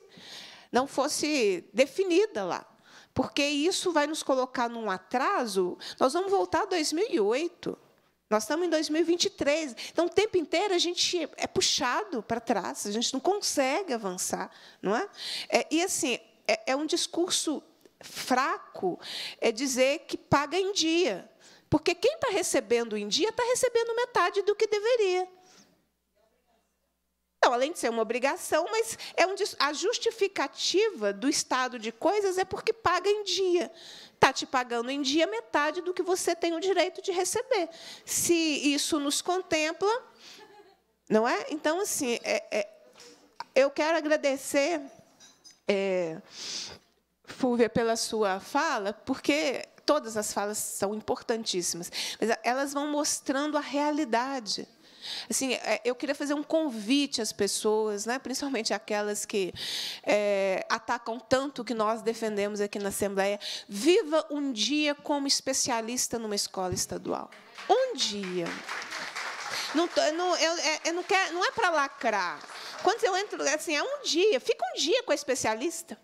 não fosse definida lá porque isso vai nos colocar num atraso. Nós vamos voltar a 2008. Nós estamos em 2023. Então, o tempo inteiro a gente é puxado para trás, a gente não consegue avançar. Não é? é e, assim, é, é um discurso fraco é dizer que paga em dia. Porque quem está recebendo em dia está recebendo metade do que deveria. Não, além de ser uma obrigação, mas é um, a justificativa do estado de coisas é porque paga em dia. está te pagando em dia metade do que você tem o direito de receber. Se isso nos contempla, não é? Então, assim, é, é, eu quero agradecer, é, Fúvia, pela sua fala, porque todas as falas são importantíssimas, mas elas vão mostrando a realidade. Assim, é, eu queria fazer um convite às pessoas, né, principalmente aquelas que é, atacam tanto que nós defendemos aqui na Assembleia. Viva um dia como especialista numa escola estadual. Um dia. Não, não, eu, é, eu não, quero, não é para lacrar. Quando eu entro, assim, é um dia. Fica um dia com a especialista.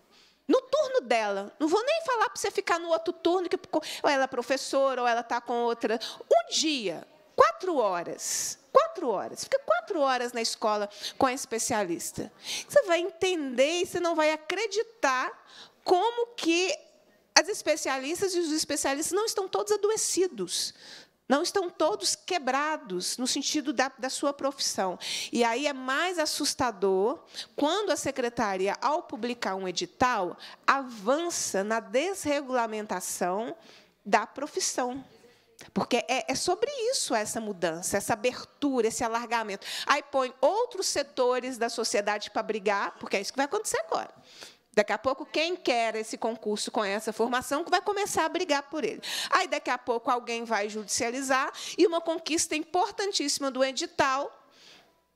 No turno dela. Não vou nem falar para você ficar no outro turno, que ou ela é professora, ou ela está com outra. Um dia, quatro horas. Quatro horas. Fica quatro horas na escola com a especialista. Você vai entender e você não vai acreditar como que as especialistas e os especialistas não estão todos adoecidos não estão todos quebrados no sentido da, da sua profissão. E aí é mais assustador quando a secretaria, ao publicar um edital, avança na desregulamentação da profissão. Porque é, é, sobre isso essa mudança, essa abertura, esse alargamento. Aí põe outros setores da sociedade para brigar, porque é isso que vai acontecer agora. Daqui a pouco, quem quer esse concurso com essa formação vai começar a brigar por ele. Aí, daqui a pouco, alguém vai judicializar e uma conquista importantíssima do edital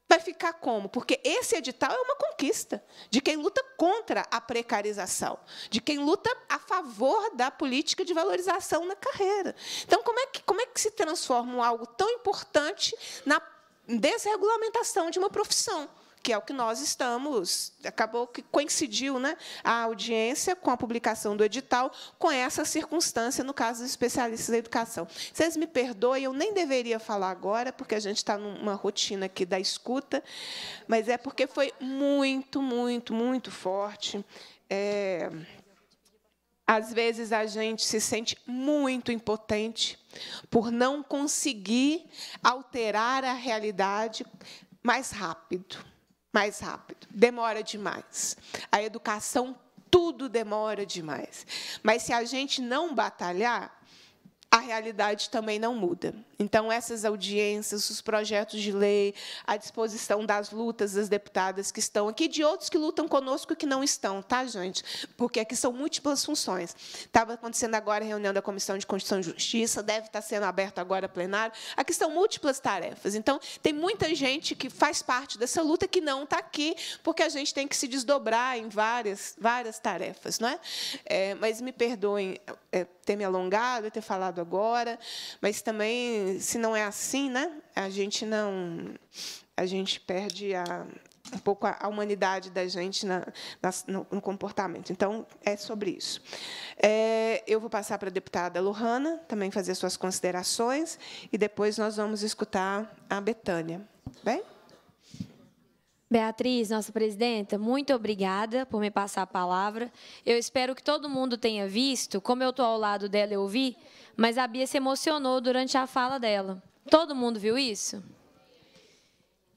vai ficar como? Porque esse edital é uma conquista de quem luta contra a precarização, de quem luta a favor da política de valorização na carreira. Então, como é que, como é que se transforma algo tão importante na desregulamentação de uma profissão? Que é o que nós estamos. Acabou que coincidiu né, a audiência com a publicação do edital com essa circunstância, no caso dos especialistas da educação. Vocês me perdoem, eu nem deveria falar agora, porque a gente está numa rotina aqui da escuta, mas é porque foi muito, muito, muito forte. É, às vezes a gente se sente muito impotente por não conseguir alterar a realidade mais rápido mais rápido. Demora demais. A educação, tudo demora demais. Mas se a gente não batalhar, a realidade também não muda. Então, essas audiências, os projetos de lei, a disposição das lutas das deputadas que estão aqui, de outros que lutam conosco e que não estão, tá, gente? Porque aqui são múltiplas funções. Estava acontecendo agora a reunião da Comissão de Constituição e Justiça, deve estar sendo aberto agora a plenário. Aqui são múltiplas tarefas. Então, tem muita gente que faz parte dessa luta que não está aqui, porque a gente tem que se desdobrar em várias, várias tarefas. Não é? é mas me perdoem é, ter me alongado, ter falado agora, mas também se não é assim, né? A gente não, a gente perde a, um pouco a, a humanidade da gente na, na, no, no, comportamento. Então, é sobre isso. É, eu vou passar para a deputada Lohana também fazer suas considerações e depois nós vamos escutar a Betânia. Bem? Beatriz, nossa presidenta, muito obrigada por me passar a palavra. Eu espero que todo mundo tenha visto, como eu estou ao lado dela, eu vi, mas a Bia se emocionou durante a fala dela. Todo mundo viu isso?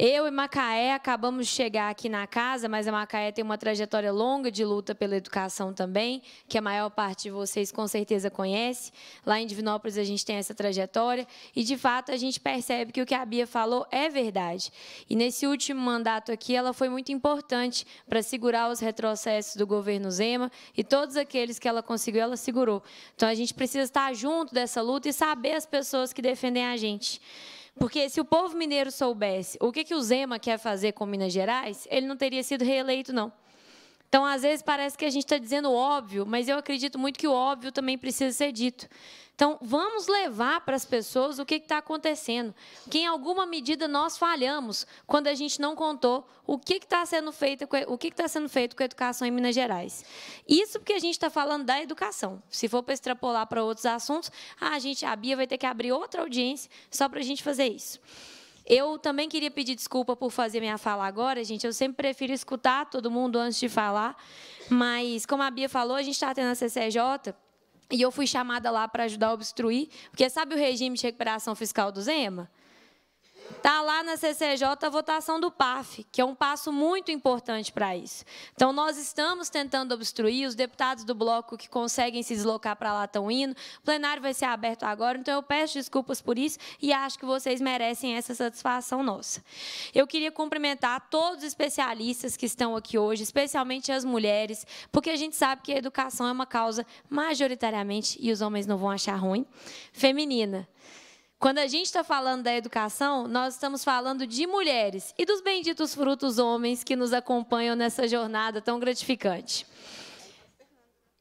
Eu e Macaé acabamos de chegar aqui na casa, mas a Macaé tem uma trajetória longa de luta pela educação também, que a maior parte de vocês com certeza conhece. Lá em Divinópolis a gente tem essa trajetória e, de fato, a gente percebe que o que a Bia falou é verdade. E nesse último mandato aqui, ela foi muito importante para segurar os retrocessos do governo Zema e todos aqueles que ela conseguiu, ela segurou. Então a gente precisa estar junto dessa luta e saber as pessoas que defendem a gente. Porque se o povo mineiro soubesse o que, que o Zema quer fazer com Minas Gerais, ele não teria sido reeleito, não. Então, às vezes, parece que a gente está dizendo óbvio, mas eu acredito muito que o óbvio também precisa ser dito. Então, vamos levar para as pessoas o que está acontecendo. Que, em alguma medida, nós falhamos quando a gente não contou o que está sendo feito, o que está sendo feito com a educação em Minas Gerais. Isso porque a gente está falando da educação. Se for para extrapolar para outros assuntos, a gente, a Bia vai ter que abrir outra audiência só para a gente fazer isso. Eu também queria pedir desculpa por fazer minha fala agora, gente. Eu sempre prefiro escutar todo mundo antes de falar. Mas, como a Bia falou, a gente está tendo a CCJ e eu fui chamada lá para ajudar a obstruir, porque sabe o regime de recuperação fiscal do Zema? Está lá na CCJ a votação do PAF, que é um passo muito importante para isso. Então, nós estamos tentando obstruir, os deputados do bloco que conseguem se deslocar para lá estão indo, o plenário vai ser aberto agora, então eu peço desculpas por isso e acho que vocês merecem essa satisfação nossa. Eu queria cumprimentar todos os especialistas que estão aqui hoje, especialmente as mulheres, porque a gente sabe que a educação é uma causa majoritariamente, e os homens não vão achar ruim, feminina. Quando a gente está falando da educação, nós estamos falando de mulheres e dos benditos frutos homens que nos acompanham nessa jornada tão gratificante.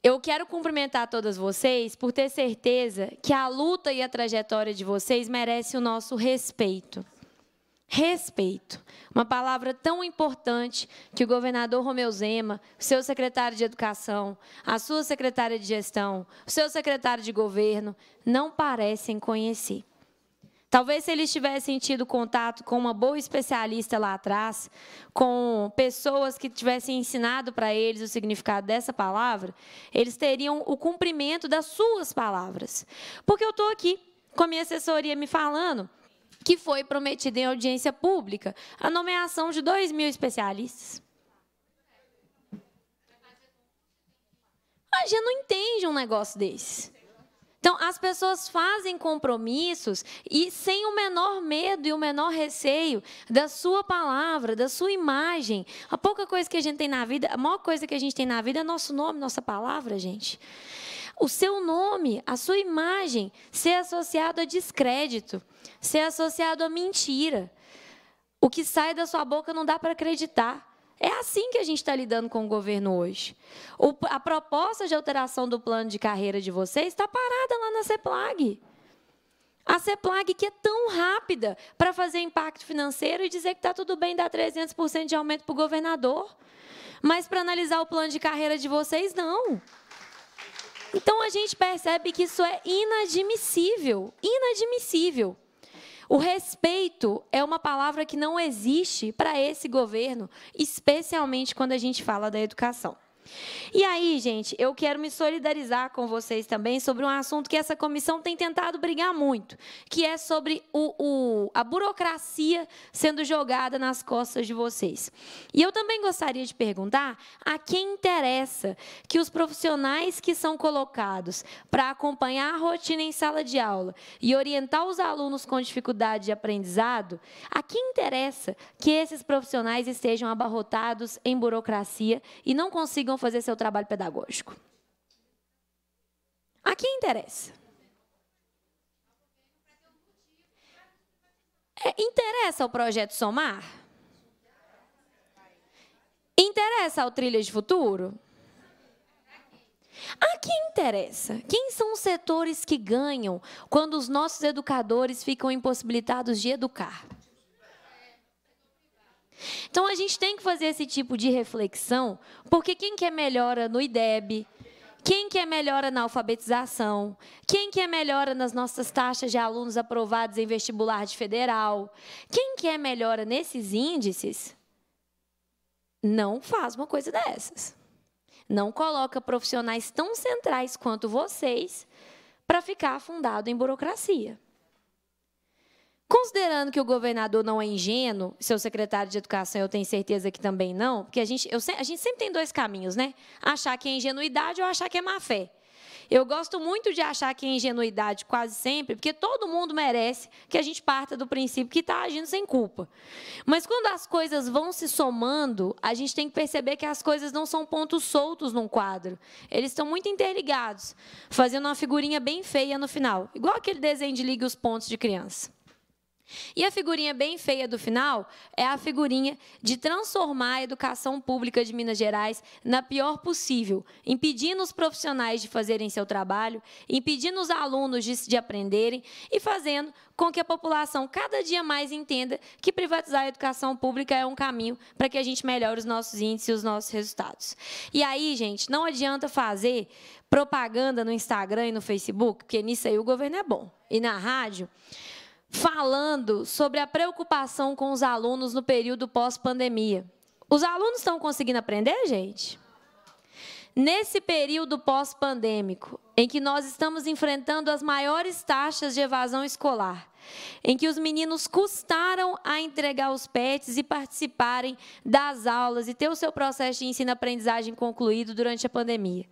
Eu quero cumprimentar todas vocês por ter certeza que a luta e a trajetória de vocês merece o nosso respeito. Respeito. Uma palavra tão importante que o governador Romeu Zema, o seu secretário de Educação, a sua secretária de Gestão, o seu secretário de Governo não parecem conhecer. Talvez se eles tivessem tido contato com uma boa especialista lá atrás, com pessoas que tivessem ensinado para eles o significado dessa palavra, eles teriam o cumprimento das suas palavras. Porque eu estou aqui com a minha assessoria me falando que foi prometida em audiência pública a nomeação de dois mil especialistas. A gente não entende um negócio desse. Então, as pessoas fazem compromissos e sem o menor medo e o menor receio da sua palavra, da sua imagem. A pouca coisa que a gente tem na vida, a maior coisa que a gente tem na vida é nosso nome, nossa palavra, gente. O seu nome, a sua imagem, ser associado a descrédito, ser associado a mentira. O que sai da sua boca não dá para acreditar. É assim que a gente está lidando com o governo hoje. O, a proposta de alteração do plano de carreira de vocês está parada lá na CEPLAG. A CEPLAG que é tão rápida para fazer impacto financeiro e dizer que está tudo bem dar 300% de aumento para o governador. Mas para analisar o plano de carreira de vocês, não. Então a gente percebe que isso é inadmissível. Inadmissível. O respeito é uma palavra que não existe para esse governo, especialmente quando a gente fala da educação. E aí, gente, eu quero me solidarizar com vocês também sobre um assunto que essa comissão tem tentado brigar muito, que é sobre o, o, a burocracia sendo jogada nas costas de vocês. E eu também gostaria de perguntar a quem interessa que os profissionais que são colocados para acompanhar a rotina em sala de aula e orientar os alunos com dificuldade de aprendizado, a quem interessa que esses profissionais estejam abarrotados em burocracia e não consigam fazer seu trabalho pedagógico. A quem interessa? É, interessa o projeto Somar? Interessa ao Trilha de Futuro? A quem interessa? Quem são os setores que ganham quando os nossos educadores ficam impossibilitados de educar? Então a gente tem que fazer esse tipo de reflexão, porque quem quer melhora no IDEB, quem quer melhora na alfabetização, quem quer melhora nas nossas taxas de alunos aprovados em vestibular de federal, quem quer melhora nesses índices, não faz uma coisa dessas. Não coloca profissionais tão centrais quanto vocês para ficar afundado em burocracia. Considerando que o governador não é ingênuo, seu secretário de educação eu tenho certeza que também não, porque a gente, eu, a gente sempre tem dois caminhos, né? Achar que é ingenuidade ou achar que é má fé. Eu gosto muito de achar que é ingenuidade quase sempre, porque todo mundo merece que a gente parta do princípio que está agindo sem culpa. Mas quando as coisas vão se somando, a gente tem que perceber que as coisas não são pontos soltos num quadro. Eles estão muito interligados, fazendo uma figurinha bem feia no final. Igual aquele desenho de liga os pontos de criança. E a figurinha bem feia do final é a figurinha de transformar a educação pública de Minas Gerais na pior possível, impedindo os profissionais de fazerem seu trabalho, impedindo os alunos de, de aprenderem e fazendo com que a população cada dia mais entenda que privatizar a educação pública é um caminho para que a gente melhore os nossos índices e os nossos resultados. E aí, gente, não adianta fazer propaganda no Instagram e no Facebook, porque nisso aí o governo é bom. E na rádio, falando sobre a preocupação com os alunos no período pós-pandemia. Os alunos estão conseguindo aprender, gente? Nesse período pós-pandêmico, em que nós estamos enfrentando as maiores taxas de evasão escolar, em que os meninos custaram a entregar os pets e participarem das aulas e ter o seu processo de ensino-aprendizagem concluído durante a pandemia.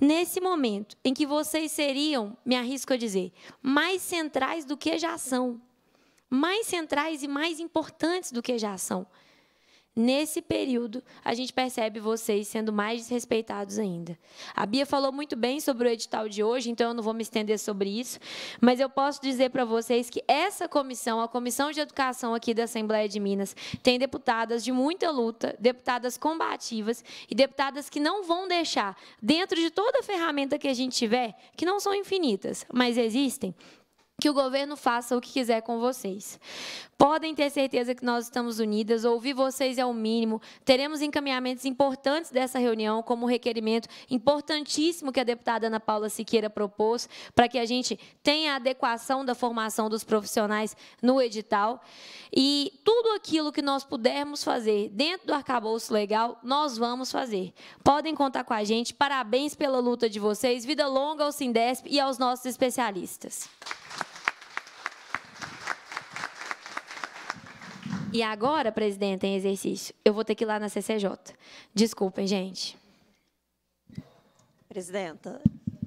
Nesse momento em que vocês seriam, me arrisco a dizer, mais centrais do que já são, mais centrais e mais importantes do que já são. Nesse período, a gente percebe vocês sendo mais desrespeitados ainda. A Bia falou muito bem sobre o edital de hoje, então eu não vou me estender sobre isso, mas eu posso dizer para vocês que essa comissão, a Comissão de Educação aqui da Assembleia de Minas, tem deputadas de muita luta, deputadas combativas e deputadas que não vão deixar, dentro de toda a ferramenta que a gente tiver, que não são infinitas, mas existem, que o governo faça o que quiser com vocês. Podem ter certeza que nós estamos unidas, ouvir vocês é o mínimo. Teremos encaminhamentos importantes dessa reunião, como o requerimento importantíssimo que a deputada Ana Paula Siqueira propôs, para que a gente tenha a adequação da formação dos profissionais no edital. E tudo aquilo que nós pudermos fazer dentro do arcabouço legal, nós vamos fazer. Podem contar com a gente. Parabéns pela luta de vocês. Vida longa ao Sindesp e aos nossos especialistas. E agora, presidente, em exercício, eu vou ter que ir lá na CCJ. Desculpem, gente. Presidenta,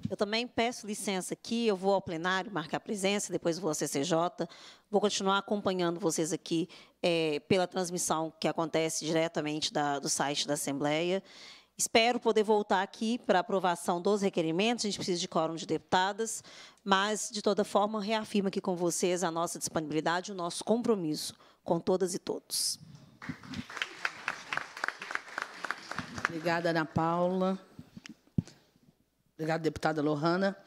eu também peço licença aqui, eu vou ao plenário marcar presença, depois vou à CCJ, vou continuar acompanhando vocês aqui é, pela transmissão que acontece diretamente da, do site da Assembleia. Espero poder voltar aqui para aprovação dos requerimentos, a gente precisa de quórum de deputadas, mas, de toda forma, reafirmo aqui com vocês a nossa disponibilidade, o nosso compromisso com todas e todos. Obrigada, Ana Paula. Obrigada, deputada Lohana.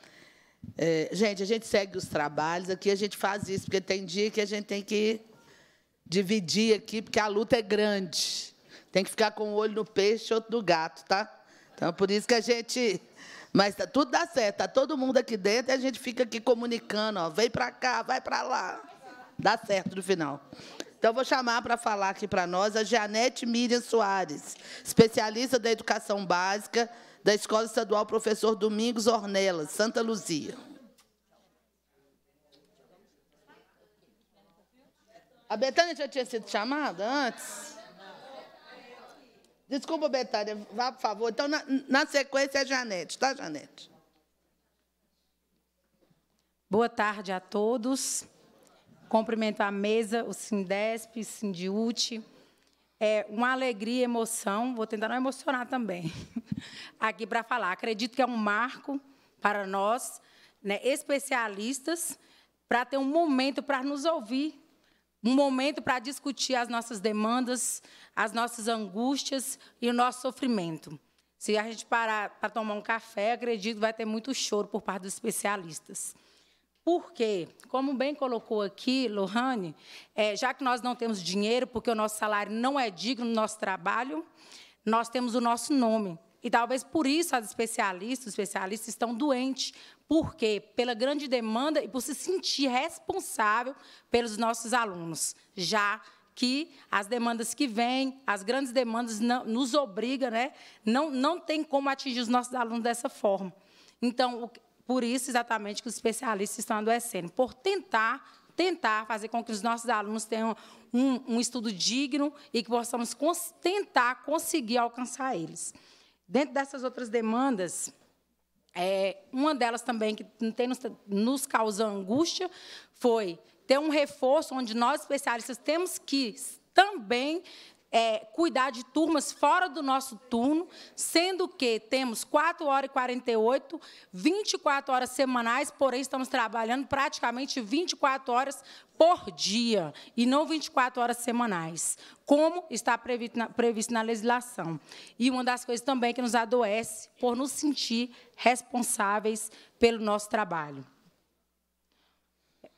É, gente, a gente segue os trabalhos, aqui a gente faz isso, porque tem dia que a gente tem que dividir aqui, porque a luta é grande. Tem que ficar com um olho no peixe e outro no gato, tá? Então, por isso que a gente... Mas tá, tudo dá certo, tá todo mundo aqui dentro e a gente fica aqui comunicando, ó, vem para cá, vai para lá. Dá certo no final. Então, vou chamar para falar aqui para nós a Janete Miriam Soares, especialista da educação básica da Escola Estadual Professor Domingos Ornelas, Santa Luzia. A Betânia já tinha sido chamada antes? Desculpa, Betânia, vá, por favor. Então, na, na sequência, é Janete, tá, Janete? Boa tarde a todos. Cumprimento a mesa, o Sindesp, o Sindiute. É uma alegria, emoção, vou tentar não emocionar também, aqui para falar. Acredito que é um marco para nós, né, especialistas, para ter um momento para nos ouvir, um momento para discutir as nossas demandas, as nossas angústias e o nosso sofrimento. Se a gente parar para tomar um café, acredito que vai ter muito choro por parte dos especialistas. Porque, como bem colocou aqui, Lohane, é, já que nós não temos dinheiro, porque o nosso salário não é digno do nosso trabalho, nós temos o nosso nome. E talvez por isso as especialistas, os especialistas estão doentes. Por quê? Pela grande demanda e por se sentir responsável pelos nossos alunos, já que as demandas que vêm, as grandes demandas não, nos obrigam, né? não, não tem como atingir os nossos alunos dessa forma. Então, por isso, exatamente, que os especialistas estão adoecendo, por tentar, tentar fazer com que os nossos alunos tenham um, um estudo digno e que possamos cons tentar conseguir alcançar eles. Dentro dessas outras demandas, é, uma delas também que tem nos, nos causou angústia foi ter um reforço onde nós, especialistas, temos que também é, cuidar de turmas fora do nosso turno, sendo que temos 4 horas e 48, 24 horas semanais, porém estamos trabalhando praticamente 24 horas por dia e não 24 horas semanais, como está previsto na, previsto na legislação. E uma das coisas também que nos adoece por nos sentir responsáveis pelo nosso trabalho.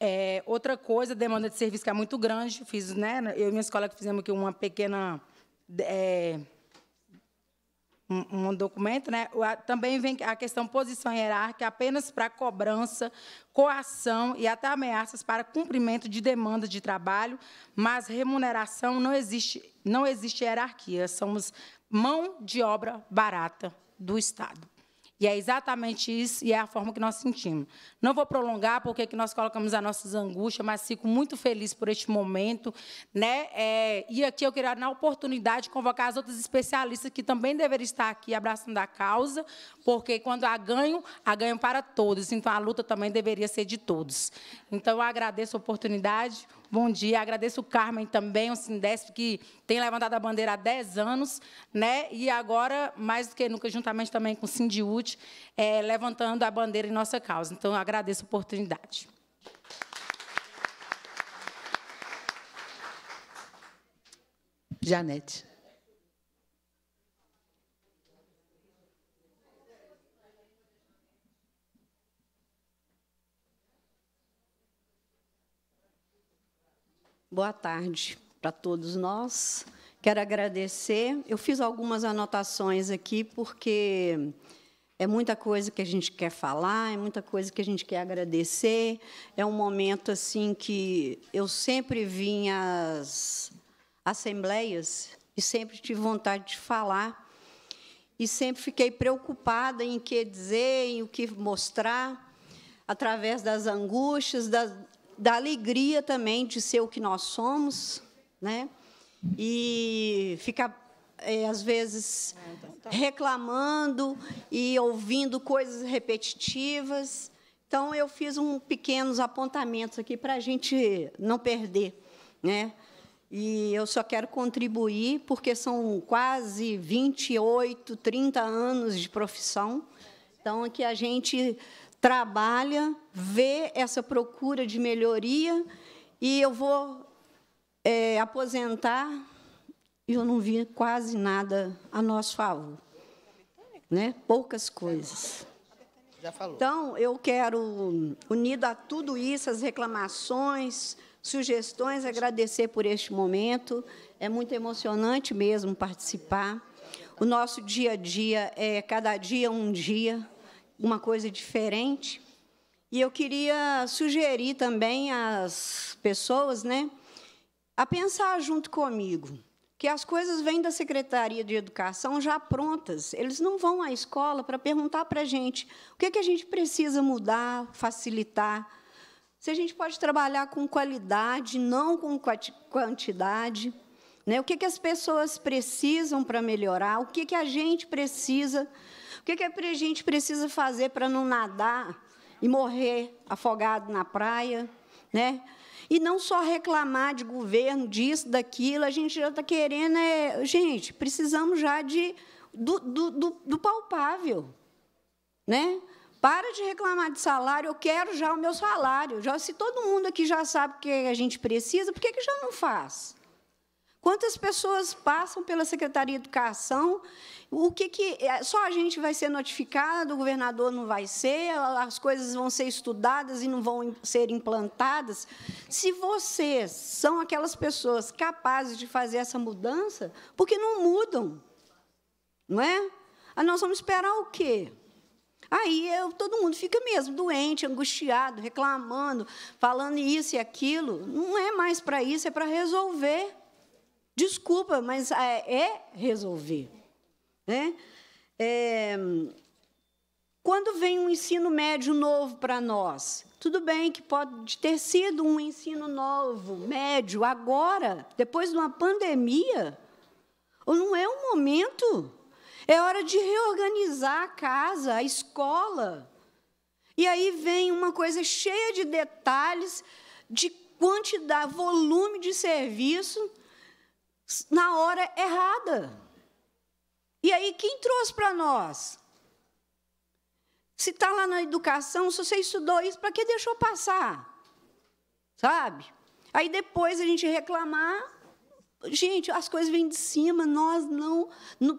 É, outra coisa, demanda de serviço que é muito grande. Fiz, né, eu e minha escola que fizemos aqui uma pequena é, um, um, documento, né? Também vem a questão posição hierárquica apenas para cobrança, coação e até ameaças para cumprimento de demandas de trabalho, mas remuneração não existe, não existe hierarquia. Somos mão de obra barata do Estado. E é exatamente isso e é a forma que nós sentimos. Não vou prolongar porque que nós colocamos as nossas angústias, mas fico muito feliz por este momento. Né? É, e aqui eu queria, na oportunidade, convocar as outras especialistas que também deveriam estar aqui abraçando a causa, porque quando há ganho, há ganho para todos. Então, a luta também deveria ser de todos. Então, eu agradeço a oportunidade. Bom dia, agradeço o Carmen também, o Sindesp, que tem levantado a bandeira há 10 anos, né? e agora, mais do que nunca, juntamente também com o Sindiúte, é, levantando a bandeira em nossa causa. Então, agradeço a oportunidade. Janete. Boa tarde para todos nós. Quero agradecer. Eu fiz algumas anotações aqui porque é muita coisa que a gente quer falar, é muita coisa que a gente quer agradecer. É um momento assim que eu sempre vim às assembleias e sempre tive vontade de falar e sempre fiquei preocupada em que dizer, em o que mostrar, através das angústias, das, da alegria também de ser o que nós somos, né? E ficar é, às vezes reclamando e ouvindo coisas repetitivas. Então eu fiz um pequenos apontamentos aqui para a gente não perder, né? E eu só quero contribuir porque são quase 28, 30 anos de profissão. Então, que a gente trabalha, vê essa procura de melhoria e eu vou é, aposentar e eu não vi quase nada a nosso favor, né? Poucas coisas. Então eu quero, unido a tudo isso, as reclamações, sugestões, agradecer por este momento. É muito emocionante mesmo participar. O nosso dia a dia é cada dia um dia uma coisa diferente. E eu queria sugerir também às pessoas, né, a pensar junto comigo, que as coisas vêm da Secretaria de Educação já prontas. Eles não vão à escola para perguntar para a gente o que, é que a gente precisa mudar, facilitar. Se a gente pode trabalhar com qualidade, não com quantidade. Né? O que, que as pessoas precisam para melhorar, o que, que a gente precisa o que, que a gente precisa fazer para não nadar e morrer afogado na praia? Né? E não só reclamar de governo, disso, daquilo, a gente já está querendo. É, gente, precisamos já de, do, do, do, do palpável. Né? Para de reclamar de salário, eu quero já o meu salário. Já, se todo mundo aqui já sabe o que a gente precisa, por que, que já não faz? Quantas pessoas passam pela Secretaria de Educação? O que, que é, só a gente vai ser notificado, o governador não vai ser, as coisas vão ser estudadas e não vão ser implantadas. Se vocês são aquelas pessoas capazes de fazer essa mudança, por que não mudam? Não é? Ah, nós vamos esperar o quê? Aí eu, todo mundo fica mesmo doente, angustiado, reclamando, falando isso e aquilo. Não é mais para isso, é para resolver. Desculpa, mas é, é resolver. Né? É, quando vem um ensino médio novo para nós, tudo bem que pode ter sido um ensino novo, médio, agora, depois de uma pandemia, ou não é o momento. É hora de reorganizar a casa, a escola. E aí vem uma coisa cheia de detalhes, de quantidade, volume de serviço, na hora errada. E aí, quem trouxe para nós? Se está lá na educação, se você estudou isso, para que deixou passar? Sabe? Aí depois a gente reclamar. Gente, as coisas vêm de cima, nós não,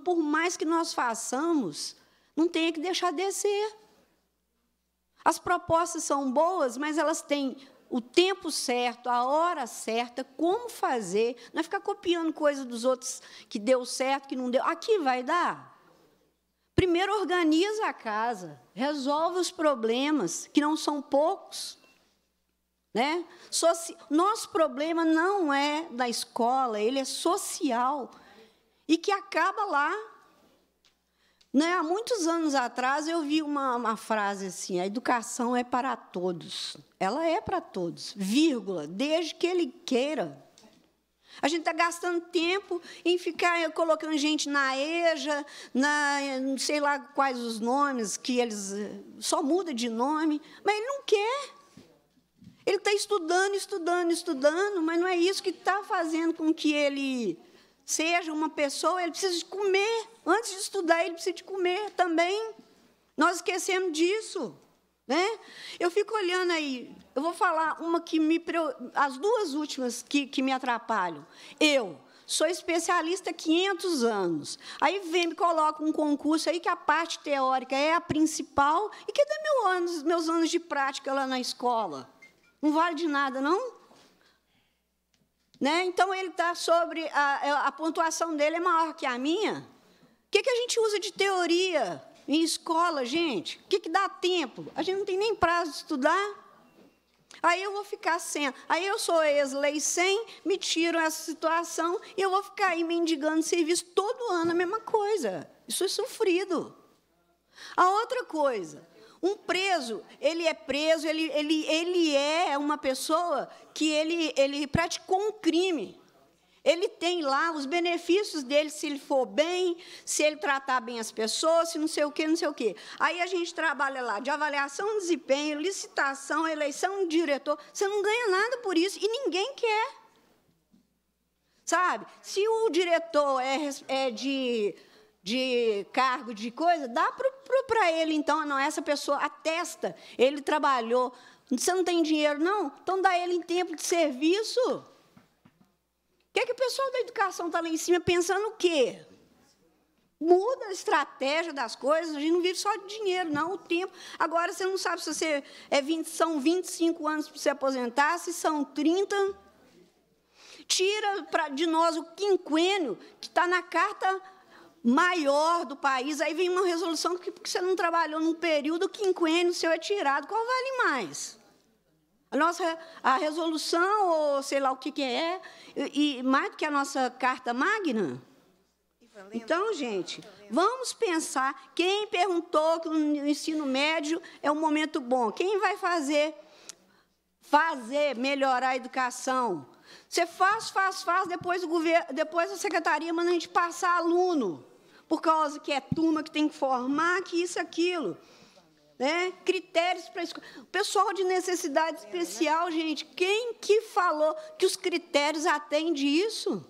por mais que nós façamos, não tem que deixar descer. As propostas são boas, mas elas têm o tempo certo, a hora certa, como fazer, não é ficar copiando coisa dos outros que deu certo, que não deu. Aqui vai dar. Primeiro organiza a casa, resolve os problemas, que não são poucos. Né? Nosso problema não é da escola, ele é social. E que acaba lá. Né? Há muitos anos atrás eu vi uma, uma frase assim: a educação é para todos. Ela é para todos, vírgula, desde que ele queira. A gente está gastando tempo em ficar colocando gente na EJA, na, não sei lá quais os nomes, que eles só muda de nome, mas ele não quer. Ele está estudando, estudando, estudando, mas não é isso que está fazendo com que ele seja uma pessoa, ele precisa comer. Antes de estudar, ele precisa de comer também. Nós esquecemos disso. Né? Eu fico olhando aí, eu vou falar uma que me. As duas últimas que, que me atrapalham. Eu sou especialista há 500 anos. Aí vem, me coloca um concurso aí que a parte teórica é a principal. E dá meu anos, meus anos de prática lá na escola? Não vale de nada, não? Né? Então, ele está sobre. A, a pontuação dele é maior que a minha. Que, que a gente usa de teoria? Em escola, gente, o que, que dá tempo? A gente não tem nem prazo de estudar. Aí eu vou ficar sem. Aí eu sou ex-lei sem, me tiram essa situação e eu vou ficar aí mendigando serviço todo ano, a mesma coisa. Isso é sofrido. A outra coisa, um preso, ele é preso, ele, ele, ele é uma pessoa que ele, ele praticou um crime. Ele tem lá os benefícios dele, se ele for bem, se ele tratar bem as pessoas, se não sei o quê, não sei o quê. Aí a gente trabalha lá de avaliação de desempenho, licitação, eleição de diretor. Você não ganha nada por isso e ninguém quer. Sabe? Se o diretor é, é de, de cargo de coisa, dá para ele, então, não, essa pessoa atesta, ele trabalhou. Você não tem dinheiro, não? Então dá ele em tempo de serviço. O que, é que o pessoal da educação está lá em cima pensando o quê? Muda a estratégia das coisas, a gente não vive só de dinheiro, não, o tempo. Agora, você não sabe se você é 20, são 25 anos para se aposentar, se são 30. Tira pra, de nós o quinquênio, que está na carta maior do país. Aí vem uma resolução que porque você não trabalhou num período, quinquênio seu é tirado. Qual vale mais? A nossa a resolução, ou sei lá o que, que é, e, e mais do que a nossa carta magna. Então, gente, vamos pensar. Quem perguntou que o ensino médio é um momento bom? Quem vai fazer fazer melhorar a educação? Você faz, faz, faz, depois o governo, depois a secretaria manda a gente passar aluno, por causa que é turma que tem que formar, que isso, aquilo. Né? Critérios para escolha. O pessoal de necessidade especial, gente, quem que falou que os critérios atendem isso?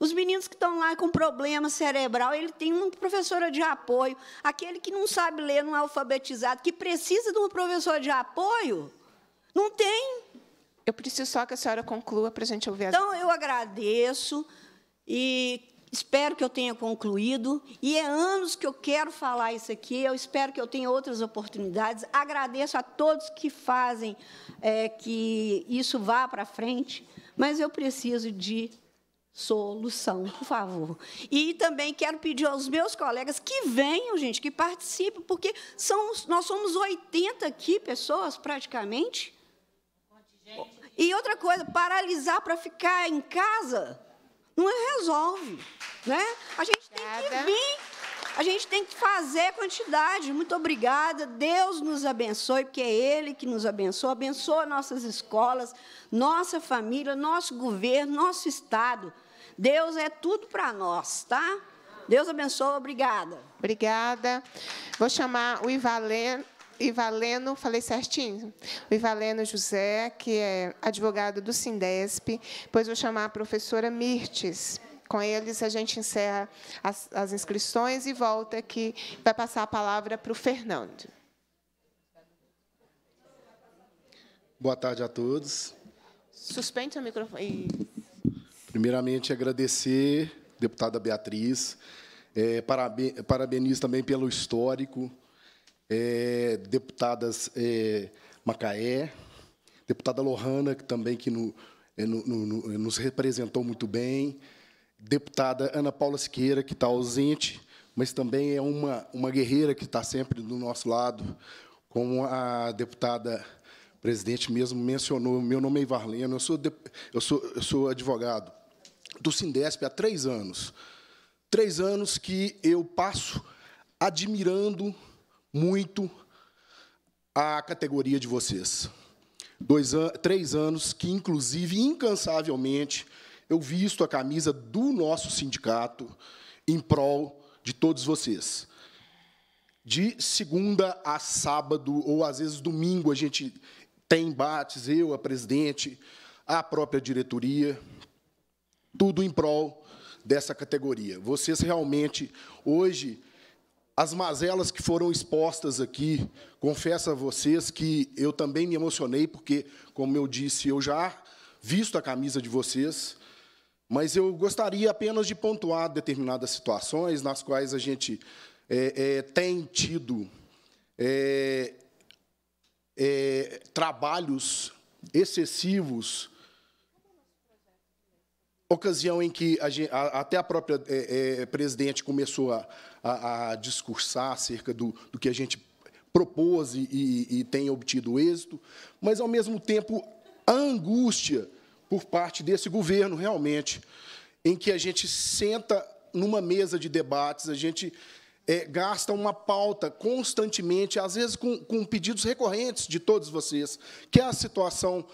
Os meninos que estão lá com problema cerebral, ele tem uma professora de apoio. Aquele que não sabe ler, não é alfabetizado, que precisa de uma professora de apoio, não tem. Eu preciso só que a senhora conclua para a gente ouvir. Então, eu agradeço e Espero que eu tenha concluído. E é anos que eu quero falar isso aqui. Eu espero que eu tenha outras oportunidades. Agradeço a todos que fazem é, que isso vá para frente. Mas eu preciso de solução, por favor. E também quero pedir aos meus colegas que venham, gente, que participem, porque são, nós somos 80 aqui pessoas, praticamente. E outra coisa, paralisar para ficar em casa não resolve. Né? A gente tem que vir, a gente tem que fazer quantidade. Muito obrigada. Deus nos abençoe, porque é Ele que nos abençoa. Abençoa nossas escolas, nossa família, nosso governo, nosso Estado. Deus é tudo para nós, tá? Deus abençoe, obrigada. Obrigada. Vou chamar o Ivaleno. Ivaleno, falei certinho? O Ivaleno José, que é advogado do Sindesp. Depois vou chamar a professora Mirtes. Com eles, a gente encerra as, as inscrições e volta aqui. Vai passar a palavra para o Fernando. Boa tarde a todos. Suspende o microfone. Primeiramente, agradecer, deputada Beatriz. É, parabenizo também pelo histórico. É, deputadas é, Macaé, deputada Lohana, que também que no, é, no, no, nos representou muito bem deputada Ana Paula Siqueira, que está ausente, mas também é uma, uma guerreira que está sempre do nosso lado, como a deputada presidente mesmo mencionou. Meu nome é Ivarleno, eu sou, eu sou, eu sou advogado do Sindesp há três anos. Três anos que eu passo admirando muito a categoria de vocês. Dois an três anos que, inclusive, incansavelmente, eu visto a camisa do nosso sindicato em prol de todos vocês. De segunda a sábado, ou às vezes domingo, a gente tem embates, eu, a presidente, a própria diretoria, tudo em prol dessa categoria. Vocês realmente, hoje, as mazelas que foram expostas aqui, confesso a vocês que eu também me emocionei, porque, como eu disse, eu já visto a camisa de vocês, mas eu gostaria apenas de pontuar determinadas situações nas quais a gente é, é, tem tido é, é trabalhos excessivos ocasião em que a a, até a própria é, é, presidente começou a, a, a, discursar acerca do, do que a gente propôs e, e, e tem obtido êxito, mas, ao mesmo tempo, a angústia por parte desse governo, realmente, em que a gente senta numa mesa de debates, a gente é, gasta uma pauta constantemente, às vezes com, com, pedidos recorrentes de todos vocês, que é a situação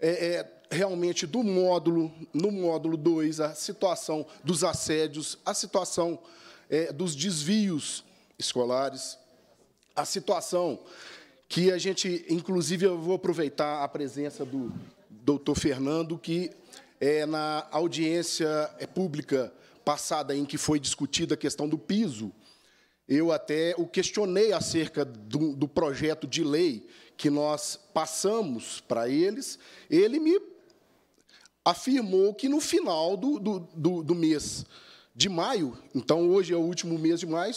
é, é, realmente do módulo, no módulo 2, a situação dos assédios, a situação é, dos desvios escolares, a situação que a gente, inclusive, eu vou aproveitar a presença do doutor Fernando, que é, na audiência é, pública passada em que foi discutida a questão do piso, eu até o questionei acerca do, do projeto de lei que nós passamos para eles, ele me afirmou que no final do, do, do, do mês de maio, então hoje é o último mês de maio,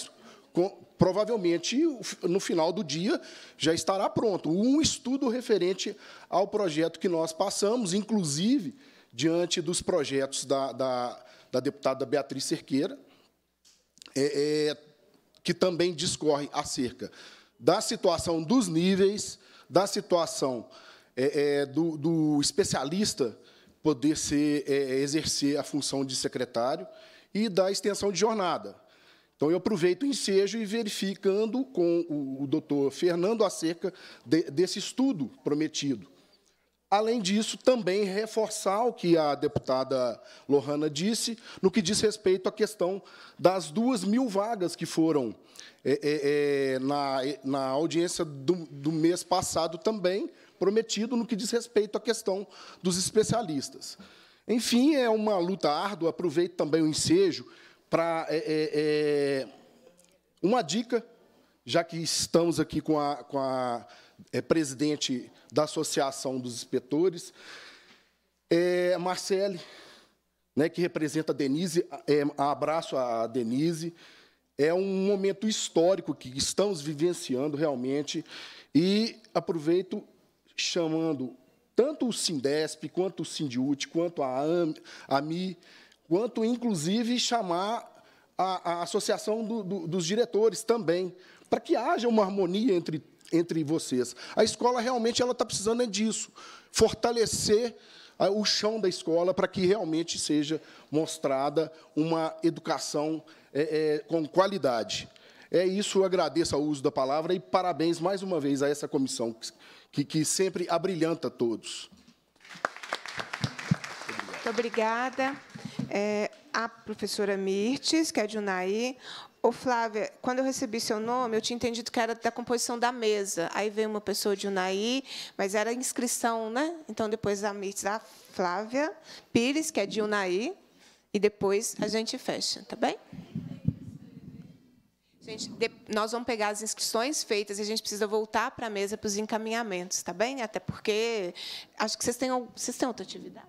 com, provavelmente no final do dia já estará pronto. Um estudo referente ao projeto que nós passamos, inclusive diante dos projetos da, da, da deputada Beatriz Cerqueira, é, é, que também discorre acerca da situação dos níveis, da situação é, é do, do especialista poder ser, é, exercer a função de secretário e da extensão de jornada. Então, eu aproveito o ensejo e verificando com o, o doutor Fernando acerca de, desse estudo prometido. Além disso, também reforçar o que a deputada Lohana disse, no que diz respeito à questão das duas mil vagas que foram é, é, é na, na audiência do, do mês passado também, prometido no que diz respeito à questão dos especialistas. Enfim, é uma luta árdua. Aproveito também o ensejo para é, é, é, uma dica, já que estamos aqui com a, com a é, presidente da Associação dos Inspetores, é, Marcele, né, que representa a Denise, é, abraço a Denise. É um momento histórico que estamos vivenciando realmente. E aproveito chamando tanto o Sindesp, quanto o Sindiut, quanto a AMI, quanto, inclusive, chamar a, a Associação do, do, dos Diretores também, para que haja uma harmonia entre, entre vocês. A escola realmente ela está precisando é disso, fortalecer o chão da escola para que realmente seja mostrada uma educação é, é, com qualidade. É isso, eu agradeço ao uso da palavra e parabéns mais uma vez a essa comissão que, que sempre abrilhanta todos. Muito obrigada. É, a professora Mirtes, que é de Unai. Ô, Flávia, quando eu recebi seu nome, eu tinha entendido que era da composição da mesa. Aí veio uma pessoa de Unai, mas era inscrição, né? Então, depois a Mirtes, a Flávia Pires, que é de Unai, e depois a gente fecha, tá bem? Gente, nós vamos pegar as inscrições feitas e a gente precisa voltar para a mesa para os encaminhamentos, tá bem? Até porque acho que vocês têm, vocês têm outra atividade.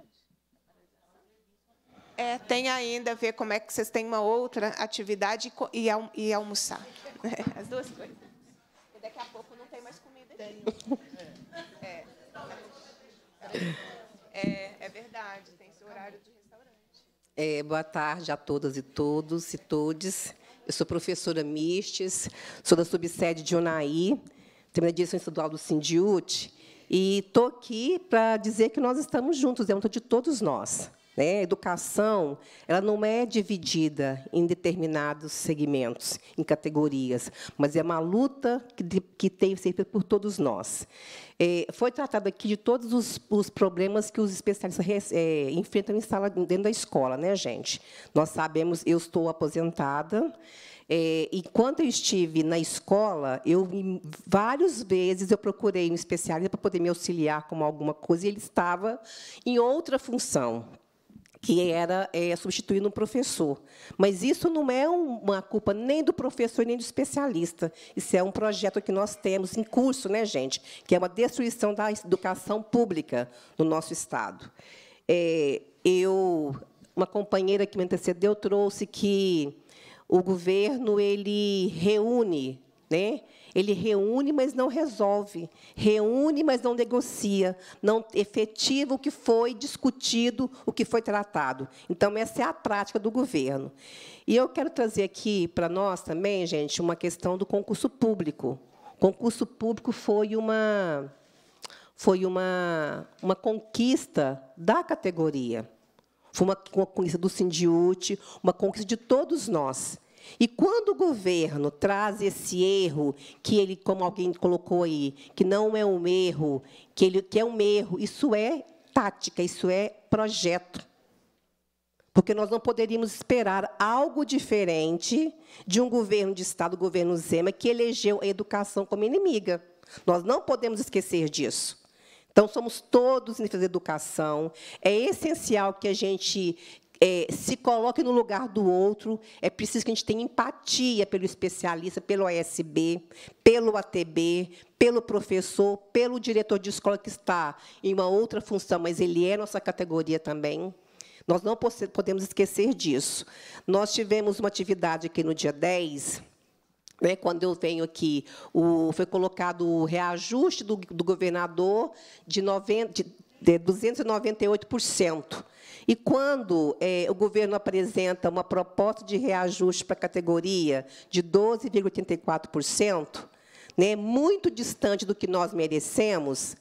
É, tem ainda ver como é que vocês têm uma outra atividade e, e almoçar. As duas coisas. E daqui a pouco não tem mais comida aqui. É, é, é verdade, tem esse horário de restaurante. É, boa tarde a todas e todos e todes. Eu sou professora Mistes, sou da subsede de Unaí, também da direção estadual do Sindiut, e estou aqui para dizer que nós estamos juntos, é um de todos nós. Né? Educação ela não é dividida em determinados segmentos, em categorias, mas é uma luta que, que tem sempre por todos nós. É, foi tratado aqui de todos os, os problemas que os especialistas é, enfrentam em sala, dentro da escola, né, gente? Nós sabemos, eu estou aposentada, é, enquanto eu estive na escola, eu várias vezes eu procurei um especialista para poder me auxiliar com alguma coisa, e ele estava em outra função que era é, substituindo um professor. Mas isso não é uma culpa nem do professor nem do especialista. Isso é um projeto que nós temos em curso, né, gente? Que é uma destruição da educação pública no nosso estado. É, eu, uma companheira que me antecedeu trouxe que o governo ele reúne, né? Ele reúne, mas não resolve. Reúne, mas não negocia. Não efetiva o que foi discutido, o que foi tratado. Então, essa é a prática do governo. E eu quero trazer aqui para nós também, gente, uma questão do concurso público. O concurso público foi uma foi uma, uma conquista da categoria. Foi uma, uma conquista do Sindiute, uma conquista de todos nós. E quando o governo traz esse erro, que ele, como alguém colocou aí, que não é um erro, que, ele, que é um erro, isso é tática, isso é projeto. Porque nós não poderíamos esperar algo diferente de um governo de Estado, o governo Zema, que elegeu a educação como inimiga. Nós não podemos esquecer disso. Então, somos todos em defesa da educação. É essencial que a gente é, se coloque no lugar do outro. É preciso que a gente tenha empatia pelo especialista, pelo ASB, pelo ATB, pelo professor, pelo diretor de escola que está em uma outra função, mas ele é nossa categoria também. Nós não podemos esquecer disso. Nós tivemos uma atividade aqui no dia 10, né, quando eu venho aqui, o, foi colocado o reajuste do, do governador de, 90, de, de 298%. E quando é, o governo apresenta uma proposta de reajuste para a categoria de 12,84%, né, muito distante do que nós merecemos,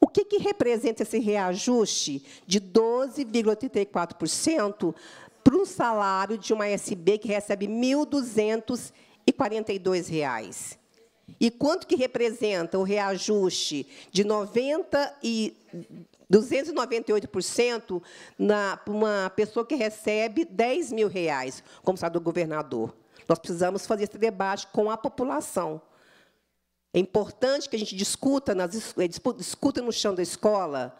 o que, que representa esse reajuste de 12,84% para um salário de uma SB que recebe R$ 1.242? E quanto que representa o reajuste de 90 e 298% para uma pessoa que recebe 10 mil reais, como sabe do governador. Nós precisamos fazer esse debate com a população. É importante que a gente discuta, nas, eh, discuta no chão da escola.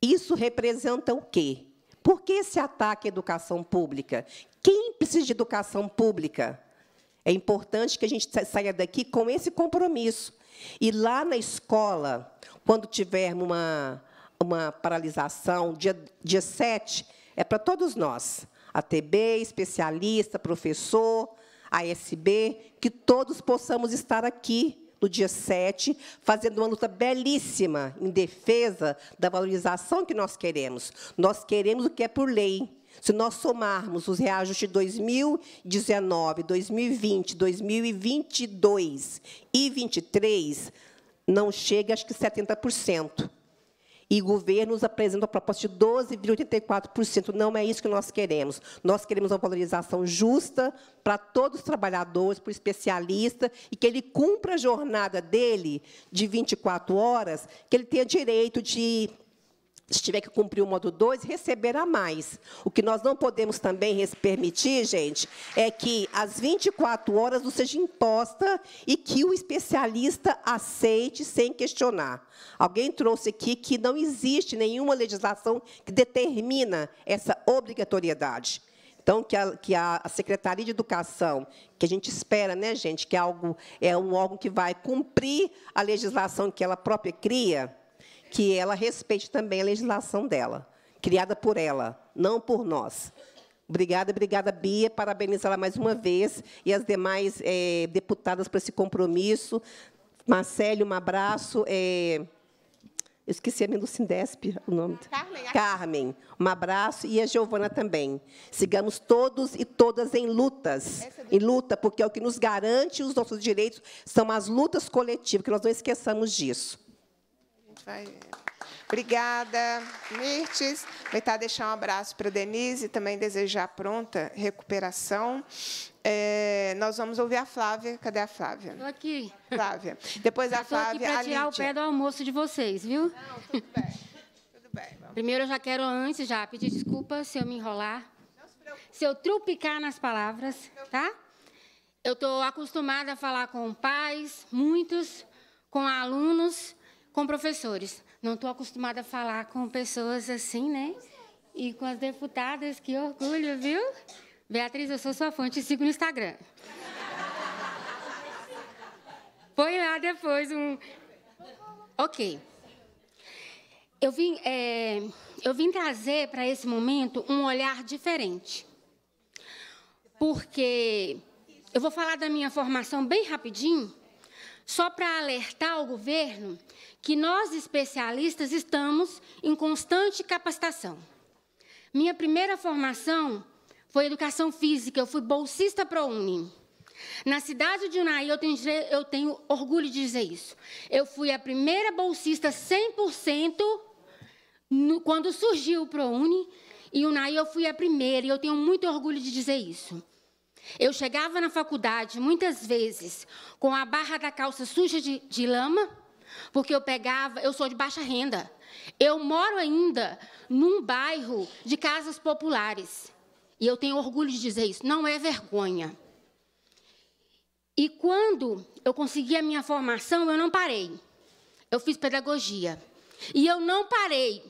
Isso representa o quê? Por que esse ataque à educação pública? Quem precisa de educação pública? É importante que a gente saia daqui com esse compromisso. E lá na escola, quando tivermos uma, uma paralisação, dia, dia 7, é para todos nós, ATB, especialista, professor, ASB, que todos possamos estar aqui no dia 7, fazendo uma luta belíssima em defesa da valorização que nós queremos. Nós queremos o que é por lei. Se nós somarmos os reajustes de 2019, 2020, 2022 e 2023, não chega, acho que 70%. E o governo nos apresenta a proposta de 12,84%. Não é isso que nós queremos. Nós queremos uma valorização justa para todos os trabalhadores, para o especialista, e que ele cumpra a jornada dele de 24 horas, que ele tenha direito de se tiver que cumprir o modo 2, receberá mais. O que nós não podemos também permitir, gente, é que as 24 horas não seja imposta e que o especialista aceite sem questionar. Alguém trouxe aqui que não existe nenhuma legislação que determina essa obrigatoriedade. Então, que a, que a Secretaria de Educação, que a gente espera, né, gente, que é, algo, é um órgão que vai cumprir a legislação que ela própria cria, que ela respeite também a legislação dela, criada por ela, não por nós. Obrigada, obrigada, Bia. Parabenizá-la mais uma vez e as demais é, deputadas por esse compromisso. Marcelo, um abraço. É, eu esqueci a minha do Sindesp, o nome. Carmen. Carmen, um abraço. E a Giovana também. Sigamos todos e todas em lutas. Em luta, porque é o que nos garante os nossos direitos, são as lutas coletivas, que nós não esqueçamos disso vai. Obrigada, Mirtes. Aproveitar deixar um abraço para a Denise e também desejar pronta recuperação. É, nós vamos ouvir a Flávia. Cadê a Flávia? Estou aqui. Flávia. Depois a Estou Flávia, aqui para tirar o pé do almoço de vocês, viu? Não, tudo bem. Tudo bem. Vamos. Primeiro, eu já quero, antes, já pedir desculpa se eu me enrolar, se eu trupicar nas palavras, tá? Eu estou acostumada a falar com pais, muitos, com alunos, com professores. Não estou acostumada a falar com pessoas assim, né? E com as deputadas, que orgulho, viu? Beatriz, eu sou sua fã, te sigo no Instagram. Põe lá depois um. Ok. Eu vim, é, eu vim trazer para esse momento um olhar diferente. Porque eu vou falar da minha formação bem rapidinho, só para alertar o governo que nós, especialistas, estamos em constante capacitação. Minha primeira formação foi educação física, eu fui bolsista ProUni. Na cidade de Unai, eu tenho, eu tenho orgulho de dizer isso. Eu fui a primeira bolsista 100% no, quando surgiu o ProUni, e Unai eu fui a primeira, e eu tenho muito orgulho de dizer isso. Eu chegava na faculdade, muitas vezes, com a barra da calça suja de, de lama, porque eu pegava, eu sou de baixa renda. Eu moro ainda num bairro de casas populares. E eu tenho orgulho de dizer isso, não é vergonha. E quando eu consegui a minha formação, eu não parei. Eu fiz pedagogia. E eu não parei.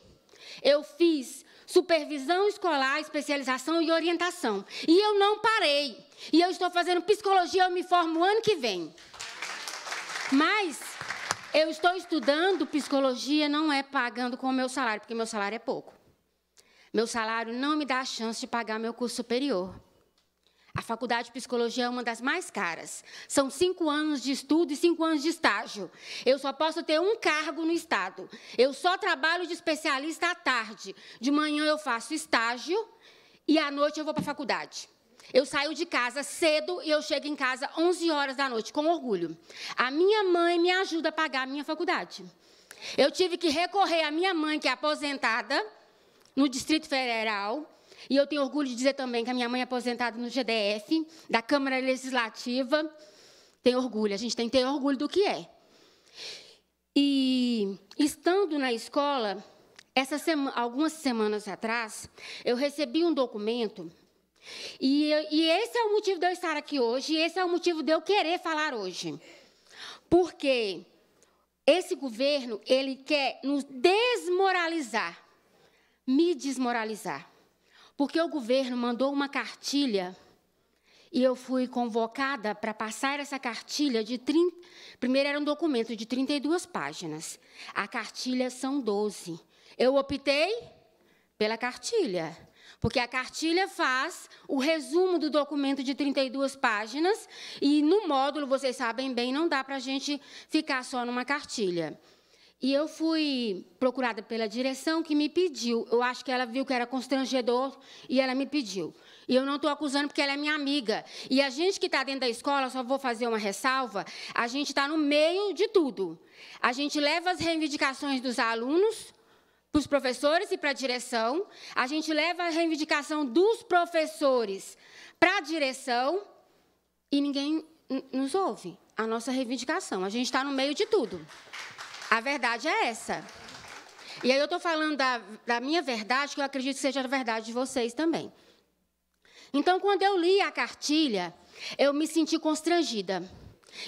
Eu fiz supervisão escolar, especialização e orientação. E eu não parei. E eu estou fazendo psicologia, eu me formo ano que vem. Mas eu estou estudando psicologia, não é pagando com o meu salário, porque meu salário é pouco. Meu salário não me dá a chance de pagar meu curso superior. A faculdade de psicologia é uma das mais caras. São cinco anos de estudo e cinco anos de estágio. Eu só posso ter um cargo no Estado. Eu só trabalho de especialista à tarde. De manhã eu faço estágio e à noite eu vou para a faculdade. Eu saio de casa cedo e eu chego em casa 11 horas da noite, com orgulho. A minha mãe me ajuda a pagar a minha faculdade. Eu tive que recorrer à minha mãe, que é aposentada no Distrito Federal, e eu tenho orgulho de dizer também que a minha mãe é aposentada no GDF, da Câmara Legislativa. Tenho orgulho, a gente tem que ter orgulho do que é. E estando na escola, essa algumas semanas atrás, eu recebi um documento e, e, esse é o motivo de eu estar aqui hoje, e esse é o motivo de eu querer falar hoje. Porque esse governo, ele quer nos desmoralizar, me desmoralizar. Porque o governo mandou uma cartilha e eu fui convocada para passar essa cartilha de 30. Primeiro era um documento de 32 páginas. A cartilha são 12. Eu optei pela cartilha. Porque a cartilha faz o resumo do documento de 32 páginas e no módulo, vocês sabem bem, não dá para a gente ficar só numa cartilha. E eu fui procurada pela direção que me pediu. Eu acho que ela viu que era constrangedor e ela me pediu. E eu não estou acusando porque ela é minha amiga. E a gente que está dentro da escola, só vou fazer uma ressalva, a gente está no meio de tudo. A gente leva as reivindicações dos alunos para os professores e para a direção, a gente leva a reivindicação dos professores para a direção e ninguém nos ouve a nossa reivindicação. A gente está no meio de tudo. A verdade é essa. E aí eu estou falando da, da minha verdade, que eu acredito que seja a verdade de vocês também. Então, quando eu li a cartilha, eu me senti constrangida.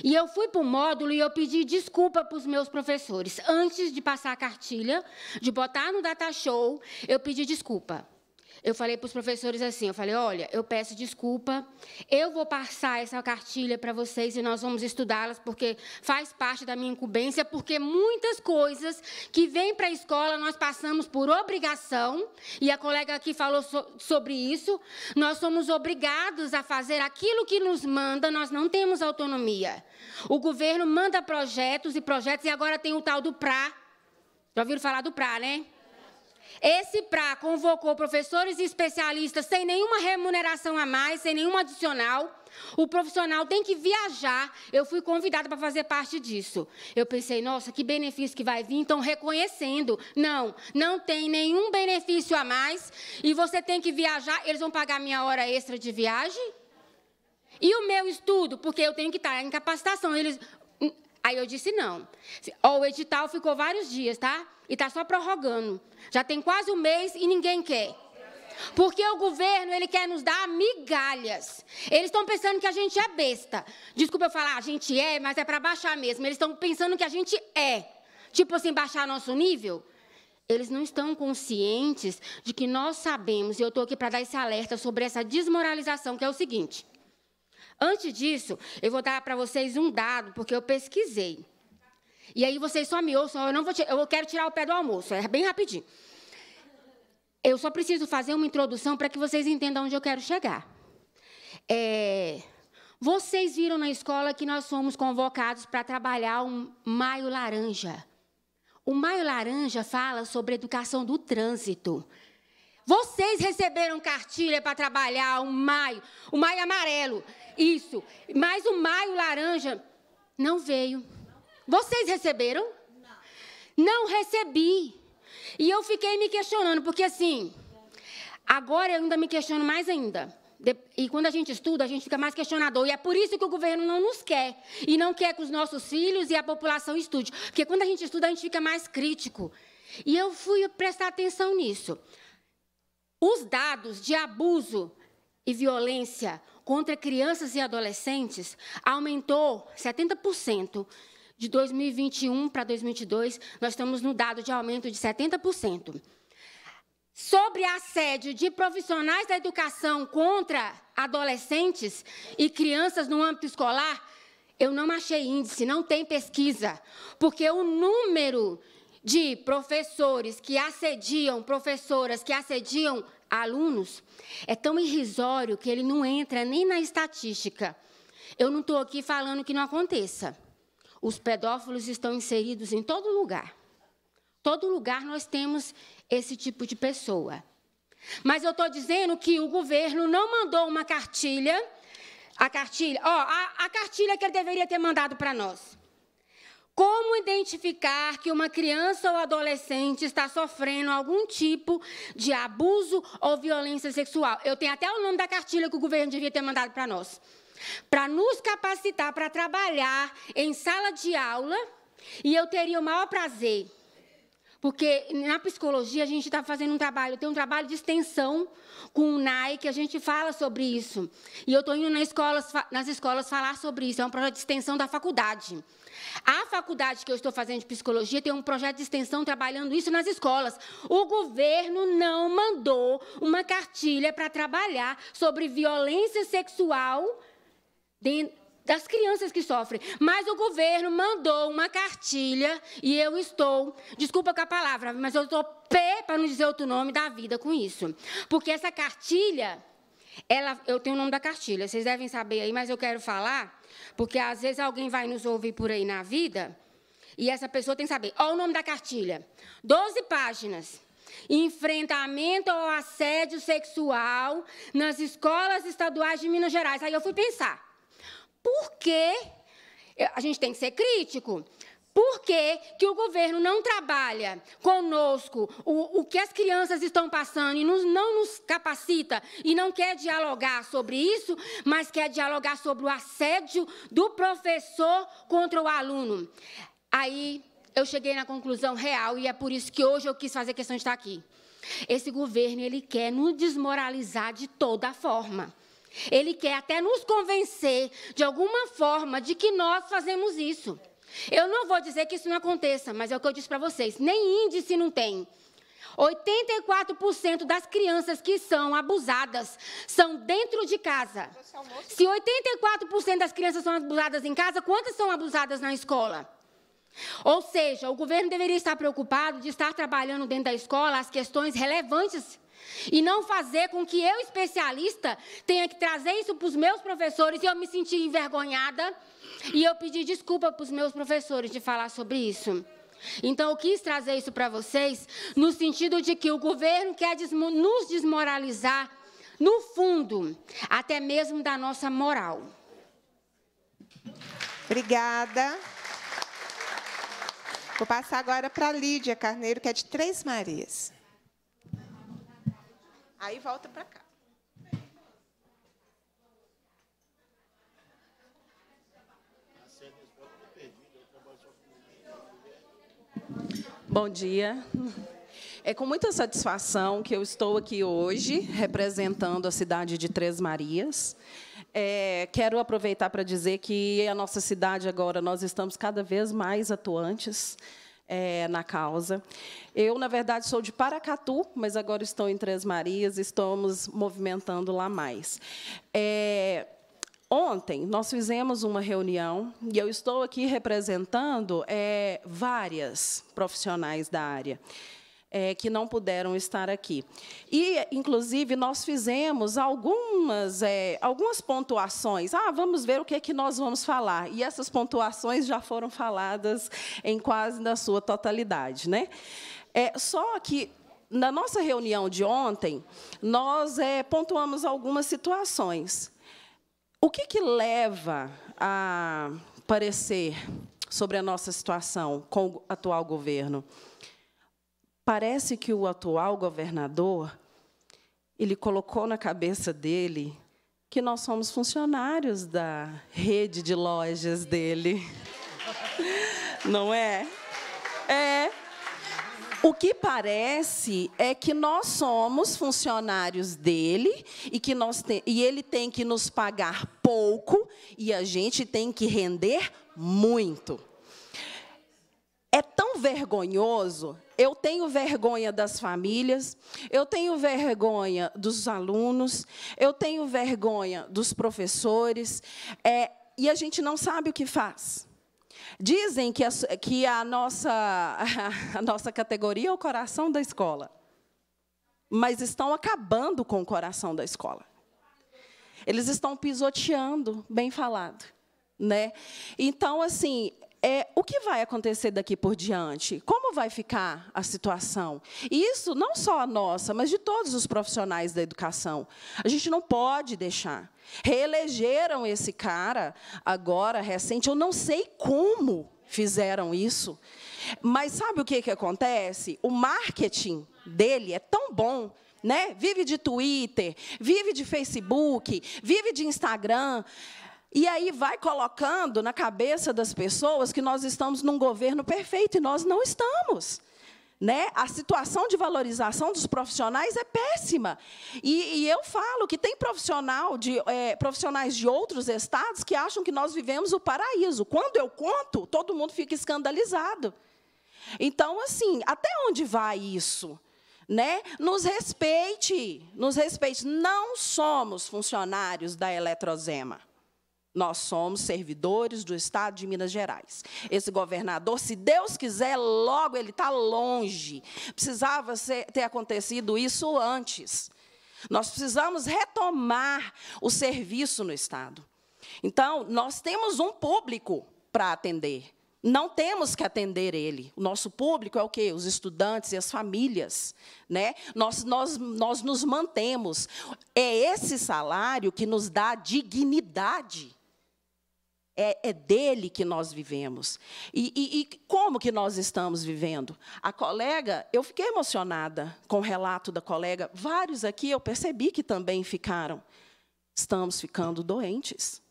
E eu fui para o módulo e eu pedi desculpa para os meus professores. Antes de passar a cartilha, de botar no data show, eu pedi desculpa. Eu falei para os professores assim, eu falei, olha, eu peço desculpa, eu vou passar essa cartilha para vocês e nós vamos estudá-las, porque faz parte da minha incumbência, porque muitas coisas que vêm para a escola nós passamos por obrigação, e a colega aqui falou so sobre isso, nós somos obrigados a fazer aquilo que nos manda, nós não temos autonomia. O governo manda projetos e projetos, e agora tem o tal do PRA. Já ouviram falar do PRA, né? Esse PRA convocou professores e especialistas sem nenhuma remuneração a mais, sem nenhum adicional. O profissional tem que viajar. Eu fui convidada para fazer parte disso. Eu pensei, nossa, que benefício que vai vir. Então, reconhecendo. Não, não tem nenhum benefício a mais. E você tem que viajar. Eles vão pagar minha hora extra de viagem? E o meu estudo? Porque eu tenho que estar em capacitação. Eles... Aí eu disse, não. o edital ficou vários dias, tá? e está só prorrogando. Já tem quase um mês e ninguém quer. Porque o governo, ele quer nos dar migalhas. Eles estão pensando que a gente é besta. Desculpa eu falar, a gente é, mas é para baixar mesmo. Eles estão pensando que a gente é. Tipo assim, baixar nosso nível. Eles não estão conscientes de que nós sabemos, e eu estou aqui para dar esse alerta sobre essa desmoralização, que é o seguinte. Antes disso, eu vou dar para vocês um dado, porque eu pesquisei. E aí vocês só me ouçam, eu, não vou eu quero tirar o pé do almoço, é bem rapidinho. Eu só preciso fazer uma introdução para que vocês entendam onde eu quero chegar. É, vocês viram na escola que nós fomos convocados para trabalhar um Maio Laranja. O Maio Laranja fala sobre educação do trânsito. Vocês receberam cartilha para trabalhar o Maio, o Maio Amarelo, isso. Mas o Maio Laranja não veio. Vocês receberam? Não. Recebi. E eu fiquei me questionando, porque assim, agora eu ainda me questiono mais ainda. E quando a gente estuda, a gente fica mais questionador. E é por isso que o governo não nos quer. E não quer que os nossos filhos e a população estude. Porque quando a gente estuda, a gente fica mais crítico. E eu fui prestar atenção nisso. Os dados de abuso e violência contra crianças e adolescentes aumentou 70% de 2021 para 2022, nós estamos no dado de aumento de 70%. Sobre assédio de profissionais da educação contra adolescentes e crianças no âmbito escolar, eu não achei índice, não tem pesquisa, porque o número de professores que assediam, professoras que assediam alunos, é tão irrisório que ele não entra nem na estatística. Eu não estou aqui falando que não aconteça. Os pedófilos estão inseridos em todo lugar. Todo lugar nós temos esse tipo de pessoa. Mas eu estou dizendo que o governo não mandou uma cartilha. A cartilha, ó, a, a cartilha que ele deveria ter mandado para nós. Como identificar que uma criança ou adolescente está sofrendo algum tipo de abuso ou violência sexual? Eu tenho até o nome da cartilha que o governo devia ter mandado para nós para nos capacitar para trabalhar em sala de aula, e eu teria o maior prazer, porque na psicologia a gente está fazendo um trabalho, tem um trabalho de extensão com o NAI, que a gente fala sobre isso. E eu estou indo nas escolas, nas escolas falar sobre isso, é um projeto de extensão da faculdade. A faculdade que eu estou fazendo de psicologia tem um projeto de extensão trabalhando isso nas escolas. O governo não mandou uma cartilha para trabalhar sobre violência sexual das crianças que sofrem. Mas o governo mandou uma cartilha e eu estou, desculpa com a palavra, mas eu estou pé, para não dizer outro nome, da vida com isso. Porque essa cartilha, ela, eu tenho o nome da cartilha, vocês devem saber aí, mas eu quero falar, porque às vezes alguém vai nos ouvir por aí na vida e essa pessoa tem que saber. Olha o nome da cartilha: 12 páginas. Enfrentamento ao assédio sexual nas escolas estaduais de Minas Gerais. Aí eu fui pensar. Por que a gente tem que ser crítico? Por que, que o governo não trabalha conosco o, o que as crianças estão passando e nos, não nos capacita e não quer dialogar sobre isso, mas quer dialogar sobre o assédio do professor contra o aluno? Aí eu cheguei na conclusão real e é por isso que hoje eu quis fazer questão de estar aqui. Esse governo ele quer nos desmoralizar de toda forma. Ele quer até nos convencer, de alguma forma, de que nós fazemos isso. Eu não vou dizer que isso não aconteça, mas é o que eu disse para vocês: nem índice não tem. 84% das crianças que são abusadas são dentro de casa. Se 84% das crianças são abusadas em casa, quantas são abusadas na escola? Ou seja, o governo deveria estar preocupado de estar trabalhando dentro da escola as questões relevantes e não fazer com que eu, especialista, tenha que trazer isso para os meus professores e eu me sentir envergonhada e eu pedir desculpa para os meus professores de falar sobre isso. Então, eu quis trazer isso para vocês, no sentido de que o governo quer desmo nos desmoralizar, no fundo, até mesmo da nossa moral. Obrigada. Vou passar agora para a Lídia Carneiro, que é de Três Marias. Aí volta para cá. Bom dia. É com muita satisfação que eu estou aqui hoje, representando a cidade de Três Marias. É, quero aproveitar para dizer que a nossa cidade agora, nós estamos cada vez mais atuantes é, na causa. Eu, na verdade, sou de Paracatu, mas agora estou em Três Marias, estamos movimentando lá mais. É, Ontem nós fizemos uma reunião e eu estou aqui representando é, várias profissionais da área. É, que não puderam estar aqui. E, inclusive, nós fizemos algumas, é, algumas pontuações. Ah, vamos ver o que é que nós vamos falar. E essas pontuações já foram faladas em quase na sua totalidade. Né? É, só que na nossa reunião de ontem, nós é, pontuamos algumas situações. O que, que leva a parecer sobre a nossa situação com o atual governo? Parece que o atual governador ele colocou na cabeça dele que nós somos funcionários da rede de lojas dele. Não é? É. O que parece é que nós somos funcionários dele e que nós e ele tem que nos pagar pouco e a gente tem que render muito. É tão vergonhoso. Eu tenho vergonha das famílias, eu tenho vergonha dos alunos, eu tenho vergonha dos professores, é, e a gente não sabe o que faz. Dizem que a, que a, nossa, a nossa categoria é o coração da escola, mas estão acabando com o coração da escola. Eles estão pisoteando, bem falado. Né? Então, assim, é, o que vai acontecer daqui por diante? Como vai ficar a situação? E isso não só a nossa, mas de todos os profissionais da educação. A gente não pode deixar. Reelegeram esse cara agora, recente, eu não sei como fizeram isso. Mas sabe o que, que acontece? O marketing dele é tão bom né? Vive de Twitter, vive de Facebook, vive de Instagram. E aí vai colocando na cabeça das pessoas que nós estamos num governo perfeito e nós não estamos. Né? A situação de valorização dos profissionais é péssima. E, e eu falo que tem profissional de, é, profissionais de outros estados que acham que nós vivemos o paraíso. Quando eu conto, todo mundo fica escandalizado. Então, assim, até onde vai isso? Né? Nos respeite, nos respeite. Não somos funcionários da Eletrozema. Nós somos servidores do Estado de Minas Gerais. Esse governador, se Deus quiser, logo ele está longe. Precisava ser, ter acontecido isso antes. Nós precisamos retomar o serviço no Estado. Então, nós temos um público para atender. Não temos que atender ele. O nosso público é o quê? Os estudantes e as famílias. Né? Nós, nós, nós nos mantemos. É esse salário que nos dá dignidade é, é dele que nós vivemos. E, e, e, como que nós estamos vivendo? A colega, eu fiquei emocionada com o relato da colega. Vários aqui eu percebi que também ficaram. Estamos ficando doentes.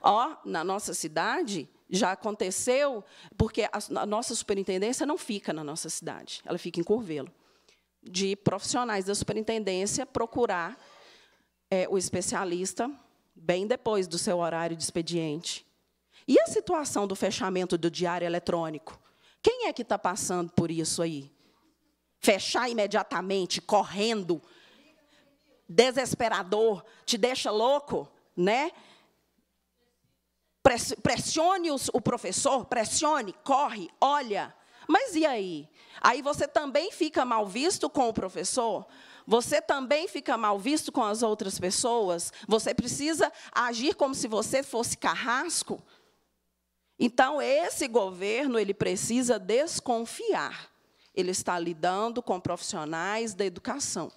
Ó, na nossa cidade, já aconteceu, porque a, nossa superintendência não fica na nossa cidade, ela fica em Curvelo. De profissionais da superintendência procurar é, o especialista bem depois do seu horário de expediente. E a situação do fechamento do diário eletrônico? Quem é que está passando por isso aí? Fechar imediatamente, correndo, desesperador, te deixa louco, né? Pressione o professor, pressione, corre, olha. Mas e aí? Aí você também fica mal visto com o professor? Você também fica mal visto com as outras pessoas? Você precisa agir como se você fosse carrasco? Então, esse governo ele precisa desconfiar. Ele está lidando com profissionais da educação.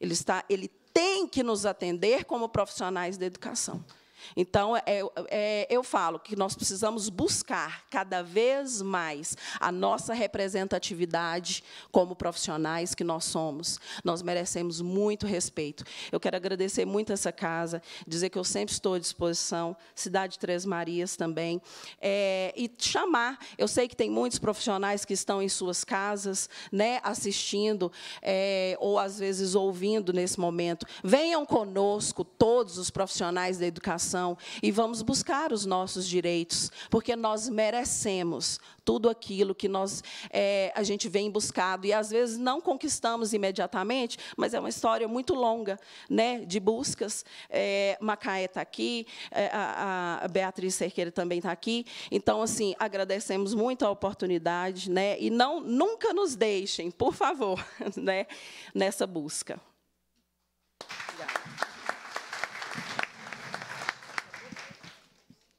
Ele, está, ele tem que nos atender como profissionais da educação. Então, é, é, eu falo que nós precisamos buscar cada vez mais a nossa representatividade como profissionais que nós somos. Nós merecemos muito respeito. Eu quero agradecer muito essa casa, dizer que eu sempre estou à disposição, Cidade Três Marias também, é, e chamar. Eu sei que tem muitos profissionais que estão em suas casas, né, assistindo, é, ou às vezes ouvindo nesse momento. Venham conosco, todos os profissionais da educação e vamos buscar os nossos direitos, porque nós merecemos tudo aquilo que nós é, a gente vem buscado e às vezes não conquistamos imediatamente, mas é uma história muito longa, né, de buscas. É, Macaé está aqui, é, a, a, Beatriz Cerqueira também está aqui. Então, assim, agradecemos muito a oportunidade, né, e não nunca nos deixem, por favor, né, nessa busca.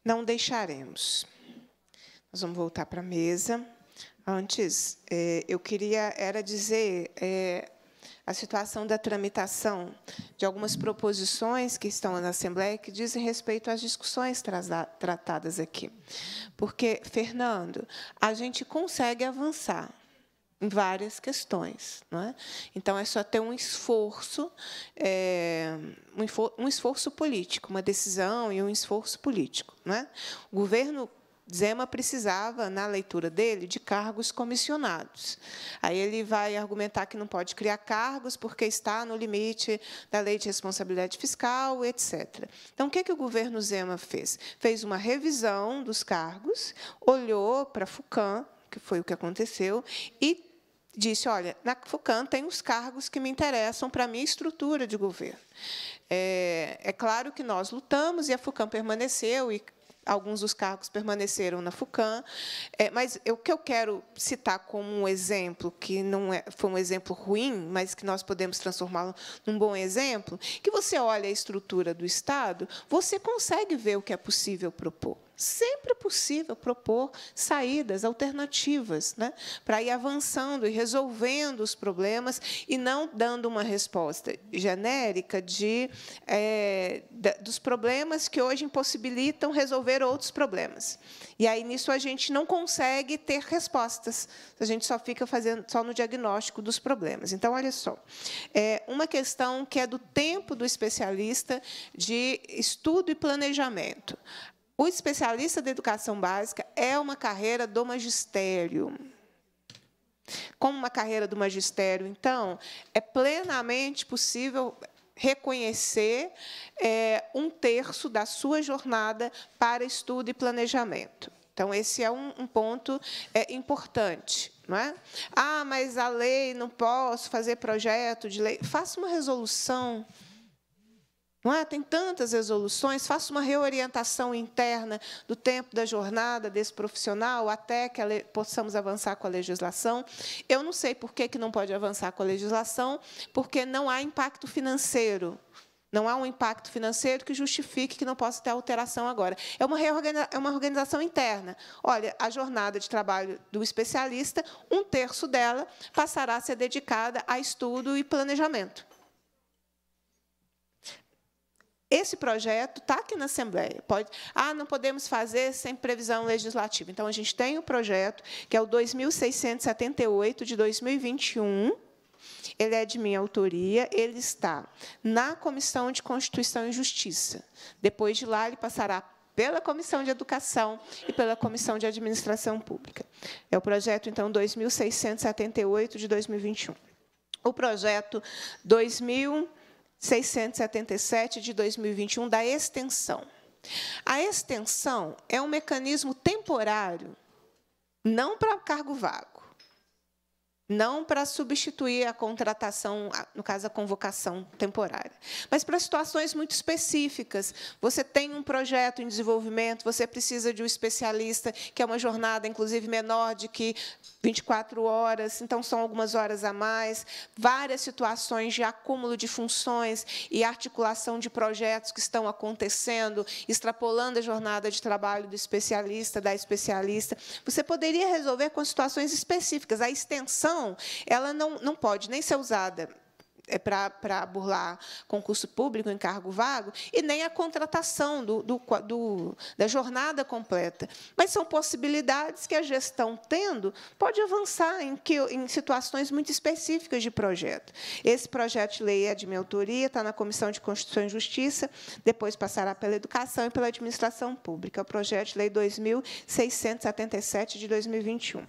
Não deixaremos. Nós vamos voltar para a mesa. Antes, é, eu queria era dizer é, a situação da tramitação de algumas proposições que estão na Assembleia que dizem respeito às discussões tratadas aqui. Porque, Fernando, a gente consegue avançar várias questões. Não é? Então, é só ter um esforço, é, um esforço político, uma decisão e um esforço político. Não é? O governo Zema precisava, na leitura dele, de cargos comissionados. Aí ele vai argumentar que não pode criar cargos porque está no limite da lei de responsabilidade fiscal, etc. Então, o que, que o governo Zema fez? Fez uma revisão dos cargos, olhou para a FUCAM, que foi o que aconteceu, e disse: olha, na FUCAM tem os cargos que me interessam para a minha estrutura de governo. É, é claro que nós lutamos e a FUCAM permaneceu e alguns dos cargos permaneceram na FUCAM, é, mas o que eu quero citar como um exemplo, que não é, foi um exemplo ruim, mas que nós podemos transformá-lo num bom exemplo, que você olha a estrutura do Estado, você consegue ver o que é possível propor sempre é possível propor saídas alternativas né, para ir avançando e resolvendo os problemas e não dando uma resposta genérica de, é, dos problemas que hoje impossibilitam resolver outros problemas. E aí nisso a gente não consegue ter respostas, a gente só fica fazendo só no diagnóstico dos problemas. Então, olha só, é uma questão que é do tempo do especialista de estudo e planejamento. O especialista da educação básica é uma carreira do magistério. Como uma carreira do magistério, então, é plenamente possível reconhecer é, um terço da sua jornada para estudo e planejamento. Então, esse é um, um ponto é, importante. Não é? Ah, mas a lei, não posso fazer projeto de lei. Faça uma resolução não é? Tem tantas resoluções, faça uma reorientação interna do tempo da jornada desse profissional até que possamos avançar com a legislação. Eu não sei por que, que não pode avançar com a legislação, porque não há impacto financeiro. Não há um impacto financeiro que justifique que não possa ter alteração agora. É uma, é uma organização interna. Olha, a jornada de trabalho do especialista, um terço dela passará a ser dedicada a estudo e planejamento. Esse projeto está aqui na Assembleia. Pode, ah, não podemos fazer sem previsão legislativa. Então, a gente tem o projeto, que é o 2678 de 2021. Ele é de minha autoria, ele está na Comissão de Constituição e Justiça. Depois de lá, ele passará pela Comissão de Educação e pela Comissão de Administração Pública. É o projeto, então, 2678 de 2021. O projeto 2000 677 de 2021 da extensão. A extensão é um mecanismo temporário, não para cargo vago. Não para substituir a contratação, no caso, a convocação temporária, mas para situações muito específicas. Você tem um projeto em desenvolvimento, você precisa de um especialista, que é uma jornada, inclusive, menor de que 24 horas, então são algumas horas a mais, várias situações de acúmulo de funções e articulação de projetos que estão acontecendo, extrapolando a jornada de trabalho do especialista, da especialista. Você poderia resolver com situações específicas. A extensão ela não, não pode nem ser usada é para burlar concurso público, encargo vago, e nem a contratação do, do, do, da jornada completa. Mas são possibilidades que a gestão, tendo, pode avançar em, que, em situações muito específicas de projeto. Esse projeto de lei é de minha autoria, está na Comissão de Constituição e Justiça, depois passará pela Educação e pela Administração Pública. É o projeto de lei 2677 de 2021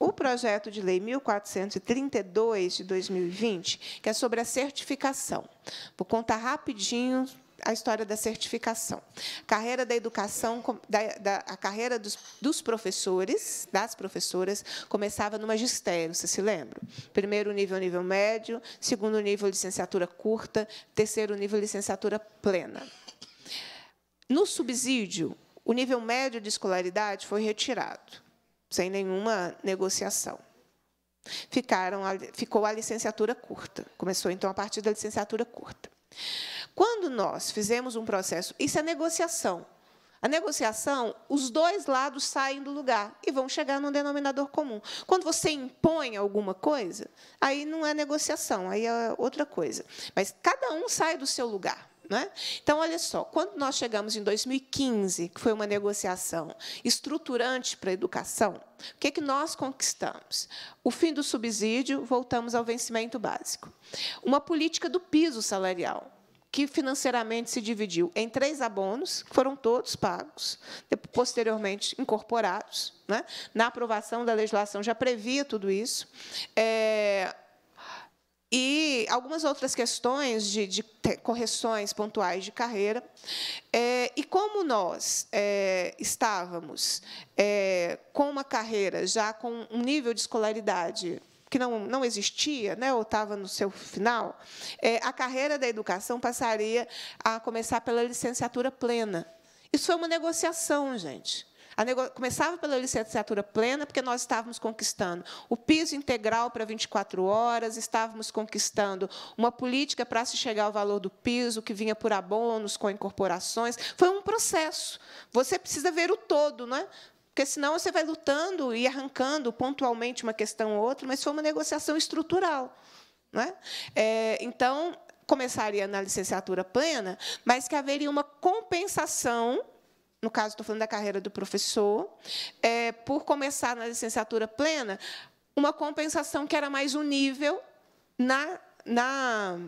o projeto de lei 1432 de 2020, que é sobre a certificação. Vou contar rapidinho a história da certificação. Carreira da educação, da, da, a carreira dos, dos, professores, das professoras, começava no magistério, você se lembra? Primeiro nível, nível médio, segundo nível, licenciatura curta, terceiro nível, licenciatura plena. No subsídio, o nível médio de escolaridade foi retirado sem nenhuma negociação. Ficaram, ficou a licenciatura curta. Começou, então, a partir da licenciatura curta. Quando nós fizemos um processo, isso é negociação. A negociação, os dois lados saem do lugar e vão chegar num denominador comum. Quando você impõe alguma coisa, aí não é negociação, aí é outra coisa. Mas cada um sai do seu lugar. Né? Então, olha só, quando nós chegamos em 2015, que foi uma negociação estruturante para a educação, o que, é que nós conquistamos? O fim do subsídio, voltamos ao vencimento básico. Uma política do piso salarial, que financeiramente se dividiu em três abonos, que foram todos pagos, posteriormente incorporados. Né? Na aprovação da legislação já previa tudo isso. É, e algumas outras questões de, de correções pontuais de carreira. É, e como nós é, estávamos é, com uma carreira já com um nível de escolaridade que não, não existia, né, ou estava no seu final, é, a carreira da educação passaria a começar pela licenciatura plena. Isso foi uma negociação, gente. Nego... Começava pela licenciatura plena, porque nós estávamos conquistando o piso integral para 24 horas, estávamos conquistando uma política para se chegar ao valor do piso, que vinha por abonos, com incorporações. Foi um processo. Você precisa ver o todo, não é? Porque senão você vai lutando e arrancando pontualmente uma questão ou outra, mas foi uma negociação estrutural. Não é? É, então, começaria na licenciatura plena, mas que haveria uma compensação no caso, estou falando da carreira do professor, é, por começar na licenciatura plena, uma compensação que era mais um nível na, na,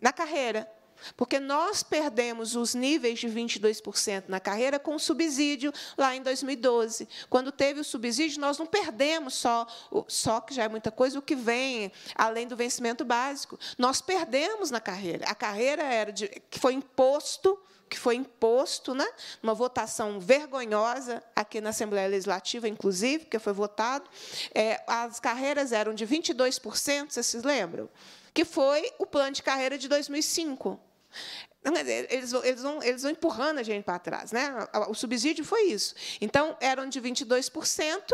na carreira. Porque nós perdemos os níveis de 22% na carreira com o subsídio lá em 2012. Quando teve o subsídio, nós não perdemos só, só que já é muita coisa, o que vem além do vencimento básico. Nós perdemos na carreira. A carreira era de, que foi imposto que foi imposto, né, uma votação vergonhosa aqui na Assembleia Legislativa, inclusive, que foi votado. É, as carreiras eram de 22%, vocês se lembram? Que foi o plano de carreira de 2005. Eles, eles, vão, eles vão empurrando a gente para trás. Né? O subsídio foi isso. Então, eram de 22%,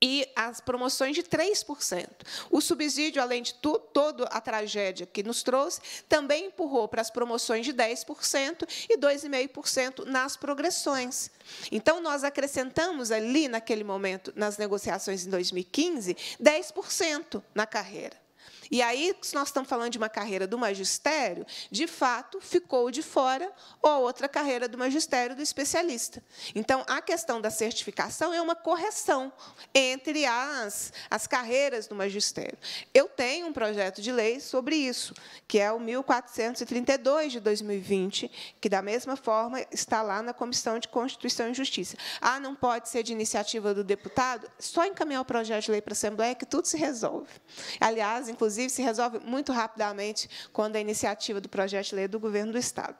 e as promoções de 3%. O subsídio, além de tu, toda a tragédia que nos trouxe, também empurrou para as promoções de 10% e 2,5% nas progressões. Então, nós acrescentamos ali, naquele momento, nas negociações em 2015, 10% na carreira. E aí, se nós estamos falando de uma carreira do magistério, de fato, ficou de fora ou outra carreira do magistério do especialista. Então, a questão da certificação é uma correção entre as, as carreiras do magistério. Eu tenho um projeto de lei sobre isso, que é o 1432 de 2020, que, da mesma forma, está lá na Comissão de Constituição e Justiça. Ah, não pode ser de iniciativa do deputado? Só encaminhar o projeto de lei para a Assembleia que tudo se resolve. Aliás, inclusive, inclusive, se resolve muito rapidamente quando a iniciativa do projeto de lei é do governo do Estado.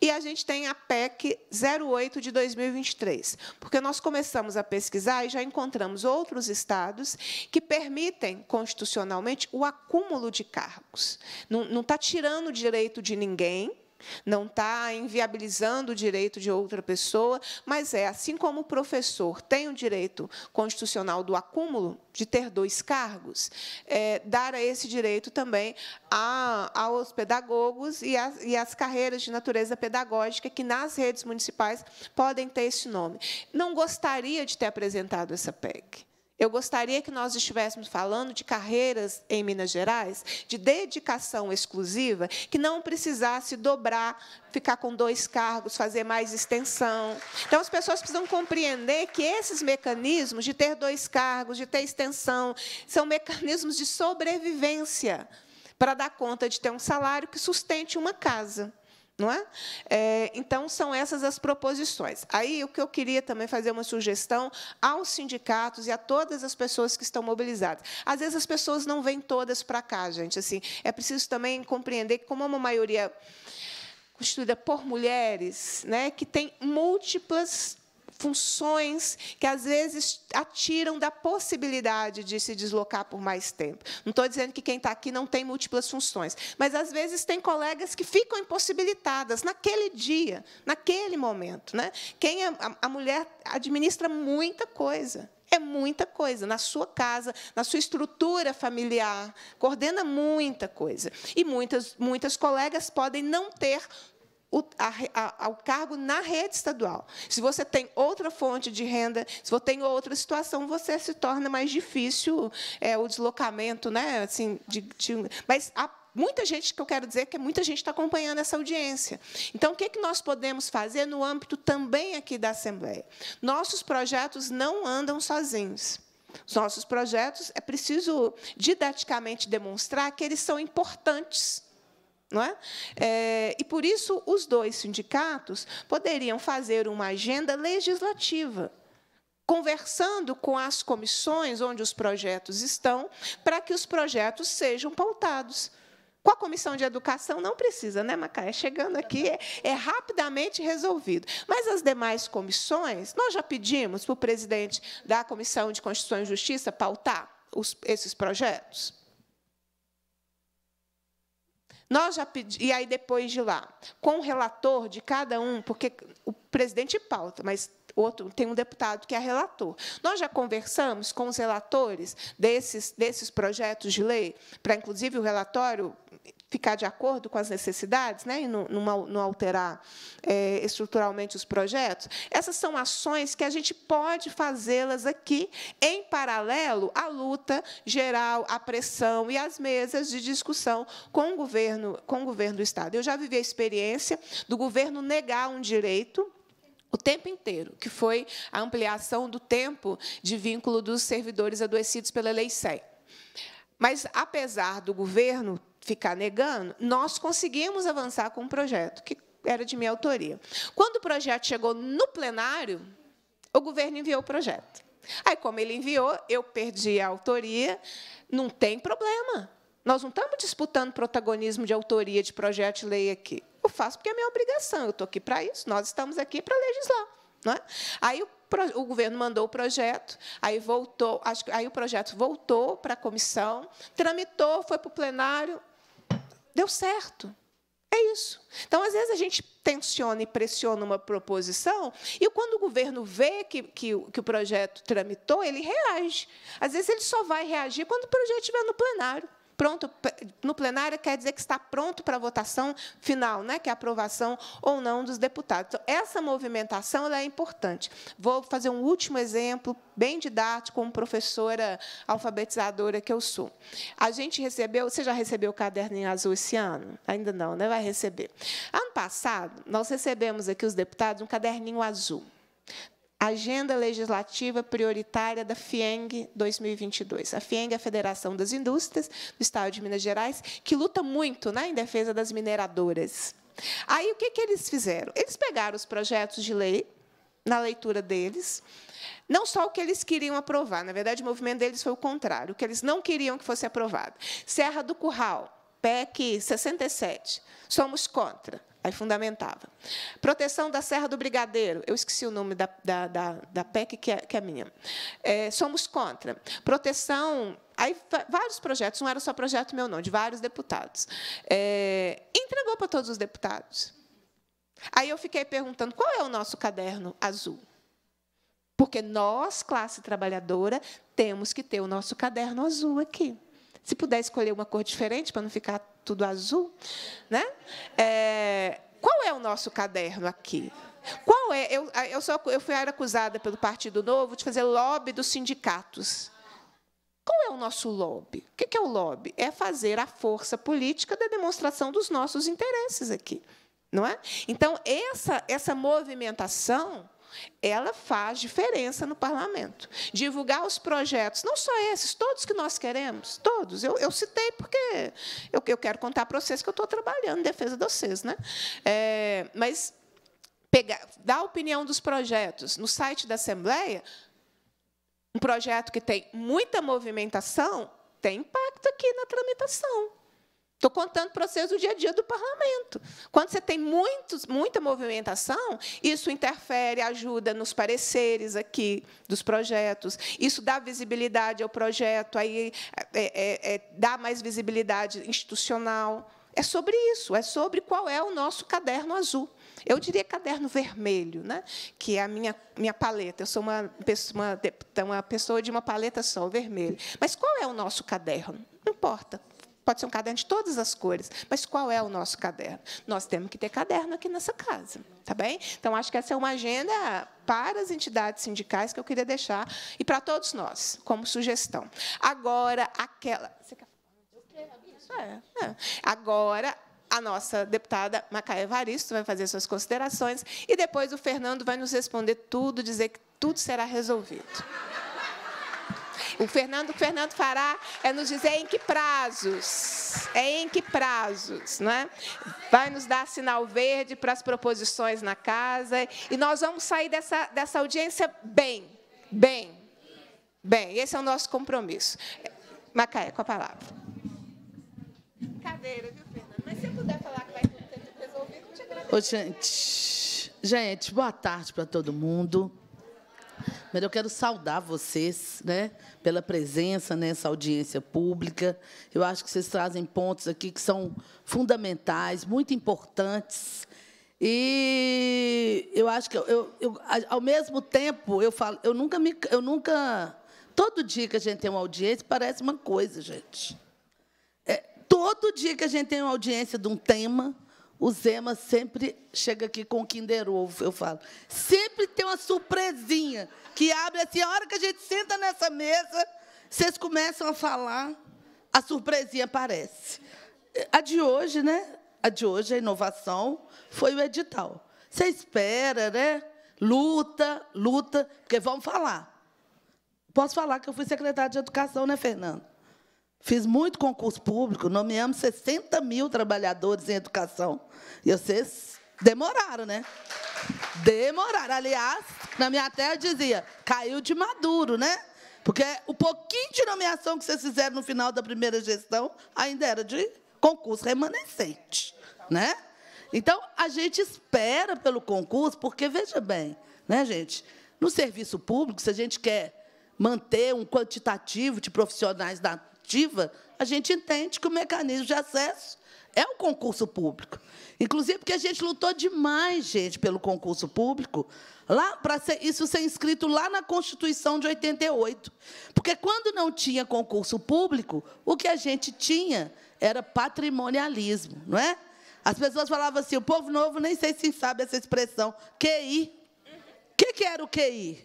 E a gente tem a PEC 08 de 2023, porque nós começamos a pesquisar e já encontramos outros estados que permitem, constitucionalmente, o acúmulo de cargos. Não está tirando o direito de ninguém, não está inviabilizando o direito de outra pessoa, mas é assim como o professor tem o direito constitucional do acúmulo, de ter dois cargos, é, dar a esse direito também a, aos pedagogos e, a, e as carreiras de natureza pedagógica que nas redes municipais podem ter esse nome. Não gostaria de ter apresentado essa PEC. Eu gostaria que nós estivéssemos falando de carreiras em Minas Gerais, de dedicação exclusiva, que não precisasse dobrar, ficar com dois cargos, fazer mais extensão. Então, as pessoas precisam compreender que esses mecanismos de ter dois cargos, de ter extensão, são mecanismos de sobrevivência para dar conta de ter um salário que sustente uma casa. Não é? é? então, são essas as proposições. Aí, o que eu queria também fazer uma sugestão aos sindicatos e a todas as pessoas que estão mobilizadas. Às vezes, as pessoas não vêm todas para cá, gente. Assim, é preciso também compreender que, como é uma maioria constituída por mulheres, né, que tem múltiplas funções que às vezes atiram da possibilidade de se deslocar por mais tempo. Não estou dizendo que quem está aqui não tem múltiplas funções, mas às vezes tem colegas que ficam impossibilitadas naquele dia, naquele momento. Né? Quem é, a, a mulher administra muita coisa. É muita coisa na sua casa, na sua estrutura familiar, coordena muita coisa. E muitas, muitas colegas podem não ter o, a, a, ao cargo na rede estadual. Se você tem outra fonte de renda, se você tem outra situação, você se torna mais difícil é, o deslocamento, né? Assim, de, de, mas há muita gente que eu quero dizer que muita gente está acompanhando essa audiência. Então, o que, é que nós podemos fazer no âmbito também aqui da Assembleia? Nossos projetos não andam sozinhos. Os nossos projetos é preciso didaticamente demonstrar que eles são importantes não é? é? e, por isso, os dois sindicatos poderiam fazer uma agenda legislativa, conversando com as comissões onde os projetos estão, para que os projetos sejam pautados. Com a comissão de educação não precisa, né, Macaé? Chegando aqui é, é, rapidamente resolvido. Mas as demais comissões, nós já pedimos para o presidente da Comissão de Constituição e Justiça pautar os, esses projetos. Nós já pedimos, e aí depois de lá, com o relator de cada um, porque o presidente pauta, mas outro tem um deputado que é relator. Nós já conversamos com os relatores desses, desses projetos de lei, para, inclusive, o relatório ficar de acordo com as necessidades né, e não, não, não alterar é, estruturalmente os projetos. Essas são ações que a gente pode fazê-las aqui, em paralelo à luta geral, à pressão e às mesas de discussão com o governo, com o governo do Estado. Eu já vivi a experiência do governo negar um direito o tempo inteiro, que foi a ampliação do tempo de vínculo dos servidores adoecidos pela Lei 100. Mas, apesar do governo ficar negando, nós conseguimos avançar com um projeto que era de minha autoria. Quando o projeto chegou no plenário, o governo enviou o projeto. Aí, como ele enviou, eu perdi a autoria, não tem problema. Nós não estamos disputando protagonismo de autoria de projeto de lei aqui. Eu faço porque é minha obrigação, eu estou aqui para isso, nós estamos aqui para legislar. Não é? Aí o o governo mandou o projeto, aí voltou, acho aí o projeto voltou para a comissão, tramitou, foi para o plenário, deu certo. É isso. Então, às vezes, a gente tensiona e pressiona uma proposição, e quando o governo vê que, que, que o projeto tramitou, ele reage. Às vezes, ele só vai reagir quando o projeto estiver no plenário pronto no plenário quer dizer que está pronto para a votação final, né, que é a aprovação ou não dos deputados. Então, essa movimentação é importante. Vou fazer um último exemplo, bem didático, como professora alfabetizadora que eu sou. A gente recebeu, você já recebeu o caderninho azul esse ano? Ainda não, né? Vai receber. Ano passado, nós recebemos aqui os deputados um caderninho azul. Agenda Legislativa Prioritária da FIENG 2022. A FIENG é a Federação das Indústrias do Estado de Minas Gerais, que luta muito né, em defesa das mineradoras. Aí, o que, que eles fizeram? Eles pegaram os projetos de lei, na leitura deles, Não só o que eles queriam aprovar, na verdade, o movimento deles foi o contrário, o que eles não queriam que fosse aprovado. Serra do Curral, PEC 67, somos contra. Aí fundamentava. Proteção da Serra do Brigadeiro, eu esqueci o nome da, da, da, da PEC, que é, que é minha. É, somos contra. Proteção. Aí, vários projetos, não era só projeto meu, não, de vários deputados. É, entregou para todos os deputados. Aí eu fiquei perguntando qual é o nosso caderno azul. Porque nós, classe trabalhadora, temos que ter o nosso caderno azul aqui. Se puder escolher uma cor diferente para não ficar tudo azul, né? É, qual é o nosso caderno aqui? Qual é? Eu, eu, eu fui acusada pelo Partido Novo de fazer lobby dos sindicatos. Qual é o nosso lobby? O que é o lobby? É fazer a força política da demonstração dos nossos interesses aqui, não é? Então essa essa movimentação ela faz diferença no parlamento. Divulgar os projetos, não só esses, todos que nós queremos, todos. Eu, eu citei porque eu, eu quero contar para vocês que eu estou trabalhando em defesa de vocês. Né? É, mas pegar, dar a opinião dos projetos no site da Assembleia, um projeto que tem muita movimentação, tem impacto aqui na tramitação. Estou contando para vocês do dia a dia do parlamento. Quando você tem muitos, muita movimentação, isso interfere, ajuda nos pareceres aqui dos projetos. Isso dá visibilidade ao projeto, aí é, é, é, dá mais visibilidade institucional. É sobre isso, é sobre qual é o nosso caderno azul. Eu diria caderno vermelho, né? que é a minha, minha paleta. Eu sou uma, uma, uma pessoa de uma paleta só, vermelho. Mas qual é o nosso caderno? Não importa. Pode ser um caderno de todas as cores, mas qual é o nosso caderno? Nós temos que ter caderno aqui nessa casa, tá bem? Então acho que essa é uma agenda para as entidades sindicais que eu queria deixar e para todos nós, como sugestão. Agora aquela, você quer é, é. Agora a nossa deputada Macaé Evaristo vai fazer suas considerações e depois o Fernando vai nos responder tudo, dizer que tudo será resolvido. O Fernando, o Fernando fará é nos dizer em que prazos, é em que prazos, não é? Vai nos dar sinal verde para as proposições na casa e nós vamos sair dessa, dessa audiência bem, bem, bem. Esse é o nosso compromisso. Macaé, com a palavra. Cadeira, viu, Fernando? Mas se eu puder falar que vai ter resolvido, eu te agradeço. Ô, gente, gente, boa tarde para todo mundo. Mas eu quero saudar vocês, né, pela presença nessa audiência pública. Eu acho que vocês trazem pontos aqui que são fundamentais, muito importantes. E eu acho que eu, eu, ao mesmo tempo eu falo, eu nunca me, eu nunca, todo dia que a gente tem uma audiência parece uma coisa, gente. É, todo dia que a gente tem uma audiência de um tema, o Zema sempre chega aqui com o Kinder Ovo, eu falo. Sempre tem uma surpresinha que abre assim, a hora que a gente senta nessa mesa, vocês começam a falar, a surpresinha aparece. A de hoje, né? A de hoje, a inovação, foi o edital. Você espera, né? Luta, luta, porque vamos falar. Posso falar que eu fui secretária de Educação, né, Fernando? Fiz muito concurso público, nomeamos 60 mil trabalhadores em educação. E vocês demoraram, né? Demoraram. Aliás, na minha terra dizia, caiu de maduro, né? Porque o pouquinho de nomeação que vocês fizeram no final da primeira gestão ainda era de concurso remanescente, né? Então, a gente espera pelo concurso, porque, veja bem, né, gente? No serviço público, se a gente quer manter um quantitativo de profissionais da a gente entende que o mecanismo de acesso é o concurso público. Inclusive porque a gente lutou demais, gente, pelo concurso público, lá para isso ser inscrito lá na Constituição de 88. Porque quando não tinha concurso público, o que a gente tinha era patrimonialismo, não é? As pessoas falavam assim, o povo novo nem sei se sabe essa expressão, QI. O que, que era o QI?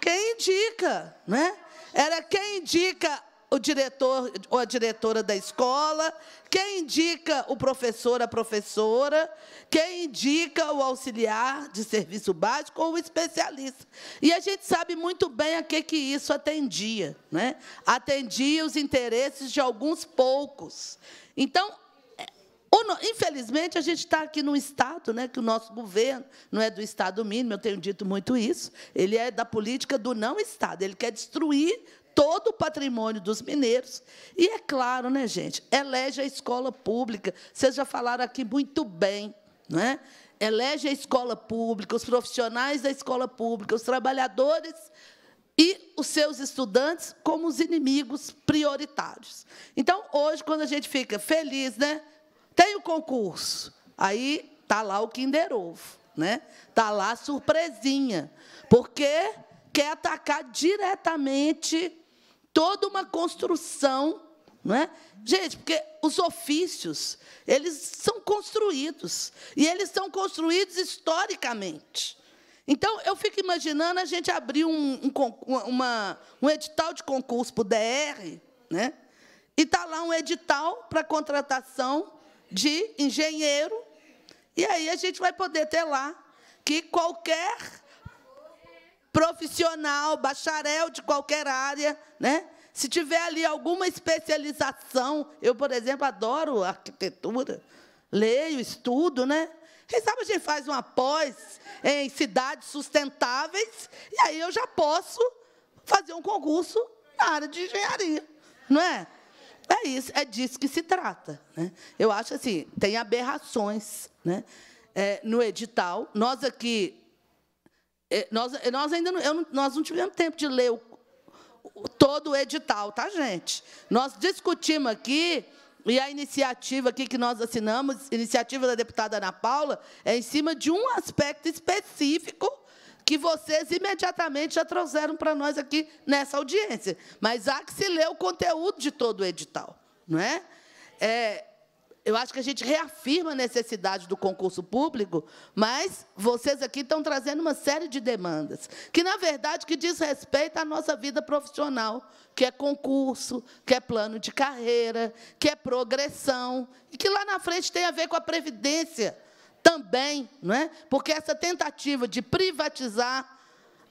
Quem indica, né? Era quem indica o diretor ou a diretora da escola, quem indica o professor, a professora, quem indica o auxiliar de serviço básico ou o especialista. E a gente sabe muito bem a que, que isso atendia. Né? Atendia os interesses de alguns poucos. Então, Infelizmente, a gente está aqui num Estado, né, que o nosso governo não é do Estado mínimo, eu tenho dito muito isso, ele é da política do não Estado, ele quer destruir todo o patrimônio dos mineiros. E é claro, né, gente, elege a escola pública, vocês já falaram aqui muito bem, não é? elege a escola pública, os profissionais da escola pública, os trabalhadores e os seus estudantes como os inimigos prioritários. Então, hoje, quando a gente fica feliz, né? Tem o concurso, aí está lá o Kinder Ovo, né? Está lá a surpresinha, porque quer atacar diretamente toda uma construção não é? Gente, porque os ofícios, eles são construídos, e eles são construídos historicamente. Então, eu fico imaginando a gente abrir um, um, uma, um edital de concurso para o DR, né? e está lá um edital para contratação de engenheiro, e aí a gente vai poder ter lá que qualquer profissional, bacharel de qualquer área, né? Se tiver ali alguma especialização, eu, por exemplo, adoro arquitetura, leio, estudo, né? Quem sabe a gente faz uma pós em cidades sustentáveis e aí eu já posso fazer um concurso na área de engenharia, não é? É isso, é disso que se trata. Né? Eu acho assim, tem aberrações né? É, no edital. Nós aqui, nós, nós ainda não, eu, nós não tivemos tempo de ler o, todo o edital, tá, gente? Nós discutimos aqui, e a iniciativa aqui que nós assinamos, iniciativa da deputada Ana Paula, é em cima de um aspecto específico que vocês imediatamente já trouxeram para nós aqui nessa audiência. Mas há que se ler o conteúdo de todo o edital. Não é? é eu acho que a gente reafirma a necessidade do concurso público, mas vocês aqui estão trazendo uma série de demandas, que, na verdade, que diz respeito à nossa vida profissional, que é concurso, que é plano de carreira, que é progressão, e que lá na frente tem a ver com a previdência também, não é? Porque essa tentativa de privatizar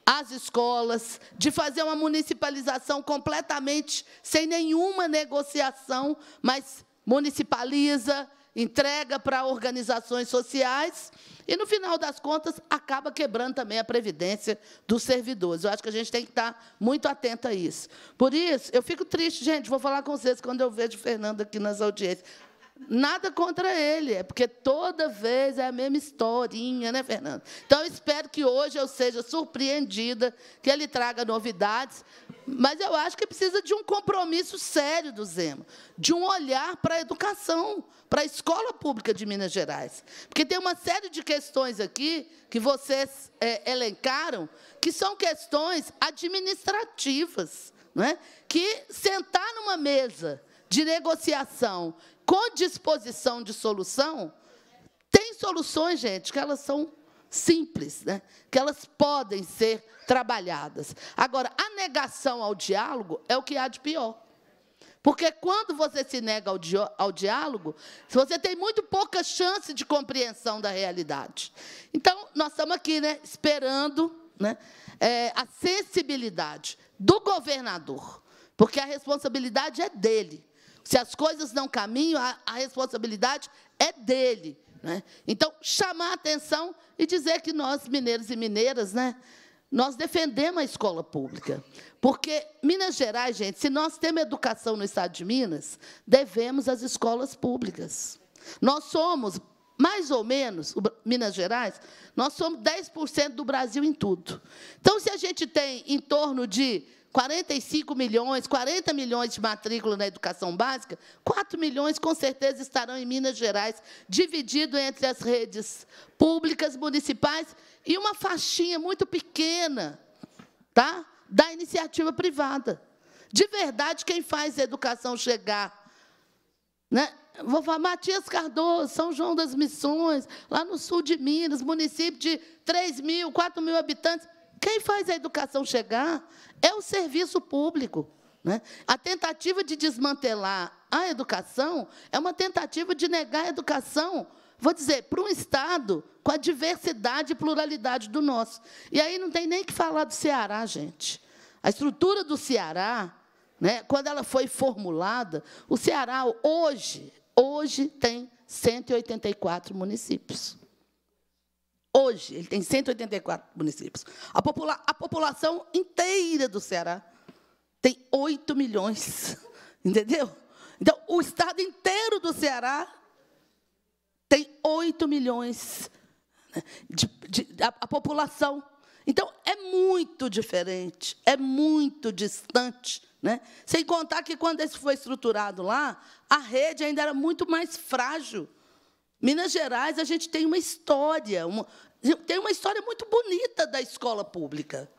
as escolas, de fazer uma municipalização completamente sem nenhuma negociação, mas municipaliza, entrega para organizações sociais e, no final das contas, acaba quebrando também a previdência dos servidores. Eu acho que a gente tem que estar muito atento a isso. Por isso, eu fico triste, gente, vou falar com vocês quando eu vejo o Fernando aqui nas audiências. Nada contra ele, é porque toda vez é a mesma historinha, né, Fernando? Então, eu espero que hoje eu seja surpreendida, que ele traga novidades, mas eu acho que precisa de um compromisso sério do Zema, de um olhar para a educação, para a escola pública de Minas Gerais. Porque tem uma série de questões aqui que vocês é, elencaram, que são questões administrativas, não é? que sentar numa mesa de negociação com disposição de solução, tem soluções, gente, que elas são simples, né? que elas podem ser trabalhadas. Agora, a negação ao diálogo é o que há de pior. Porque quando você se nega ao, di ao diálogo, você tem muito pouca chance de compreensão da realidade. Então, nós estamos aqui né, esperando né, é, a sensibilidade do governador, porque a responsabilidade é dele. Se as coisas não caminham, a, a responsabilidade é dele. Né? Então, chamar a atenção e dizer que nós, mineiros e mineiras, né, nós defendemos a escola pública. Porque Minas Gerais, gente, se nós temos educação no estado de Minas, devemos às escolas públicas. Nós somos, mais ou menos, Minas Gerais, nós somos 10% do Brasil em tudo. Então, se a gente tem em torno de 45 milhões, 40 milhões de matrícula na educação básica, 4 milhões com certeza estarão em Minas Gerais, dividido entre as redes públicas, municipais e uma faixinha muito pequena tá? da iniciativa privada. De verdade, quem faz a educação chegar. Né? Vou falar, Matias Cardoso, São João das Missões, lá no sul de Minas, município de 3 mil, 4 mil habitantes. Quem faz a educação chegar é o serviço público. Né? A tentativa de desmantelar a educação é uma tentativa de negar a educação, vou dizer, para um Estado com a diversidade e pluralidade do nosso. E aí não tem nem que falar do Ceará, gente. A estrutura do Ceará, né, quando ela foi formulada, o Ceará hoje, hoje tem 184 municípios. Hoje, ele tem 184 municípios. A, popula a população inteira do Ceará tem 8 milhões. Entendeu? Então, o estado inteiro do Ceará tem 8 milhões né, de, de a, a população. Então, é muito diferente, é muito distante. Né? Sem contar que, quando esse foi estruturado lá, a rede ainda era muito mais frágil. Minas Gerais, a gente tem uma história, uma, tem uma história muito bonita da escola pública.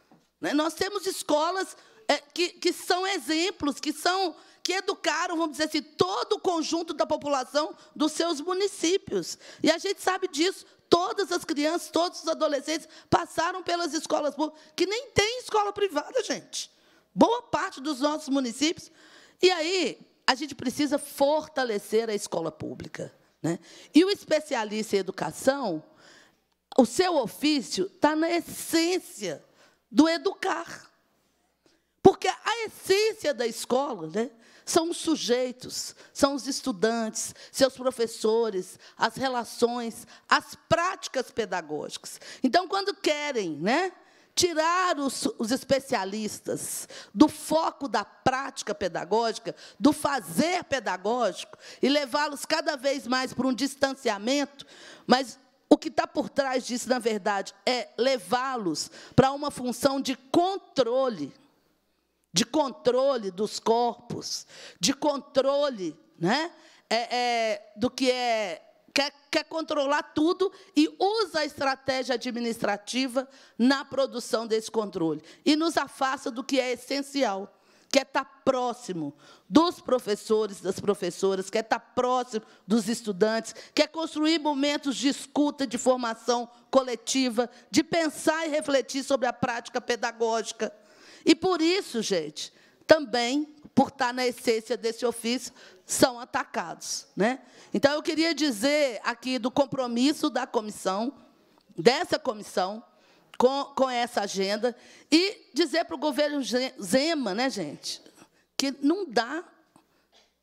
Né? Nós temos escolas é, que, que são exemplos, que são que educaram, vamos dizer assim, todo o conjunto da população dos seus municípios. E a gente sabe disso. Todas as crianças, todos os adolescentes passaram pelas escolas públicas, que nem tem escola privada, gente. Boa parte dos nossos municípios. E aí, a gente precisa fortalecer a escola pública. Né? E o especialista em educação, o seu ofício está na essência do educar. Porque a essência da escola né, são os sujeitos, são os estudantes, seus professores, as relações, as práticas pedagógicas. Então, quando querem né, tirar os, os especialistas do foco da prática pedagógica, do fazer pedagógico, e levá-los cada vez mais para um distanciamento, mas o que está por trás disso, na verdade, é levá-los para uma função de controle, de controle dos corpos, de controle né, é, é, do que é. Quer, quer controlar tudo e usa a estratégia administrativa na produção desse controle. E nos afasta do que é essencial, quer estar próximo dos professores, das professoras, quer estar próximo dos estudantes, quer construir momentos de escuta, de formação coletiva, de pensar e refletir sobre a prática pedagógica. E por isso, gente, também, por estar na essência desse ofício, são atacados. Né? Então, eu queria dizer aqui do compromisso da comissão, dessa comissão, com, com essa agenda e dizer para o governo Zema, né, gente, que não dá,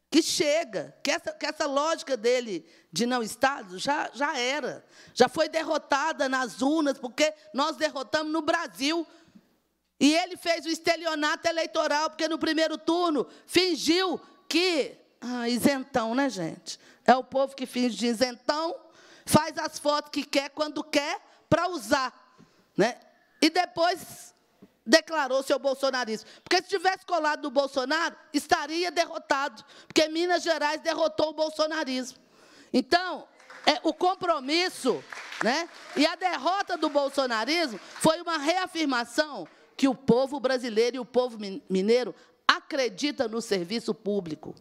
que chega, que essa, que essa lógica dele de não Estado já, já era, já foi derrotada nas urnas, porque nós derrotamos no Brasil. E ele fez o estelionato eleitoral, porque no primeiro turno fingiu que. Ah, isentão, né, gente? É o povo que finge de isentão, faz as fotos que quer, quando quer, para usar. Né? E depois declarou seu bolsonarismo. Porque se tivesse colado no Bolsonaro, estaria derrotado. Porque Minas Gerais derrotou o bolsonarismo. Então, é, o compromisso né, e a derrota do bolsonarismo foi uma reafirmação que o povo brasileiro e o povo mineiro acredita no serviço público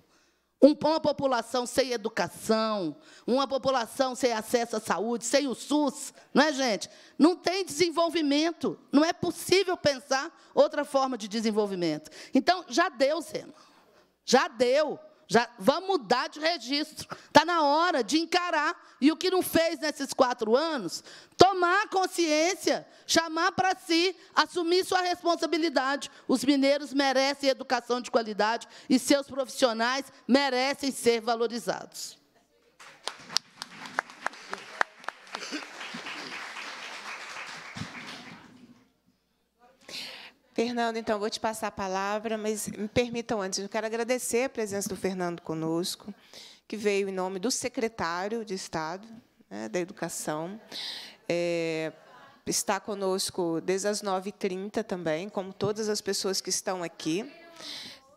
uma população sem educação, uma população sem acesso à saúde, sem o SUS, não é, gente? Não tem desenvolvimento. Não é possível pensar outra forma de desenvolvimento. Então, já deu, Zema. Já deu. Já, vamos mudar de registro. Está na hora de encarar. E o que não fez nesses quatro anos, tomar consciência, chamar para si, assumir sua responsabilidade. Os mineiros merecem educação de qualidade e seus profissionais merecem ser valorizados. Fernando, então, vou te passar a palavra, mas me permitam antes, eu quero agradecer a presença do Fernando conosco, que veio em nome do secretário de Estado né, da Educação. É, está conosco desde as 9h30 também, como todas as pessoas que estão aqui.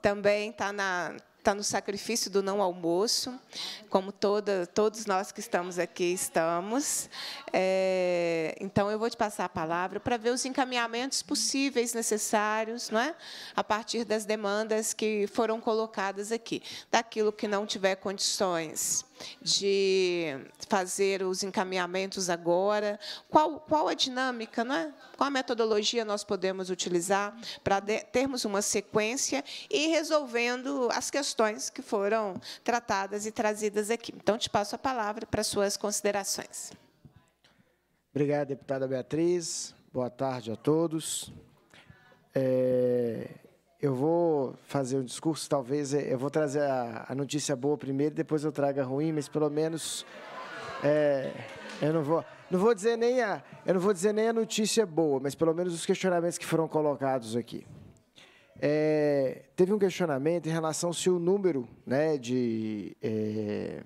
Também está na está no sacrifício do não almoço, como toda, todos nós que estamos aqui estamos. É, então, eu vou te passar a palavra para ver os encaminhamentos possíveis, necessários, não é? a partir das demandas que foram colocadas aqui. Daquilo que não tiver condições de fazer os encaminhamentos agora? Qual, qual a dinâmica, né? qual a metodologia nós podemos utilizar para termos uma sequência e resolvendo as questões que foram tratadas e trazidas aqui. Então, te passo a palavra para suas considerações. Obrigado, deputada Beatriz. Boa tarde a todos. É, eu vou fazer um discurso, talvez é, eu vou trazer a, a notícia boa primeiro, depois eu trago a ruim, mas pelo menos é, eu não vou, não vou dizer nem a, eu não vou dizer nem a notícia boa, mas pelo menos os questionamentos que foram colocados aqui. É, teve um questionamento em relação se o número né, de é,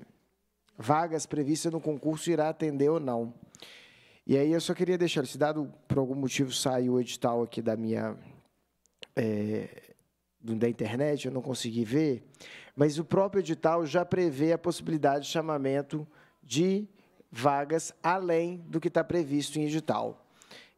vagas previstas no concurso irá atender ou não. E aí eu só queria deixar, se dado por algum motivo saiu o edital aqui da minha é, da internet, eu não consegui ver, mas o próprio edital já prevê a possibilidade de chamamento de vagas além do que está previsto em edital.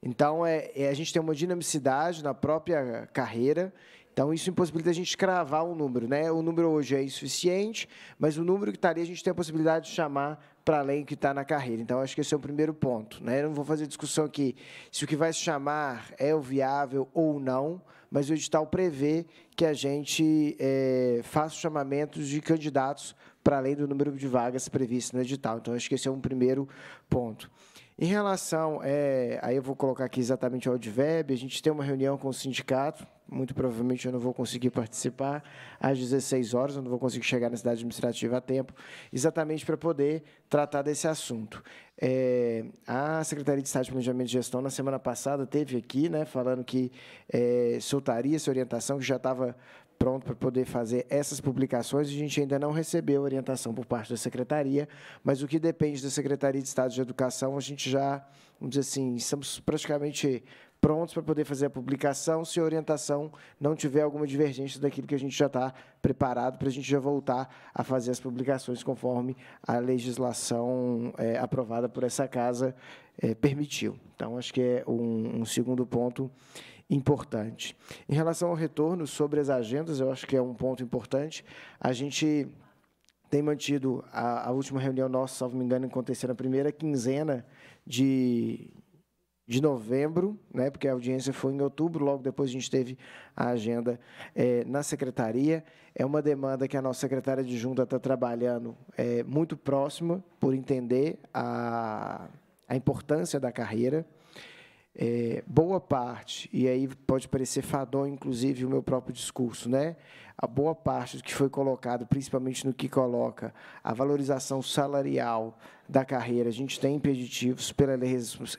Então, é, é, a gente tem uma dinamicidade na própria carreira, então isso impossibilita a gente cravar um número. Né? O número hoje é insuficiente, mas o número que estaria, a gente tem a possibilidade de chamar para além que está na carreira. Então, acho que esse é o primeiro ponto. Né? Eu não vou fazer discussão aqui se o que vai se chamar é o viável ou não, mas o edital prevê que a gente é, faça chamamentos de candidatos para além do número de vagas previsto no edital. Então, acho que esse é um primeiro ponto. Em relação, é, aí eu vou colocar aqui exatamente o Audiveb, a gente tem uma reunião com o sindicato, muito provavelmente eu não vou conseguir participar às 16 horas, eu não vou conseguir chegar na cidade administrativa a tempo, exatamente para poder tratar desse assunto. É, a Secretaria de Estado de Planejamento e Gestão, na semana passada, teve aqui, né, falando que é, soltaria essa orientação, que já estava pronto para poder fazer essas publicações. A gente ainda não recebeu orientação por parte da secretaria, mas o que depende da Secretaria de Estado de Educação, a gente já, vamos dizer assim, estamos praticamente prontos para poder fazer a publicação, se a orientação não tiver alguma divergência daquilo que a gente já está preparado para a gente já voltar a fazer as publicações conforme a legislação é, aprovada por essa casa é, permitiu. Então, acho que é um, um segundo ponto importante. Em relação ao retorno sobre as agendas, eu acho que é um ponto importante. A gente tem mantido a, a última reunião nossa, salvo me engano, acontecer na primeira quinzena de, de novembro, né, porque a audiência foi em outubro, logo depois a gente teve a agenda é, na secretaria. É uma demanda que a nossa secretária de junta está trabalhando é, muito próxima, por entender a, a importância da carreira é, boa parte, e aí pode parecer fadão, inclusive, o meu próprio discurso, né? a boa parte do que foi colocado, principalmente no que coloca a valorização salarial da carreira, a gente tem impeditivos pela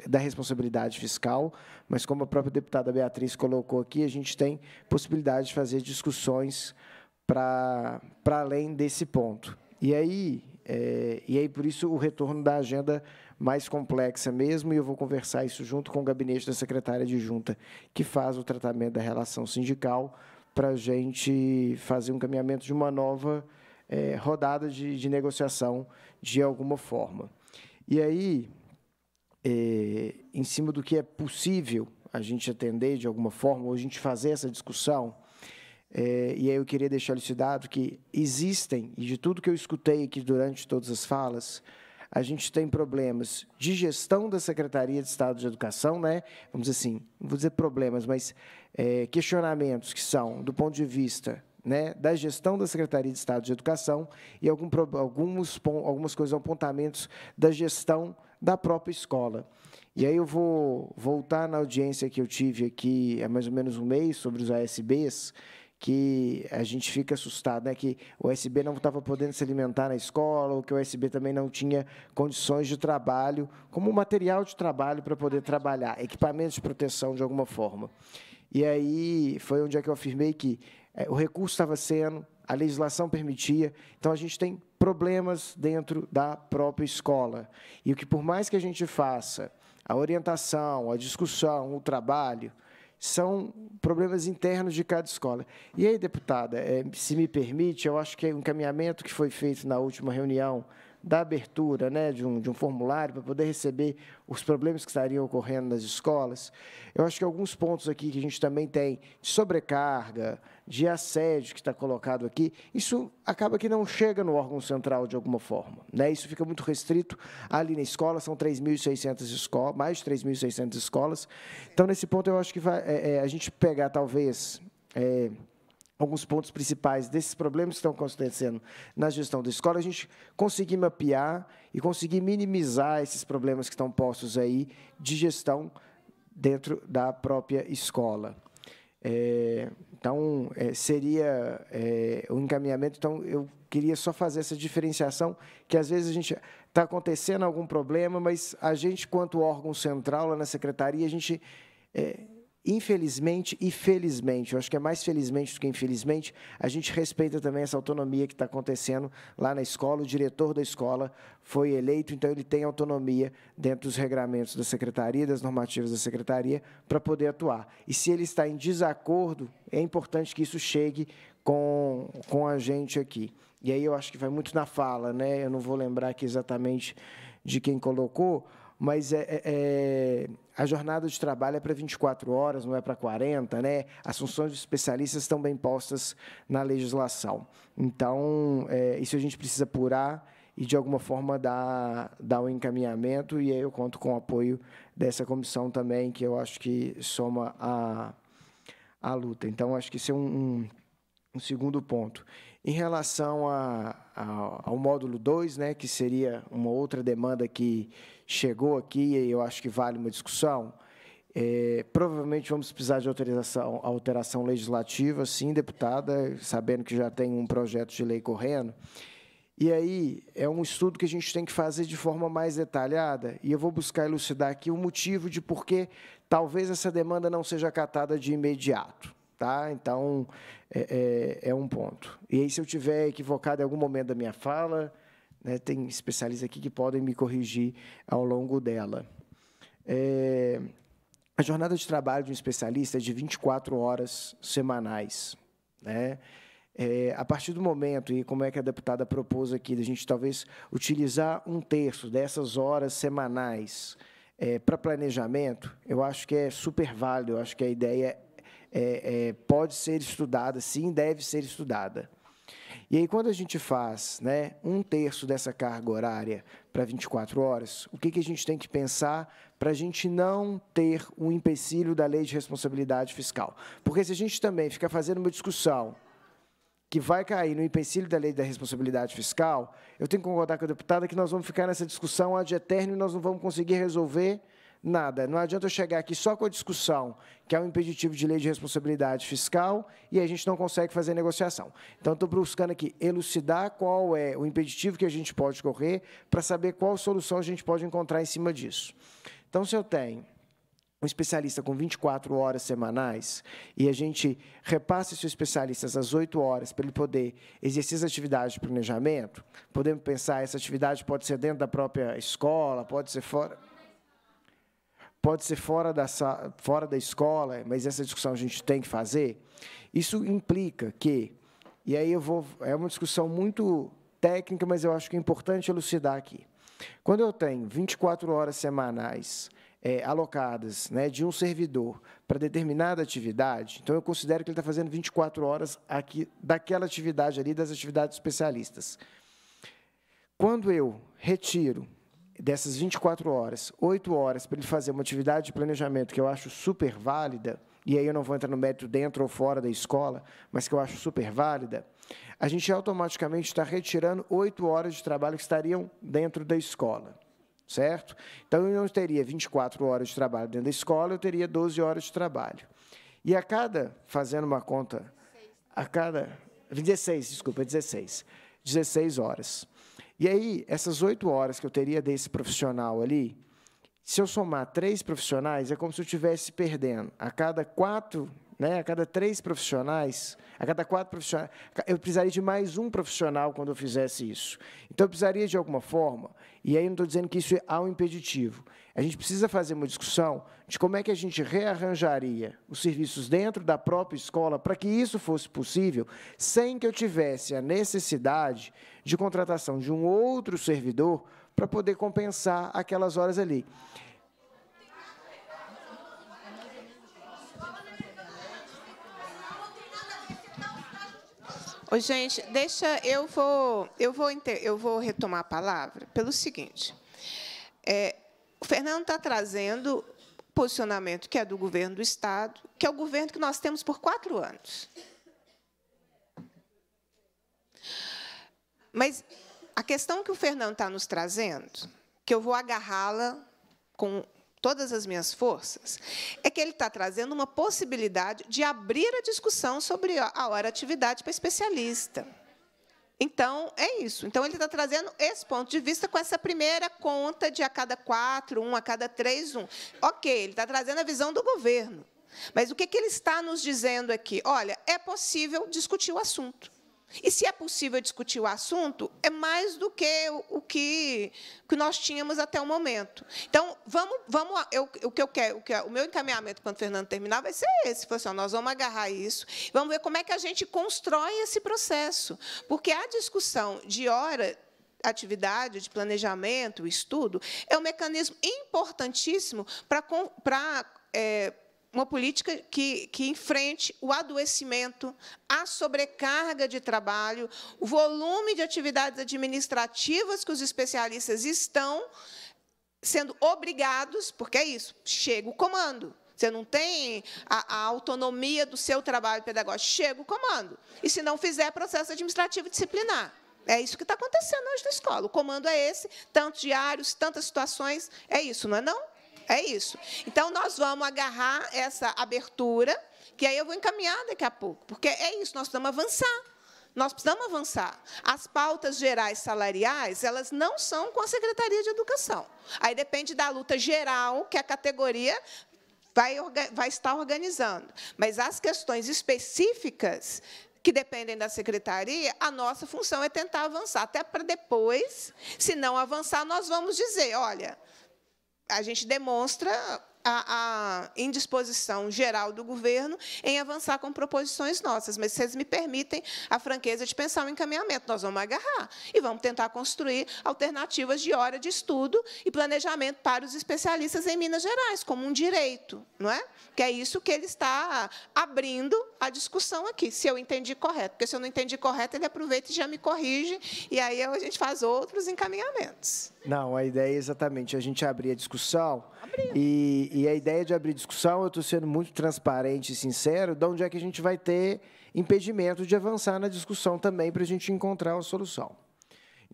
da responsabilidade fiscal, mas como a própria deputada Beatriz colocou aqui, a gente tem possibilidade de fazer discussões para além desse ponto. E aí, é, e aí, por isso, o retorno da agenda mais complexa mesmo, e eu vou conversar isso junto com o gabinete da secretária de junta, que faz o tratamento da relação sindical, para a gente fazer um caminhamento de uma nova é, rodada de, de, negociação de alguma forma. E aí, é, em cima do que é possível a gente atender de alguma forma, ou a gente fazer essa discussão, é, e aí eu queria deixar elucidado que existem, e de tudo que eu escutei aqui durante todas as falas, a gente tem problemas de gestão da Secretaria de Estado de Educação, né? vamos dizer assim, não vou dizer problemas, mas é, questionamentos que são, do ponto de vista né, da gestão da Secretaria de Estado de Educação e algum, alguns, algumas coisas, apontamentos da gestão da própria escola. E aí eu vou voltar na audiência que eu tive aqui há mais ou menos um mês sobre os ASBs, que a gente fica assustado, né? que o USB não estava podendo se alimentar na escola, ou que o USB também não tinha condições de trabalho, como material de trabalho para poder trabalhar, equipamentos de proteção de alguma forma. E aí foi onde é que eu afirmei que é, o recurso estava sendo, a legislação permitia, então a gente tem problemas dentro da própria escola. E o que, por mais que a gente faça a orientação, a discussão, o trabalho, são problemas internos de cada escola. E aí, deputada, é, se me permite, eu acho que o encaminhamento que foi feito na última reunião da abertura né, de, um, de um formulário para poder receber os problemas que estariam ocorrendo nas escolas. Eu acho que alguns pontos aqui que a gente também tem de sobrecarga, de assédio que está colocado aqui, isso acaba que não chega no órgão central de alguma forma. Né? Isso fica muito restrito ali na escola, são 3.600 escolas, mais de 3.600 escolas. Então, nesse ponto, eu acho que vai, é, é, a gente pegar, talvez... É, alguns pontos principais desses problemas que estão acontecendo na gestão da escola, a gente conseguir mapear e conseguir minimizar esses problemas que estão postos aí de gestão dentro da própria escola. É, Então, é, seria é, o encaminhamento. Então, eu queria só fazer essa diferenciação, que às vezes a gente está acontecendo algum problema, mas a gente, quanto órgão central lá na secretaria, a gente é, infelizmente e felizmente, eu acho que é mais felizmente do que infelizmente, a gente respeita também essa autonomia que está acontecendo lá na escola. O diretor da escola foi eleito, então ele tem autonomia dentro dos regramentos da secretaria, das normativas da secretaria, para poder atuar. E se ele está em desacordo, é importante que isso chegue com, com a gente aqui. E aí eu acho que vai muito na fala, né? Eu não vou lembrar aqui exatamente de quem colocou, mas é, é, é, a jornada de trabalho é para 24 horas, não é para 40, né? As funções de especialistas estão bem postas na legislação. Então, é, isso a gente precisa apurar e, de alguma forma, dar, dar um encaminhamento, e aí eu conto com o apoio dessa comissão também, que eu acho que soma a, a luta. Então, acho que isso é um, um, um segundo ponto. Em relação a, a, ao módulo 2, né, que seria uma outra demanda que chegou aqui e eu acho que vale uma discussão. É, provavelmente vamos precisar de autorização, alteração legislativa, sim, deputada, sabendo que já tem um projeto de lei correndo. E aí é um estudo que a gente tem que fazer de forma mais detalhada, e eu vou buscar elucidar aqui o motivo de por que talvez essa demanda não seja acatada de imediato. Tá? Então, é, é, é um ponto. E aí, se eu tiver equivocado em algum momento da minha fala, né, tem especialistas aqui que podem me corrigir ao longo dela. É, a jornada de trabalho de um especialista é de 24 horas semanais. Né? É, a partir do momento, e como é que a deputada propôs aqui, da gente talvez utilizar um terço dessas horas semanais é, para planejamento, eu acho que é super válido, eu acho que a ideia é, é pode ser estudada, sim, deve ser estudada. E aí, quando a gente faz né, um terço dessa carga horária para 24 horas, o que, que a gente tem que pensar para a gente não ter o um empecilho da lei de responsabilidade fiscal? Porque se a gente também ficar fazendo uma discussão que vai cair no empecilho da lei da responsabilidade fiscal, eu tenho que concordar com a deputada que nós vamos ficar nessa discussão ad eterno e nós não vamos conseguir resolver nada. Não adianta eu chegar aqui só com a discussão, que é um impeditivo de lei de responsabilidade fiscal, e a gente não consegue fazer negociação. Então, estou buscando aqui elucidar qual é o impeditivo que a gente pode correr, para saber qual solução a gente pode encontrar em cima disso. Então, se eu tenho um especialista com 24 horas semanais e a gente repassa esses especialistas às 8 horas para ele poder exercer as atividades de planejamento, podemos pensar essa atividade pode ser dentro da própria escola, pode ser fora pode ser fora da, fora da escola, mas essa discussão a gente tem que fazer. Isso implica que, e aí eu vou, é uma discussão muito técnica, mas eu acho que é importante elucidar aqui. Quando eu tenho 24 horas semanais é, alocadas né, de um servidor para determinada atividade, então eu considero que ele está fazendo 24 horas aqui daquela atividade ali, das atividades especialistas. Quando eu retiro dessas 24 horas, 8 horas para ele fazer uma atividade de planejamento que eu acho super válida, e aí eu não vou entrar no mérito dentro ou fora da escola, mas que eu acho super válida, a gente automaticamente está retirando 8 horas de trabalho que estariam dentro da escola. Certo? Então, eu não teria 24 horas de trabalho dentro da escola, eu teria 12 horas de trabalho. E a cada, fazendo uma conta, a cada. 16, desculpa, 16. 16 horas. E aí, essas oito horas que eu teria desse profissional ali, se eu somar três profissionais, é como se eu estivesse perdendo. A cada quatro, né, a cada três profissionais, a cada quatro profissionais, eu precisaria de mais um profissional quando eu fizesse isso. Então, eu precisaria de alguma forma, e aí não estou dizendo que isso é um impeditivo, a gente precisa fazer uma discussão de como é que a gente rearranjaria os serviços dentro da própria escola para que isso fosse possível, sem que eu tivesse a necessidade de contratação de um outro servidor para poder compensar aquelas horas ali. Ô, gente, deixa eu vou eu vou eu vou retomar a palavra pelo seguinte. É, o Fernando está trazendo posicionamento que é do governo do Estado, que é o governo que nós temos por quatro anos. Mas a questão que o Fernando está nos trazendo, que eu vou agarrá-la com todas as minhas forças, é que ele está trazendo uma possibilidade de abrir a discussão sobre a hora atividade para especialista. Então, é isso. Então, ele está trazendo esse ponto de vista com essa primeira conta de a cada quatro, um a cada três, um. Ok, ele está trazendo a visão do governo. Mas o que, que ele está nos dizendo aqui? Olha, é possível discutir o assunto. E se é possível discutir o assunto, é mais do que o, o que, que nós tínhamos até o momento. Então, vamos, vamos eu, o que eu quero, o, que, o meu encaminhamento quando o Fernando terminar vai ser esse, assim, ó, nós vamos agarrar isso, vamos ver como é que a gente constrói esse processo, porque a discussão de hora atividade de planejamento, estudo, é um mecanismo importantíssimo para é, uma política que, que enfrente o adoecimento, a sobrecarga de trabalho, o volume de atividades administrativas que os especialistas estão sendo obrigados, porque é isso, chega o comando. Você não tem a, a, autonomia do seu trabalho pedagógico, chega o comando. E se não fizer, processo administrativo disciplinar. É isso que está acontecendo hoje na escola. O comando é esse, tantos diários, tantas situações. É isso, não é não? É isso. Então, nós vamos agarrar essa abertura, que aí eu vou encaminhar daqui a pouco, porque é isso, nós precisamos avançar. Nós precisamos avançar. As pautas gerais salariais, elas não são com a Secretaria de Educação. Aí depende da luta geral que a categoria vai, vai estar organizando. Mas as questões específicas que dependem da secretaria, a nossa função é tentar avançar, até para depois, se não avançar, nós vamos dizer, olha, a gente demonstra a, a, indisposição geral do governo em avançar com proposições nossas. Mas vocês me permitem a franqueza de pensar o encaminhamento. Nós vamos agarrar e vamos tentar construir alternativas de hora de estudo e planejamento para os especialistas em Minas Gerais, como um direito, não é? Que é isso que ele está abrindo a discussão aqui, se eu entendi correto. Porque se eu não entendi correto, ele aproveita e já me corrige, e aí a gente faz outros encaminhamentos. Não, a ideia é exatamente a gente abrir a discussão. E, e, a ideia de abrir discussão, eu estou sendo muito transparente e sincero, de onde é que a gente vai ter impedimento de avançar na discussão também para a gente encontrar uma solução.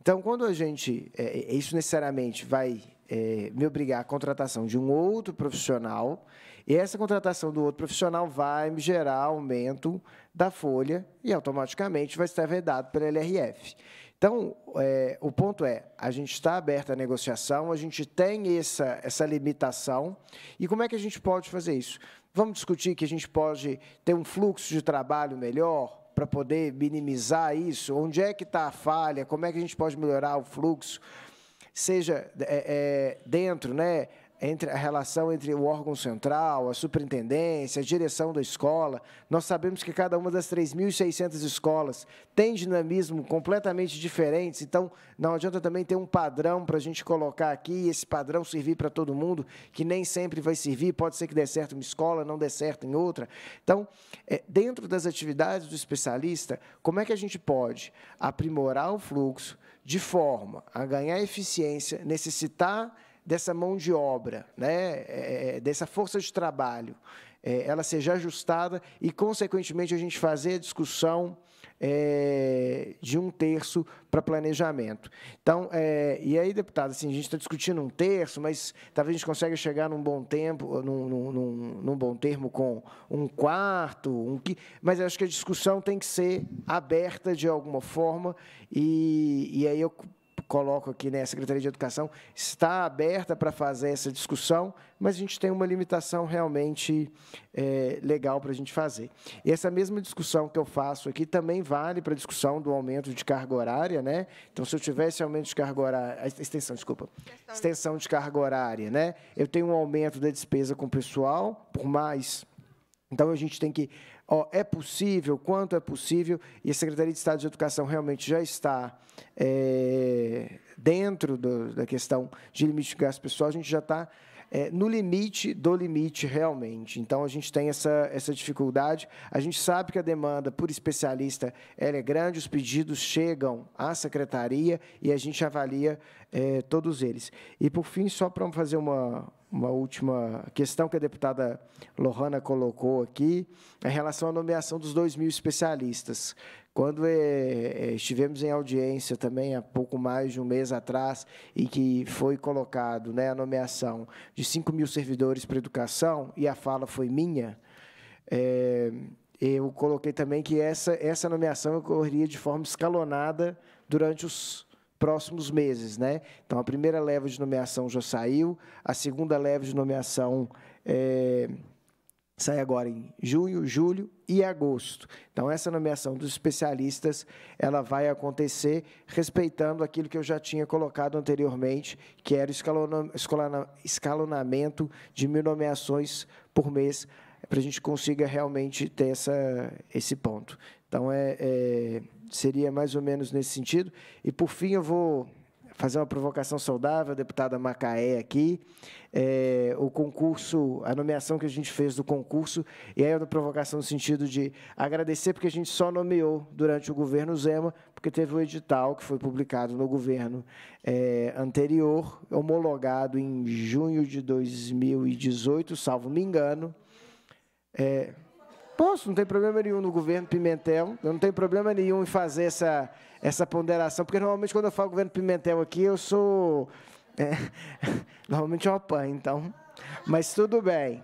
Então, quando a gente. É, é, isso necessariamente vai é, me obrigar à contratação de um outro profissional, e essa contratação do outro profissional vai me gerar aumento da folha e automaticamente vai estar vedado pela LRF. Então, é, o ponto é, a gente está aberto à negociação, a gente tem essa, essa limitação, e como é que a gente pode fazer isso? Vamos discutir que a gente pode ter um fluxo de trabalho melhor para poder minimizar isso? Onde é que está a falha? Como é que a gente pode melhorar o fluxo? Seja é, é, dentro, né, entre a relação entre o órgão central, a superintendência, a direção da escola. Nós sabemos que cada uma das 3.600 escolas tem dinamismo completamente diferentes, então não adianta também ter um padrão para a gente colocar aqui e esse padrão servir para todo mundo, que nem sempre vai servir, pode ser que dê certo em uma escola, não dê certo em outra. Então, é, dentro das atividades do especialista, como é que a gente pode aprimorar o fluxo de forma a ganhar eficiência, necessitar dessa mão de obra, né, é, é, dessa força de trabalho, é, ela seja ajustada e, consequentemente, a gente fazer a discussão é, de um terço para planejamento. Então, é, e aí, deputado, assim, a gente está discutindo um terço, mas talvez a gente consiga chegar num bom tempo, num, num, num bom termo com um quarto, um que, mas acho que a discussão tem que ser aberta de alguma forma e, e aí eu coloco aqui, né, a Secretaria de Educação está aberta para fazer essa discussão, mas a gente tem uma limitação realmente é, legal para a gente fazer. E essa mesma discussão que eu faço aqui também vale para a discussão do aumento de carga horária, né? Então, se eu tivesse aumento de carga horária, extensão, desculpa, extensão de carga horária, né? Eu tenho um aumento da despesa com o pessoal por mais. Então, a gente tem que Ó, é possível, quanto é possível, e a Secretaria de Estado de Educação realmente já está é, dentro do, da questão de limite de gasto pessoal, a gente já está é, no limite do limite realmente. Então, a gente tem essa, essa dificuldade. A gente sabe que a demanda por especialista é grande, os pedidos chegam à secretaria e a gente avalia é, todos eles. E, por fim, só para fazer uma, uma última questão que a deputada Lohana colocou aqui, em relação à nomeação dos dois mil especialistas. Quando é, estivemos em audiência também há pouco mais de um mês atrás e que foi colocado né, a nomeação de 5 mil servidores para educação, e a fala foi minha, é, eu coloquei também que essa, essa nomeação ocorreria de forma escalonada durante os próximos meses. Né? Então, a primeira leva de nomeação já saiu, a segunda leva de nomeação é, sai agora em junho, julho e agosto. Então, essa nomeação dos especialistas ela vai acontecer respeitando aquilo que eu já tinha colocado anteriormente, que era o escalonamento de mil nomeações por mês para a gente consiga realmente ter essa, esse ponto. Então, é, é, seria mais ou menos nesse sentido. E, por fim, eu vou fazer uma provocação saudável, deputada Macaé aqui, é, o concurso, a nomeação que a gente fez do concurso, e aí é uma provocação no sentido de agradecer, porque a gente só nomeou durante o governo Zema, porque teve o edital que foi publicado no governo é, anterior, homologado em junho de 2018, salvo me engano, é, posso, não tem problema nenhum no governo Pimentel, não tenho problema nenhum em fazer essa, essa ponderação, porque normalmente quando eu falo governo Pimentel aqui, eu sou. É, normalmente eu apanho, então. Mas tudo bem.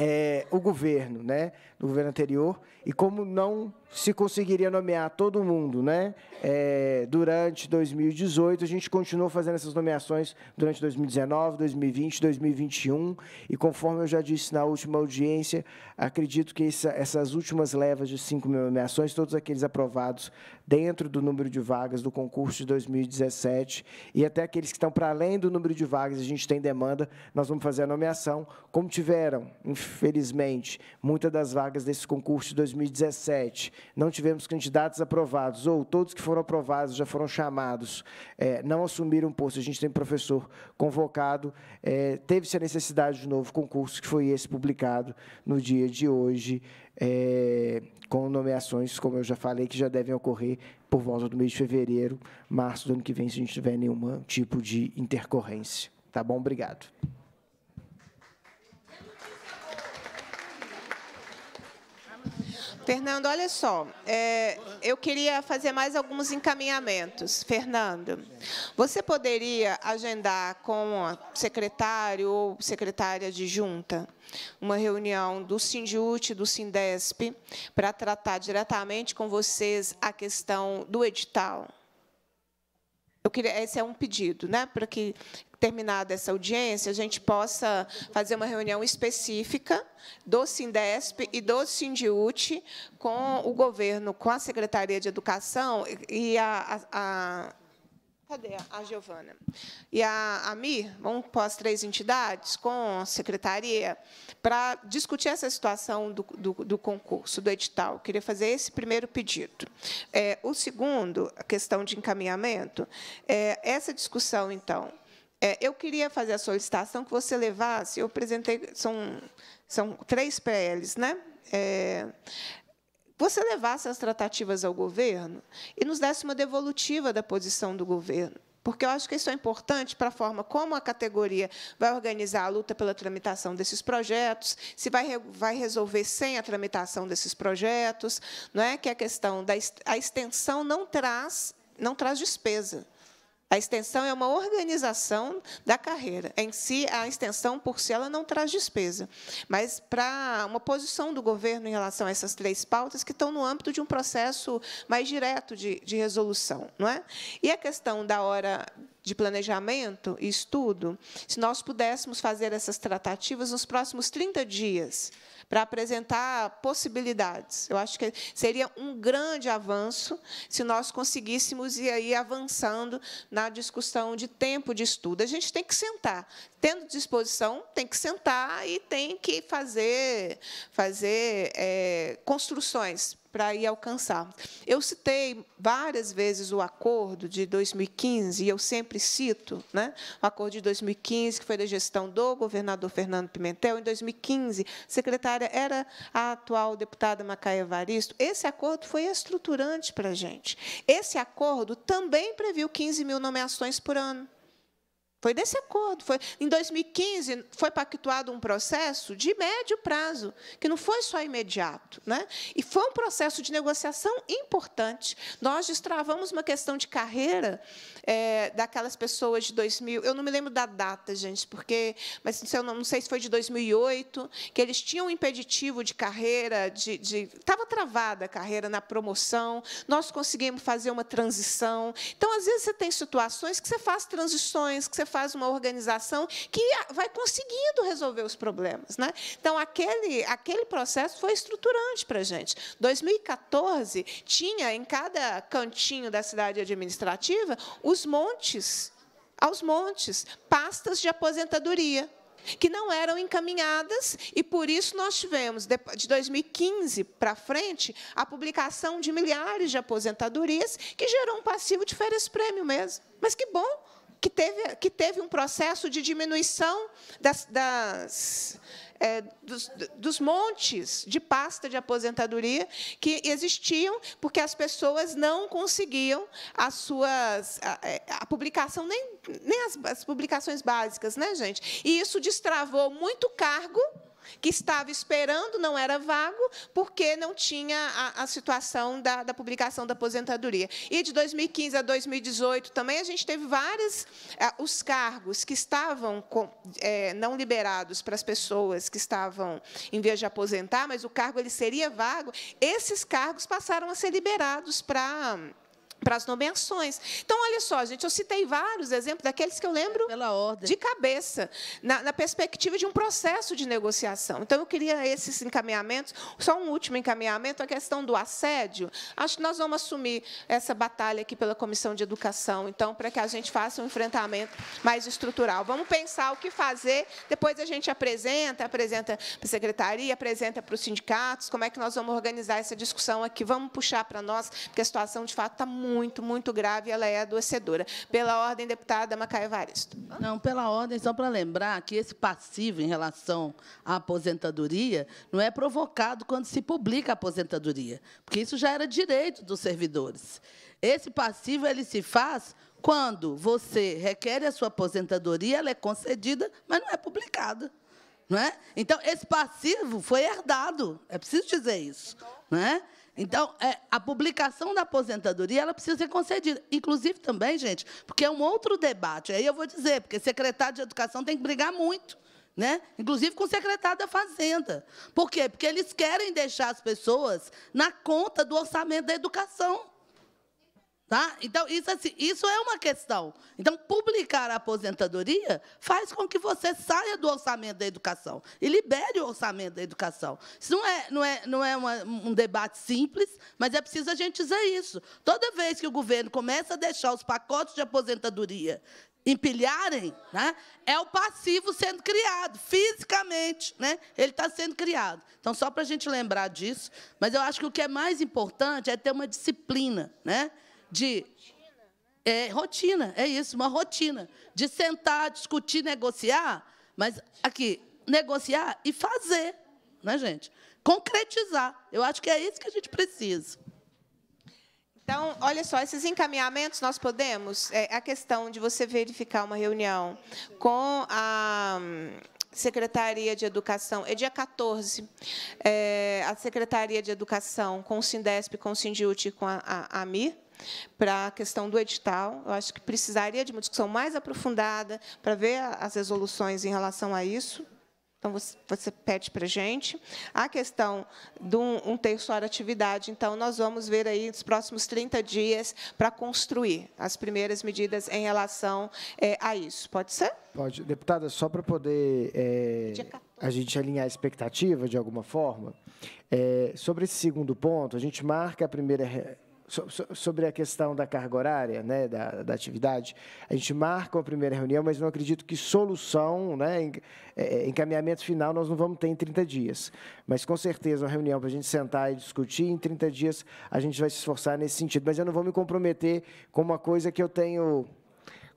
É, o governo, né, do governo anterior, e como não se conseguiria nomear todo mundo, né? É, durante 2018, a gente continuou fazendo essas nomeações durante 2019, 2020, 2021, e conforme eu já disse na última audiência, acredito que essa, essas últimas levas de cinco mil nomeações, todos aqueles aprovados dentro do número de vagas do concurso de 2017, e até aqueles que estão para além do número de vagas, a gente tem demanda, nós vamos fazer a nomeação, como tiveram, infelizmente, muitas das vagas desse concurso de 2017 não tivemos candidatos aprovados, ou todos que foram aprovados já foram chamados, é, não assumiram posto, a gente tem professor convocado, é, teve-se a necessidade de novo concurso, que foi esse publicado no dia de hoje, é, com nomeações, como eu já falei, que já devem ocorrer por volta do mês de fevereiro, março do ano que vem, se a gente tiver nenhum tipo de intercorrência. Tá bom? Obrigado. Fernando, olha só, é, eu queria fazer mais alguns encaminhamentos. Fernando, você poderia agendar com o secretário ou secretária de junta uma reunião do Sindiut, do Sindesp, para tratar diretamente com vocês a questão do edital? Eu queria, esse é um pedido, né, para que terminada essa audiência, a gente possa fazer uma reunião específica do Sindesp e do Sindiut com o governo, com a Secretaria de Educação e a, a, a Cadê a Giovana? E a, a MIR, vamos pôr as três entidades com a secretaria, para discutir essa situação do, do, do, concurso, do edital. Eu queria fazer esse primeiro pedido. É, o segundo, a questão de encaminhamento, é, essa discussão, então, é, eu queria fazer a solicitação que você levasse, eu apresentei, são, são três PLs, né? É, você levasse as tratativas ao governo e nos desse uma devolutiva da posição do governo. Porque eu acho que isso é importante para a forma como a categoria vai organizar a luta pela tramitação desses projetos, se vai, vai resolver sem a tramitação desses projetos, não é que a questão da a extensão não traz não traz despesa. A extensão é uma organização da carreira. Em si, a extensão, por si, ela não traz despesa. Mas para uma posição do governo em relação a essas três pautas que estão no âmbito de um processo mais direto de, de resolução. Não é? E a questão da hora de planejamento e estudo, se nós pudéssemos fazer essas tratativas nos próximos 30 dias, para apresentar possibilidades. Eu acho que seria um grande avanço se nós conseguíssemos ir aí avançando na discussão de tempo de estudo. A gente tem que sentar. Tendo disposição, tem que sentar e tem que fazer, fazer é, construções para ir alcançar. Eu citei várias vezes o acordo de 2015, e eu sempre cito né, o acordo de 2015, que foi da gestão do governador Fernando Pimentel. Em 2015, a secretária era a atual deputada Macaia Evaristo. Esse acordo foi estruturante para a gente. Esse acordo também previu 15 mil nomeações por ano. Foi desse acordo. Foi, em 2015, foi pactuado um processo de médio prazo, que não foi só imediato. Né? E foi um processo de negociação importante. Nós destravamos uma questão de carreira é, daquelas pessoas de 2000. Eu não me lembro da data, gente, porque, mas eu não, não sei se foi de 2008, que eles tinham um impeditivo de carreira, de estava travada a carreira na promoção. Nós conseguimos fazer uma transição. Então, às vezes, você tem situações que você faz transições, que você faz uma organização que vai conseguindo resolver os problemas. Né? Então, aquele, aquele processo foi estruturante para a gente. 2014, tinha em cada cantinho da cidade administrativa os montes, aos montes, pastas de aposentadoria que não eram encaminhadas, e por isso nós tivemos, de 2015 para frente, a publicação de milhares de aposentadorias, que gerou um passivo de férias-prêmio mesmo. Mas que bom, que teve, que teve um processo de diminuição das, das é, dos, dos, montes de pasta de aposentadoria que existiam, porque as pessoas não conseguiam as suas a, é, a publicação nem, nem as, as publicações básicas, né, gente? E isso destravou muito cargo que estava esperando, não era vago, porque não tinha a, a situação da, da, publicação da aposentadoria. E de 2015 a 2018 também a gente teve vários eh, os cargos que estavam com, é, não liberados para as pessoas que estavam em vez de aposentar, mas o cargo ele seria vago, esses cargos passaram a ser liberados para para as nomeações. Então, olha só, gente, eu citei vários exemplos daqueles que eu lembro de cabeça, na, na, perspectiva de um processo de negociação. Então, eu queria esses encaminhamentos. Só um último encaminhamento, a questão do assédio. Acho que nós vamos assumir essa batalha aqui pela Comissão de Educação, então, para que a gente faça um enfrentamento mais estrutural. Vamos pensar o que fazer, depois a gente apresenta, apresenta para a secretaria, apresenta para os sindicatos, como é que nós vamos organizar essa discussão aqui. Vamos puxar para nós, porque a situação, de fato, está muito muito, muito grave, ela é adoecedora. Pela ordem, deputada Macaé Evaristo. Não, pela ordem, só para lembrar que esse passivo em relação à aposentadoria não é provocado quando se publica a aposentadoria, porque isso já era direito dos servidores. Esse passivo ele se faz quando você requer a sua aposentadoria, ela é concedida, mas não é publicada. Não é? Então, esse passivo foi herdado, é preciso dizer isso. Não é? Então, é, a publicação da aposentadoria ela precisa ser concedida. Inclusive também, gente, porque é um outro debate. Aí eu vou dizer, porque secretário de Educação tem que brigar muito. Né? Inclusive com o secretário da Fazenda. Por quê? Porque eles querem deixar as pessoas na conta do orçamento da educação. Tá? Então, isso, assim, isso é uma questão. Então, publicar a aposentadoria faz com que você saia do orçamento da educação e libere o orçamento da educação. Isso não é, não é, não é uma, um debate simples, mas é preciso a gente dizer isso. Toda vez que o governo começa a deixar os pacotes de aposentadoria empilharem, né, é o passivo sendo criado, fisicamente. Né, ele está sendo criado. Então, só para a gente lembrar disso, mas eu acho que o que é mais importante é ter uma disciplina. Né, de é, rotina, é isso, uma rotina de sentar, discutir, negociar, mas aqui negociar e fazer, né, gente? Concretizar. Eu acho que é isso que a gente precisa. Então, olha só, esses encaminhamentos nós podemos. É, a questão de você verificar uma reunião com a Secretaria de Educação, é dia 14, é, a Secretaria de Educação com o Sindesp, com o Sindiut e com a, a, a AMIR, para a questão do edital. Eu acho que precisaria de uma discussão mais aprofundada para ver as resoluções em relação a isso. Então, você, pede para a gente. A questão de um, terço hora atividade, então, nós vamos ver aí nos próximos 30 dias para construir as primeiras medidas em relação é, a isso. Pode ser? Pode. Deputada, só para poder é, a gente alinhar a expectativa de alguma forma, é, sobre esse segundo ponto, a gente marca a primeira sobre a questão da carga horária, né, da, da, atividade, a gente marca uma primeira reunião, mas não acredito que solução, né, é, é, encaminhamento final nós não vamos ter em 30 dias. Mas, com certeza, uma reunião para a gente sentar e discutir, em 30 dias a gente vai se esforçar nesse sentido. Mas eu não vou me comprometer com uma coisa que eu tenho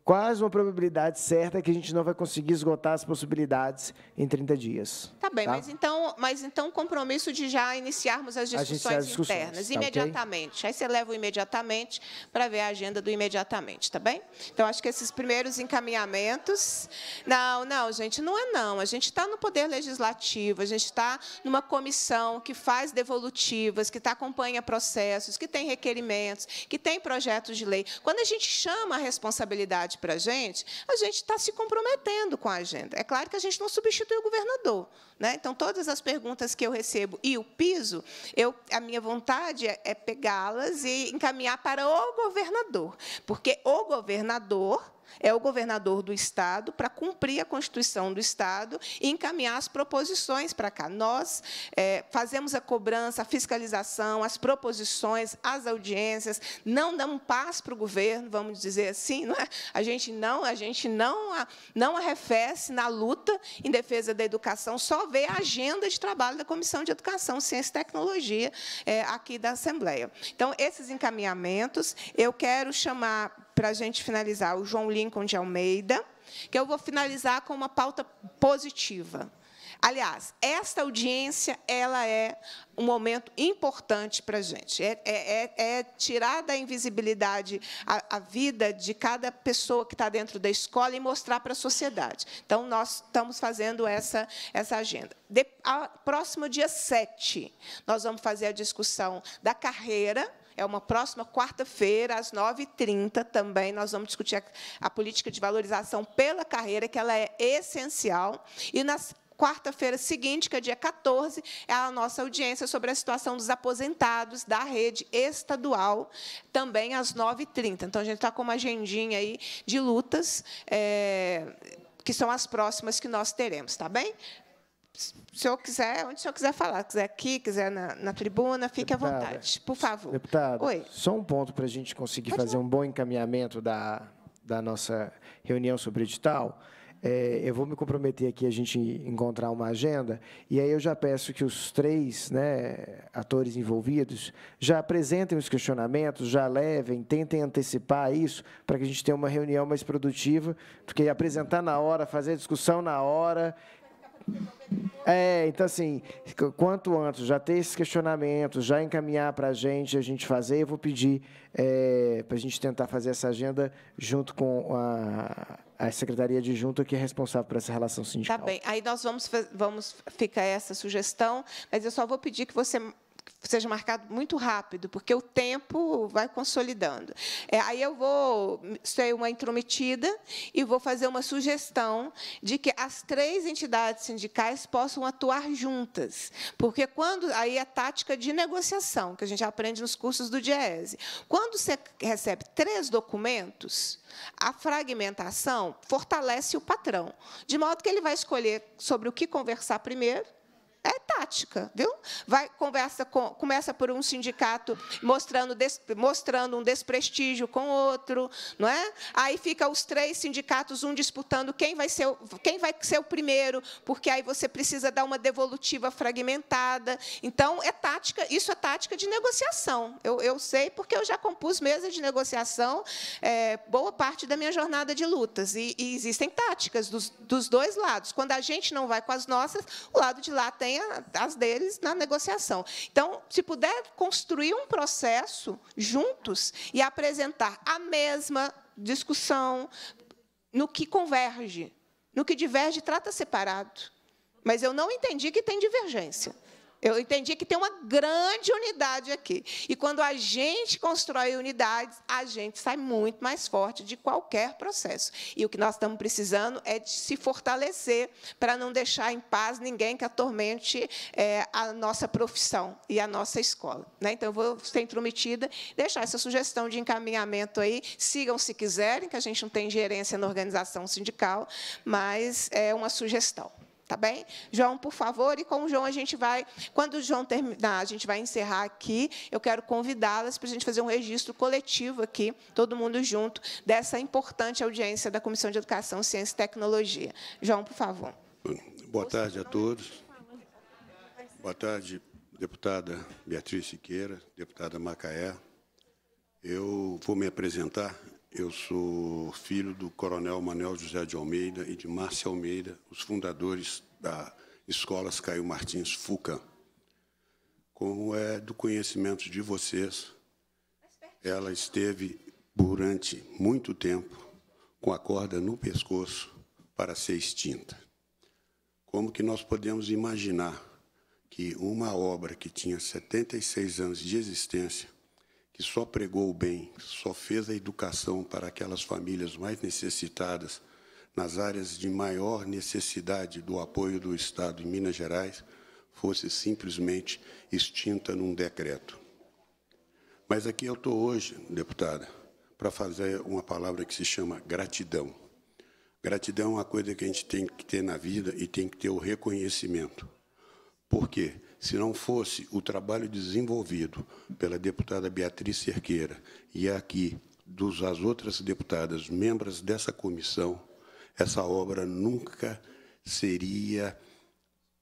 quase uma probabilidade certa que a gente não vai conseguir esgotar as possibilidades em 30 dias. Tá bem, mas então, mas então o compromisso de já iniciarmos as discussões, as discussões, internas tá imediatamente. Aí você leva o imediatamente para ver a agenda do imediatamente, tá bem? Então acho que esses primeiros encaminhamentos, não, não, gente, não é não. A gente está no poder legislativo, a gente está numa comissão que faz devolutivas, que tá, acompanha processos, que tem requerimentos, que tem projetos de lei. Quando a gente chama a responsabilidade para a gente, a gente está se comprometendo com a agenda. É claro que a gente não substitui o governador. Né? Então, todas as perguntas que eu recebo e o piso, eu, a minha vontade é, é pegá-las e encaminhar para o governador, porque o governador é o governador do Estado para cumprir a Constituição do Estado e encaminhar as proposições para cá. Nós é, fazemos a cobrança, a fiscalização, as proposições, as audiências, não damos passo para o governo, vamos dizer assim, é? A gente não, a gente não, a- não arrefece na luta em defesa da educação, só vê a agenda de trabalho da Comissão de Educação, Ciência e Tecnologia é, aqui da Assembleia. Então, esses encaminhamentos, eu quero chamar para a gente finalizar o João Lincoln de Almeida, que eu vou finalizar com uma pauta positiva. Aliás, esta audiência ela é um momento importante para a gente. É, é- é- é tirar da invisibilidade a, a vida de cada pessoa que está dentro da escola e mostrar para a sociedade. Então, nós estamos fazendo essa, essa agenda. De, a, próximo dia 7, nós vamos fazer a discussão da carreira é uma próxima quarta-feira, às 9h30, também nós vamos discutir a, a política de valorização pela carreira, que ela é essencial. E na quarta-feira seguinte, que é dia 14, é a nossa audiência sobre a situação dos aposentados da rede estadual, também às 9h30. Então, a gente está com uma agendinha aí de lutas, é, que são as próximas que nós teremos, tá bem? O senhor quiser, onde o senhor quiser falar, quiser aqui, quiser na, na tribuna, fique à Deputada. vontade, por favor. Deputado, Oi. só um ponto para a gente conseguir fazer um bom encaminhamento da, da nossa reunião sobre edital. É, eu vou me comprometer aqui a gente encontrar uma agenda, e aí eu já peço que os três né, atores envolvidos já apresentem os questionamentos, já levem, tentem antecipar isso, para que a gente tenha uma reunião mais produtiva, porque apresentar na hora, fazer a discussão na hora, é, então assim, qu- quanto antes já ter esses questionamentos, já encaminhar para a gente, a gente fazer, eu vou pedir para a gente tentar fazer essa agenda junto com a, a Secretaria de Junta, que é responsável por essa relação Tá sindical. bem. Aí nós vamos, vamos ficar essa sugestão, mas eu só vou pedir que você seja marcado muito rápido, porque o tempo vai consolidando. É, aí eu vou ser uma intrometida e vou fazer uma sugestão de que as três entidades sindicais possam atuar juntas, porque quando aí é tática de negociação que a gente aprende nos cursos do DIESE. Quando você recebe três documentos, a fragmentação fortalece o patrão, de modo que ele vai escolher sobre o que conversar primeiro. Tática, viu? Vai conversa com, começa por um sindicato mostrando, des- mostrando um desprestígio com outro, não é? Aí fica os três sindicatos um disputando quem vai ser o, quem vai ser o primeiro, porque aí você precisa dar uma devolutiva fragmentada. Então é tática, isso é tática de negociação. Eu, eu sei porque eu já compus mesa de negociação é, boa parte da minha jornada de lutas e, e existem táticas dos, dos dois lados. Quando a gente não vai com as nossas, o lado de lá tem a- as deles na negociação. Então, se puder construir um processo juntos e apresentar a mesma discussão no que converge, no que diverge, trata separado. Mas eu não entendi que tem divergência. Eu entendi que tem uma grande unidade aqui. E quando a gente constrói unidades, a gente sai muito mais forte de qualquer processo. E o que nós estamos precisando é de se fortalecer para não deixar em paz ninguém que atormente eh, a nossa profissão e a nossa escola. né? Então, eu vou ser intrometida, deixar essa sugestão de encaminhamento aí. Sigam se quiserem, que a gente não tem gerência na organização sindical, mas é uma sugestão. Tá bem? João, por favor, e com o João a gente vai, quando o João terminar, a gente vai encerrar aqui. Eu quero convidá-las para a gente fazer um registro coletivo aqui, todo mundo junto, dessa importante audiência da Comissão de Educação, Ciência e Tecnologia. João, por favor. Boa tarde a todos. Boa tarde, deputada Beatriz Siqueira, deputada Macaé. Eu vou me apresentar Eu sou filho do coronel Manuel José de Almeida e de Márcia Almeida, os fundadores da Escolas Caio Martins FUCA. Como é do conhecimento de vocês, ela esteve durante muito tempo com a corda no pescoço para ser extinta. Como que nós podemos imaginar que uma obra que tinha 76 anos de existência, que só pregou o bem, só fez a educação para aquelas famílias mais necessitadas, nas áreas de maior necessidade do apoio do Estado em Minas Gerais, fosse simplesmente extinta num decreto. Mas aqui eu estou hoje, deputada, para fazer uma palavra que se chama gratidão. Gratidão é uma coisa que a gente tem que ter na vida e tem que ter o reconhecimento. Por quê? Se não fosse o trabalho desenvolvido pela deputada Beatriz Cerqueira e aqui dos as outras deputadas membros dessa comissão, essa obra nunca seria,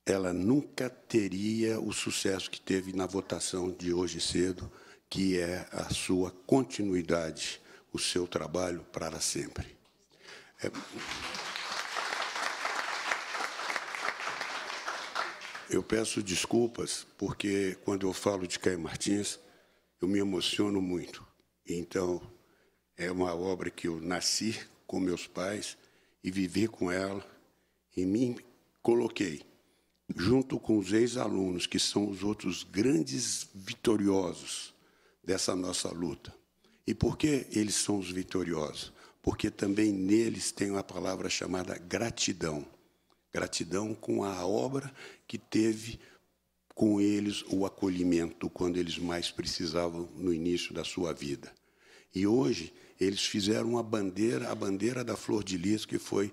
ela nunca teria o sucesso que teve na votação de hoje cedo, que é a sua continuidade, o seu trabalho para sempre. É... Eu peço desculpas, porque quando eu falo de Caio Martins, eu me emociono muito. Então, é uma obra que eu nasci com meus pais e vivi com ela e me coloquei junto com os ex-alunos, que são os outros grandes vitoriosos dessa nossa luta. E por que eles são os vitoriosos? porque também neles tem uma palavra chamada gratidão. Gratidão com a obra que teve com eles o acolhimento quando eles mais precisavam no início da sua vida. E hoje eles fizeram uma bandeira, a bandeira da Flor de Lis, que foi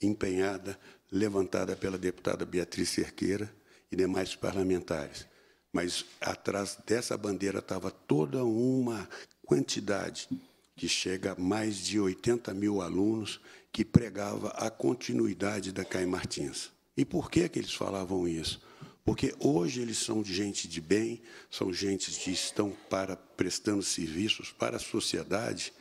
empenhada, levantada pela deputada Beatriz Cerqueira e demais parlamentares. Mas atrás dessa bandeira estava toda uma quantidade que chega a mais de 80 mil alunos, que pregava a continuidade da Caio Martins. E por que, que eles falavam isso? Porque hoje eles são gente de bem, são gente que estão para prestando serviços para a sociedade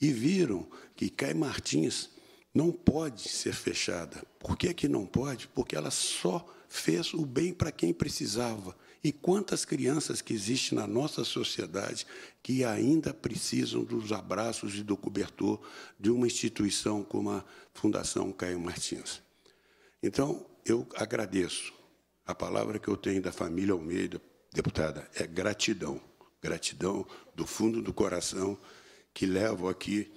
e viram que Caio Martins não pode ser fechada. Por que, que não pode? Porque ela só fez o bem para quem precisava. E quantas crianças que existem na nossa sociedade que ainda precisam dos abraços e do cobertor de uma instituição como a Fundação Caio Martins. Então, eu agradeço. A palavra que eu tenho da família Almeida, deputada, é gratidão. Gratidão do fundo do coração que levo aqui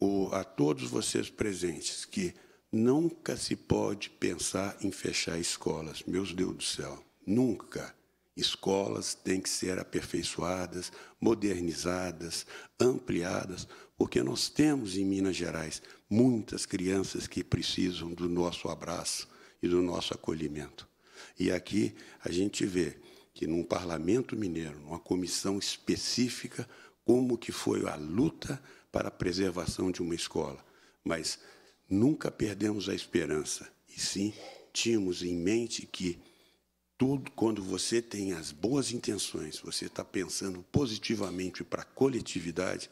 o, a todos vocês presentes, que nunca se pode pensar em fechar escolas. Meus Deus do céu, nunca. Escolas têm que ser aperfeiçoadas, modernizadas, ampliadas, porque nós temos em Minas Gerais muitas crianças que precisam do nosso abraço e do nosso acolhimento. E aqui a gente vê que num parlamento mineiro, numa comissão específica, como que foi a luta para a preservação de uma escola, mas nunca perdemos a esperança, e sim tínhamos em mente que tudo, quando você tem as boas intenções, você está pensando positivamente para a coletividade,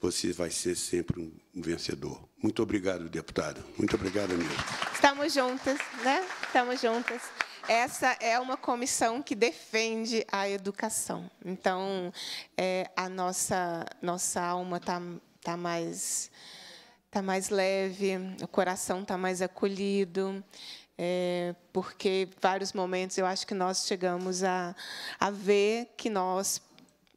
você vai ser sempre um vencedor. Muito obrigado, deputada. Muito obrigado mesmo. Estamos juntas, né? Estamos juntas. Essa é uma comissão que defende a educação. Então, é, a nossa nossa alma está tá mais tá mais leve, o coração está mais acolhido é, porque vários momentos eu acho que nós chegamos a, a ver que nós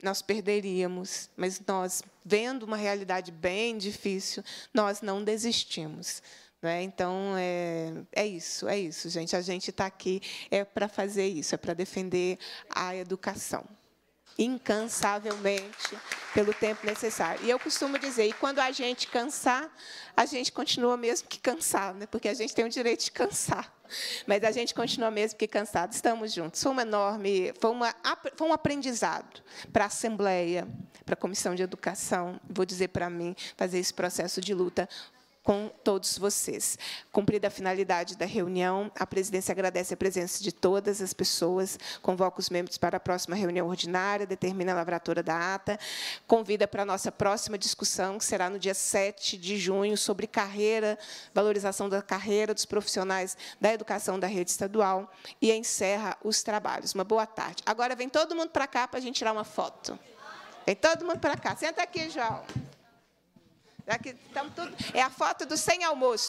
nós perderíamos, mas nós vendo uma realidade bem difícil, nós não desistimos. Né? Então é, é isso, é isso, gente. A gente está aqui é para fazer isso, é para defender a educação incansavelmente pelo tempo necessário. E eu costumo dizer, e quando a gente cansar, a gente continua mesmo que cansado, né? porque a gente tem o direito de cansar. Mas a gente continua mesmo que cansado. Estamos juntos. Foi uma enorme, foi, uma, foi um aprendizado para a Assembleia, para a Comissão de Educação, vou dizer para mim, fazer esse processo de luta com todos vocês. Cumprida a finalidade da reunião, a presidência agradece a presença de todas as pessoas, convoca os membros para a próxima reunião ordinária, determina a lavratura da ata, convida para a nossa próxima discussão, que será no dia 7 de junho, sobre carreira, valorização da carreira dos profissionais da educação da rede estadual, e encerra os trabalhos. Uma boa tarde. Agora vem todo mundo para cá para a gente tirar uma foto. Vem todo mundo para cá. Senta aqui, João. Aqui, tudo... É a foto do sem almoço.